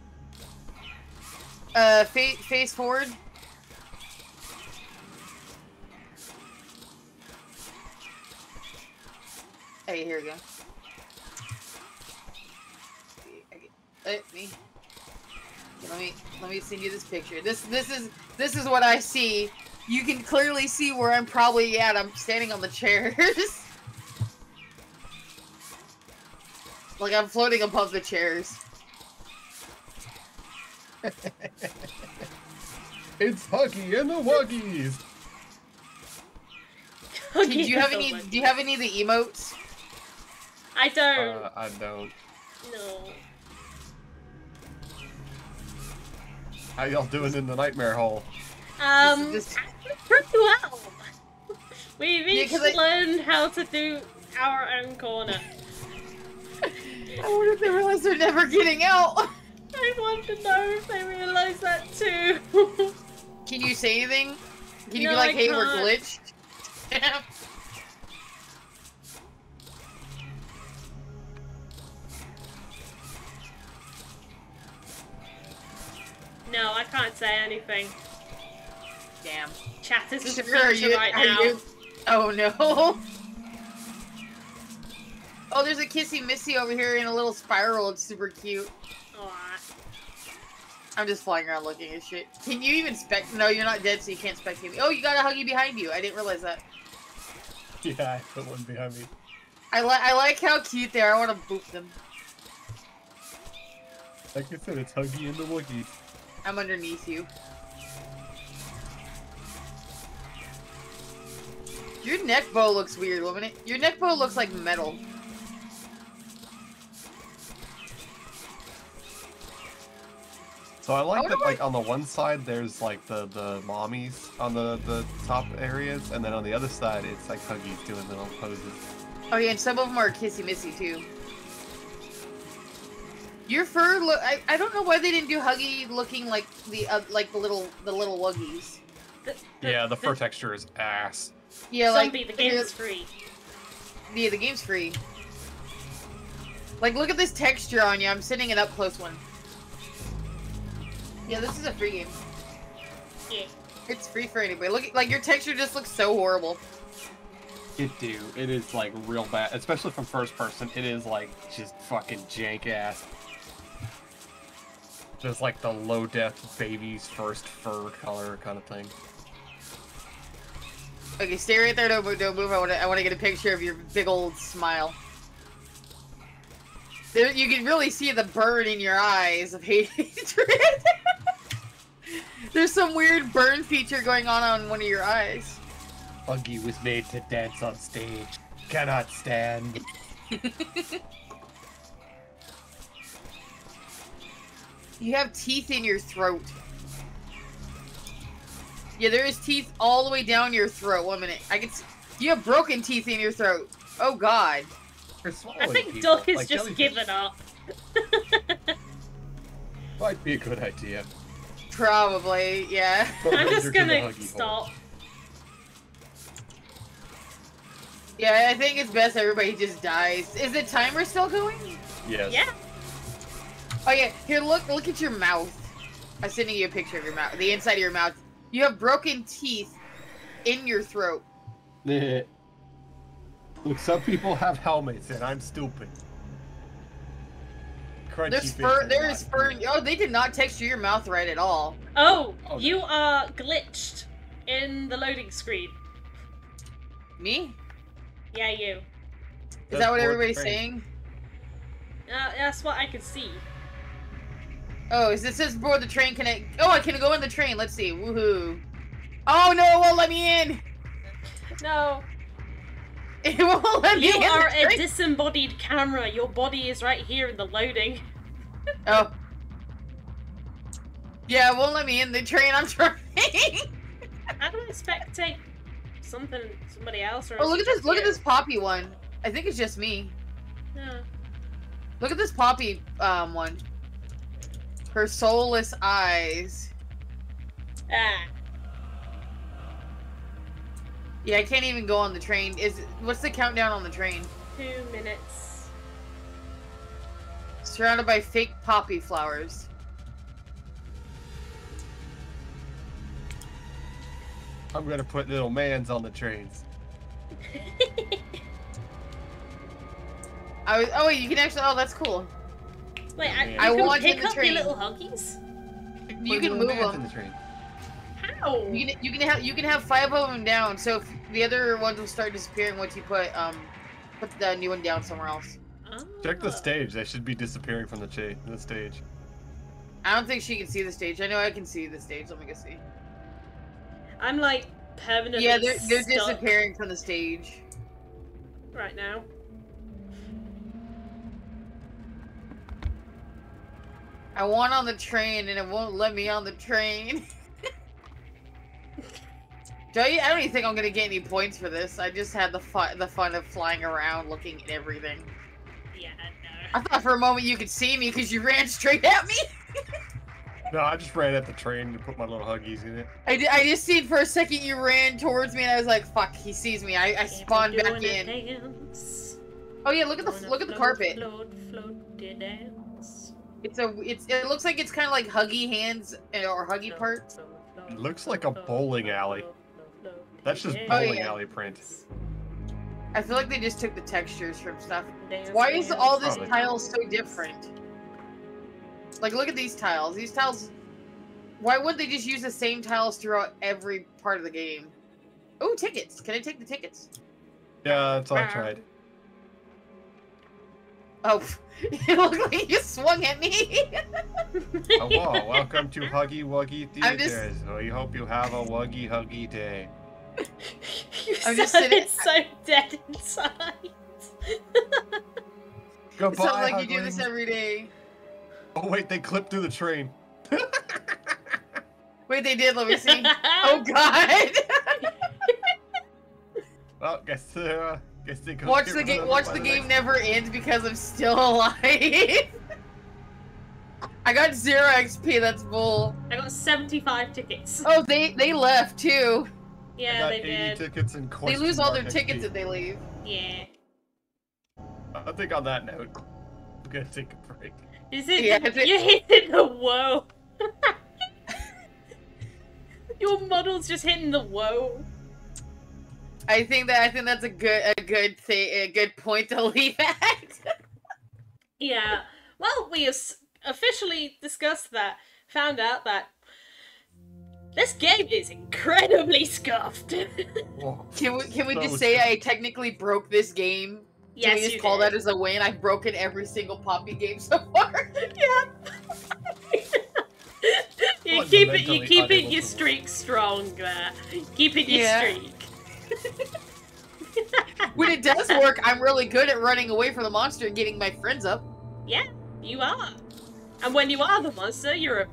Uh, fa face forward. Hey, here we go. Let me. Let me let me send you this picture. This this is this is what I see. You can clearly see where I'm probably at. I'm standing on the chairs. like I'm floating above the chairs. It's Huggy and the Wuggies! Do you have any? Do you have any of the emotes? I don't. Uh, I don't. no. How y'all doing in the nightmare hole? Um, This- pretty well. We've Yeah, each 'cause I- learned how to do our own corner. I wonder if they realize they're never getting out. I want to know if they realise that too. Can you say anything? Can you No, be like, I "Hey, we're glitched"? no, I can't say anything. Damn. Chat is Sister, just are you, right are now. you? Oh no. Oh, there's a kissy missy over here in a little spiral. It's super cute. Aw. I'm just flying around looking at shit. Can you even spec? No, you're not dead, so you can't spectate me. Oh, you got a huggy behind you. I didn't realize that. Yeah, I put one behind me. I like I like how cute they are. I want to boop them. Like I said, it's Huggy and the Woogie. I'm underneath you. Your neck bow looks weird, woman. Your neck bow looks like metal. So I like wonder that, like on the one side, there's like the the mommies on the the top areas, and then on the other side, it's like Huggies doing little poses. Oh yeah, and some of them are kissy missy too. Your fur look. I, I don't know why they didn't do huggy looking like the uh, like the little the little wuggies. The, Yeah, the fur texture is ass. Yeah, like Zombie, the game is free. Yeah, the game's free. Like, look at this texture on you. I'm sending an up close one. Yeah, this is a free game. Yeah. It's free for anybody. Look, at- like your texture just looks so horrible. It do. It is like real bad, especially from first person. It is like just fucking jank ass. Just like the low def baby's first fur color kind of thing. Okay, stay right there. Don't move. Don't move. I want to. I want to get a picture of your big old smile. There, you can really see the burn in your eyes of hatred. There's some weird burn feature going on on one of your eyes. Huggy was made to dance on stage. Cannot stand. You have teeth in your throat. Yeah, there is teeth all the way down your throat. One minute. I can see. You have broken teeth in your throat. Oh god. I think people, Doc has like just jellyfish. given up. Might be a good idea. Probably, yeah. I'm just gonna huggy hole. stop. Yeah, I think it's best everybody just dies. Is the timer still going? Yes. Yeah. Oh yeah, here look look at your mouth. I'm sending you a picture of your mouth. The inside of your mouth. You have broken teeth in your throat. Look, some people have helmets, and I'm stupid. Crunchy There's bits fur are there not is fur oh they did not texture your mouth right at all. Oh, Oh, you are glitched in the loading screen. Me? Yeah, you. Is That's that what everybody's train. saying? Uh, that's what I could see. Oh, is it says board the train Can I? Oh I can go in the train, let's see. Woohoo. Oh no, it won't let me in! No, It won't let me in. you are a disembodied camera. Your body is right here in the loading. Oh. Yeah, it won't let me in the train. I'm trying. How do I spectate something, somebody else? Or oh, look at this! Look at this poppy one. I think it's just me. Yeah. Look at this poppy um one. Her soulless eyes. Ah, Yeah, I can't even go on the train. Is what's the countdown on the train? two minutes. Surrounded by fake poppy flowers. I'm gonna put little mans on the trains. I was. Oh wait, you can actually. Oh, that's cool. Wait, I, you I can want in pick the up train. your little huggies? You can move them. in the train. How? You can you can have you can have five of them down. So if the other ones will start disappearing once you put um put the new one down somewhere else. Check the stage. They should be disappearing from the cha- the stage. I don't think she can see the stage. I know I can see the stage. Let me go see. I'm like permanently Yeah, they're they're stuck disappearing from the stage. right now. I want on the train and it won't let me on the train. Do I, I don't even think I'm gonna get any points for this. I just had the fun the fun of flying around looking at everything. Yeah, no. I thought for a moment you could see me because you ran straight at me. No, I just ran at the train and put my little huggies in it. I, di- I just seen for a second you ran towards me and I was like, fuck, he sees me. I, I spawned back in. dance. Oh yeah, look at the Doing a look at the float, carpet. Float, float, the dance. It's a it's it looks like it's kind of like huggy hands uh, or huggy parts. float, float, It looks like a bowling alley. That's just the Oh, bowling yeah. alley print. I feel like they just took the textures from stuff. Why is all this Probably. tile so different? Like look at these tiles. These tiles Why wouldn't they just use the same tiles throughout every part of the game? Oh, tickets. Can I take the tickets? Yeah, that's all I tried. Oh, it looked like you swung at me. Hello, welcome to Huggy Wuggy I'm just- Theaters. We hope you have a wuggy huggy day. you I'm just sitting- so dead inside. Goodbye, it Goodbye, sounds like you do this every day. Oh wait, they clipped through the train. Wait, they did. Let me see. oh God! Well, guess uh, guess they go watch the game. Watch the the game never ends because I'm still alive. I got zero XP. That's bull. I got 75 tickets. Oh, they they left too. I yeah, got they 80 did. tickets and They lose all their mark tickets if they leave. Yeah. I think on that note, I'm gonna take a break. Is it? Yeah, is it- You're hitting the whoa. Your model's just hitting the whoa. I think that I think that's a good a good thing a good point to leave at. Yeah. Well, we have officially discussed that. Found out that this game is incredibly scuffed. Whoa. Can we can we So just say I technically broke this game? Can yes, we just you call did. that as a win? I've broken every single Poppy game so far. yeah. you Well, keep it. You mentally keep it. Your streak strong there. Keeping your Yeah. streak. when it does work, I'm really good at running away from the monster and getting my friends up. Yeah, you are. And when you are the monster, you're a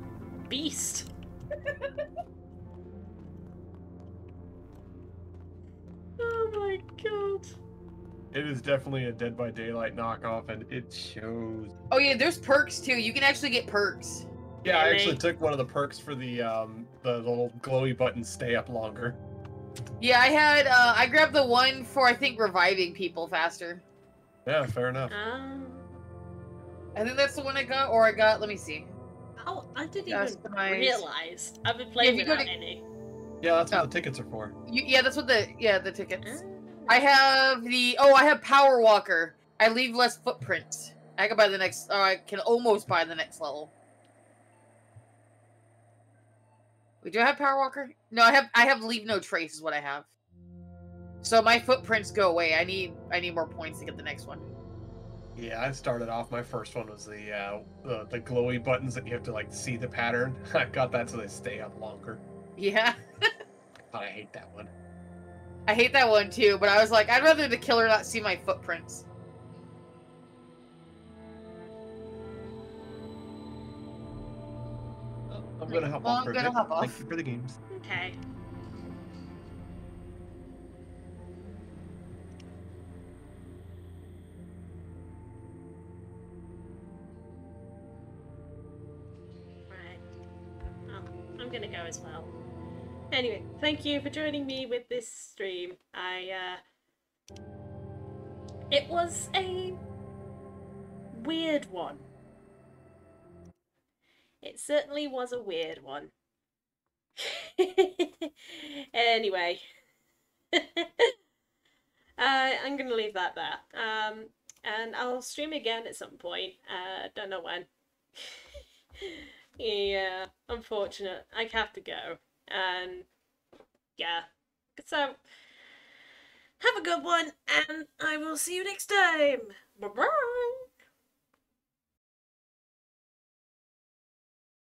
beast. oh my god. It is definitely a Dead by Daylight knockoff, and it shows. Oh yeah, there's perks too. You can actually get perks. Yeah, I actually took one of the perks for the um the little glowy button stay up longer. Yeah, I had uh I grabbed the one for I think reviving people faster. Yeah, fair enough. Um, I think that's the one I got, or I got. Let me see. oh, I didn't That's even nice. realize. I've been playing if you go without to- any. Yeah, that's what Oh. the tickets are for. You, yeah, that's what the yeah the tickets. Ah. I have the oh I have Power Walker. I leave less footprints. I can buy the next. Oh, I can almost buy the next level. Wait, do I have Power Walker? No, I have. I have Leave No Trace is what I have. So my footprints go away. I need. I need more points to get the next one. Yeah, I started off. My first one was the uh the, the glowy buttons that you have to like see the pattern. I got that so they stay up longer. Yeah, I hate that one. I hate that one too. But I was like, I'd rather the killer not see my footprints. I'm gonna hop Well, off I'm gonna bit. hop Thank you for the games. Okay. Right. Well, I'm gonna go as well. Anyway, thank you for joining me with this stream. I, uh. It was a weird one. It certainly was a weird one. anyway, uh, I'm gonna leave that there. Um, and I'll stream again at some point. Uh, don't know when. yeah, unfortunate. I have to go. And yeah, so have a good one, and I will see you next time. Bye bye.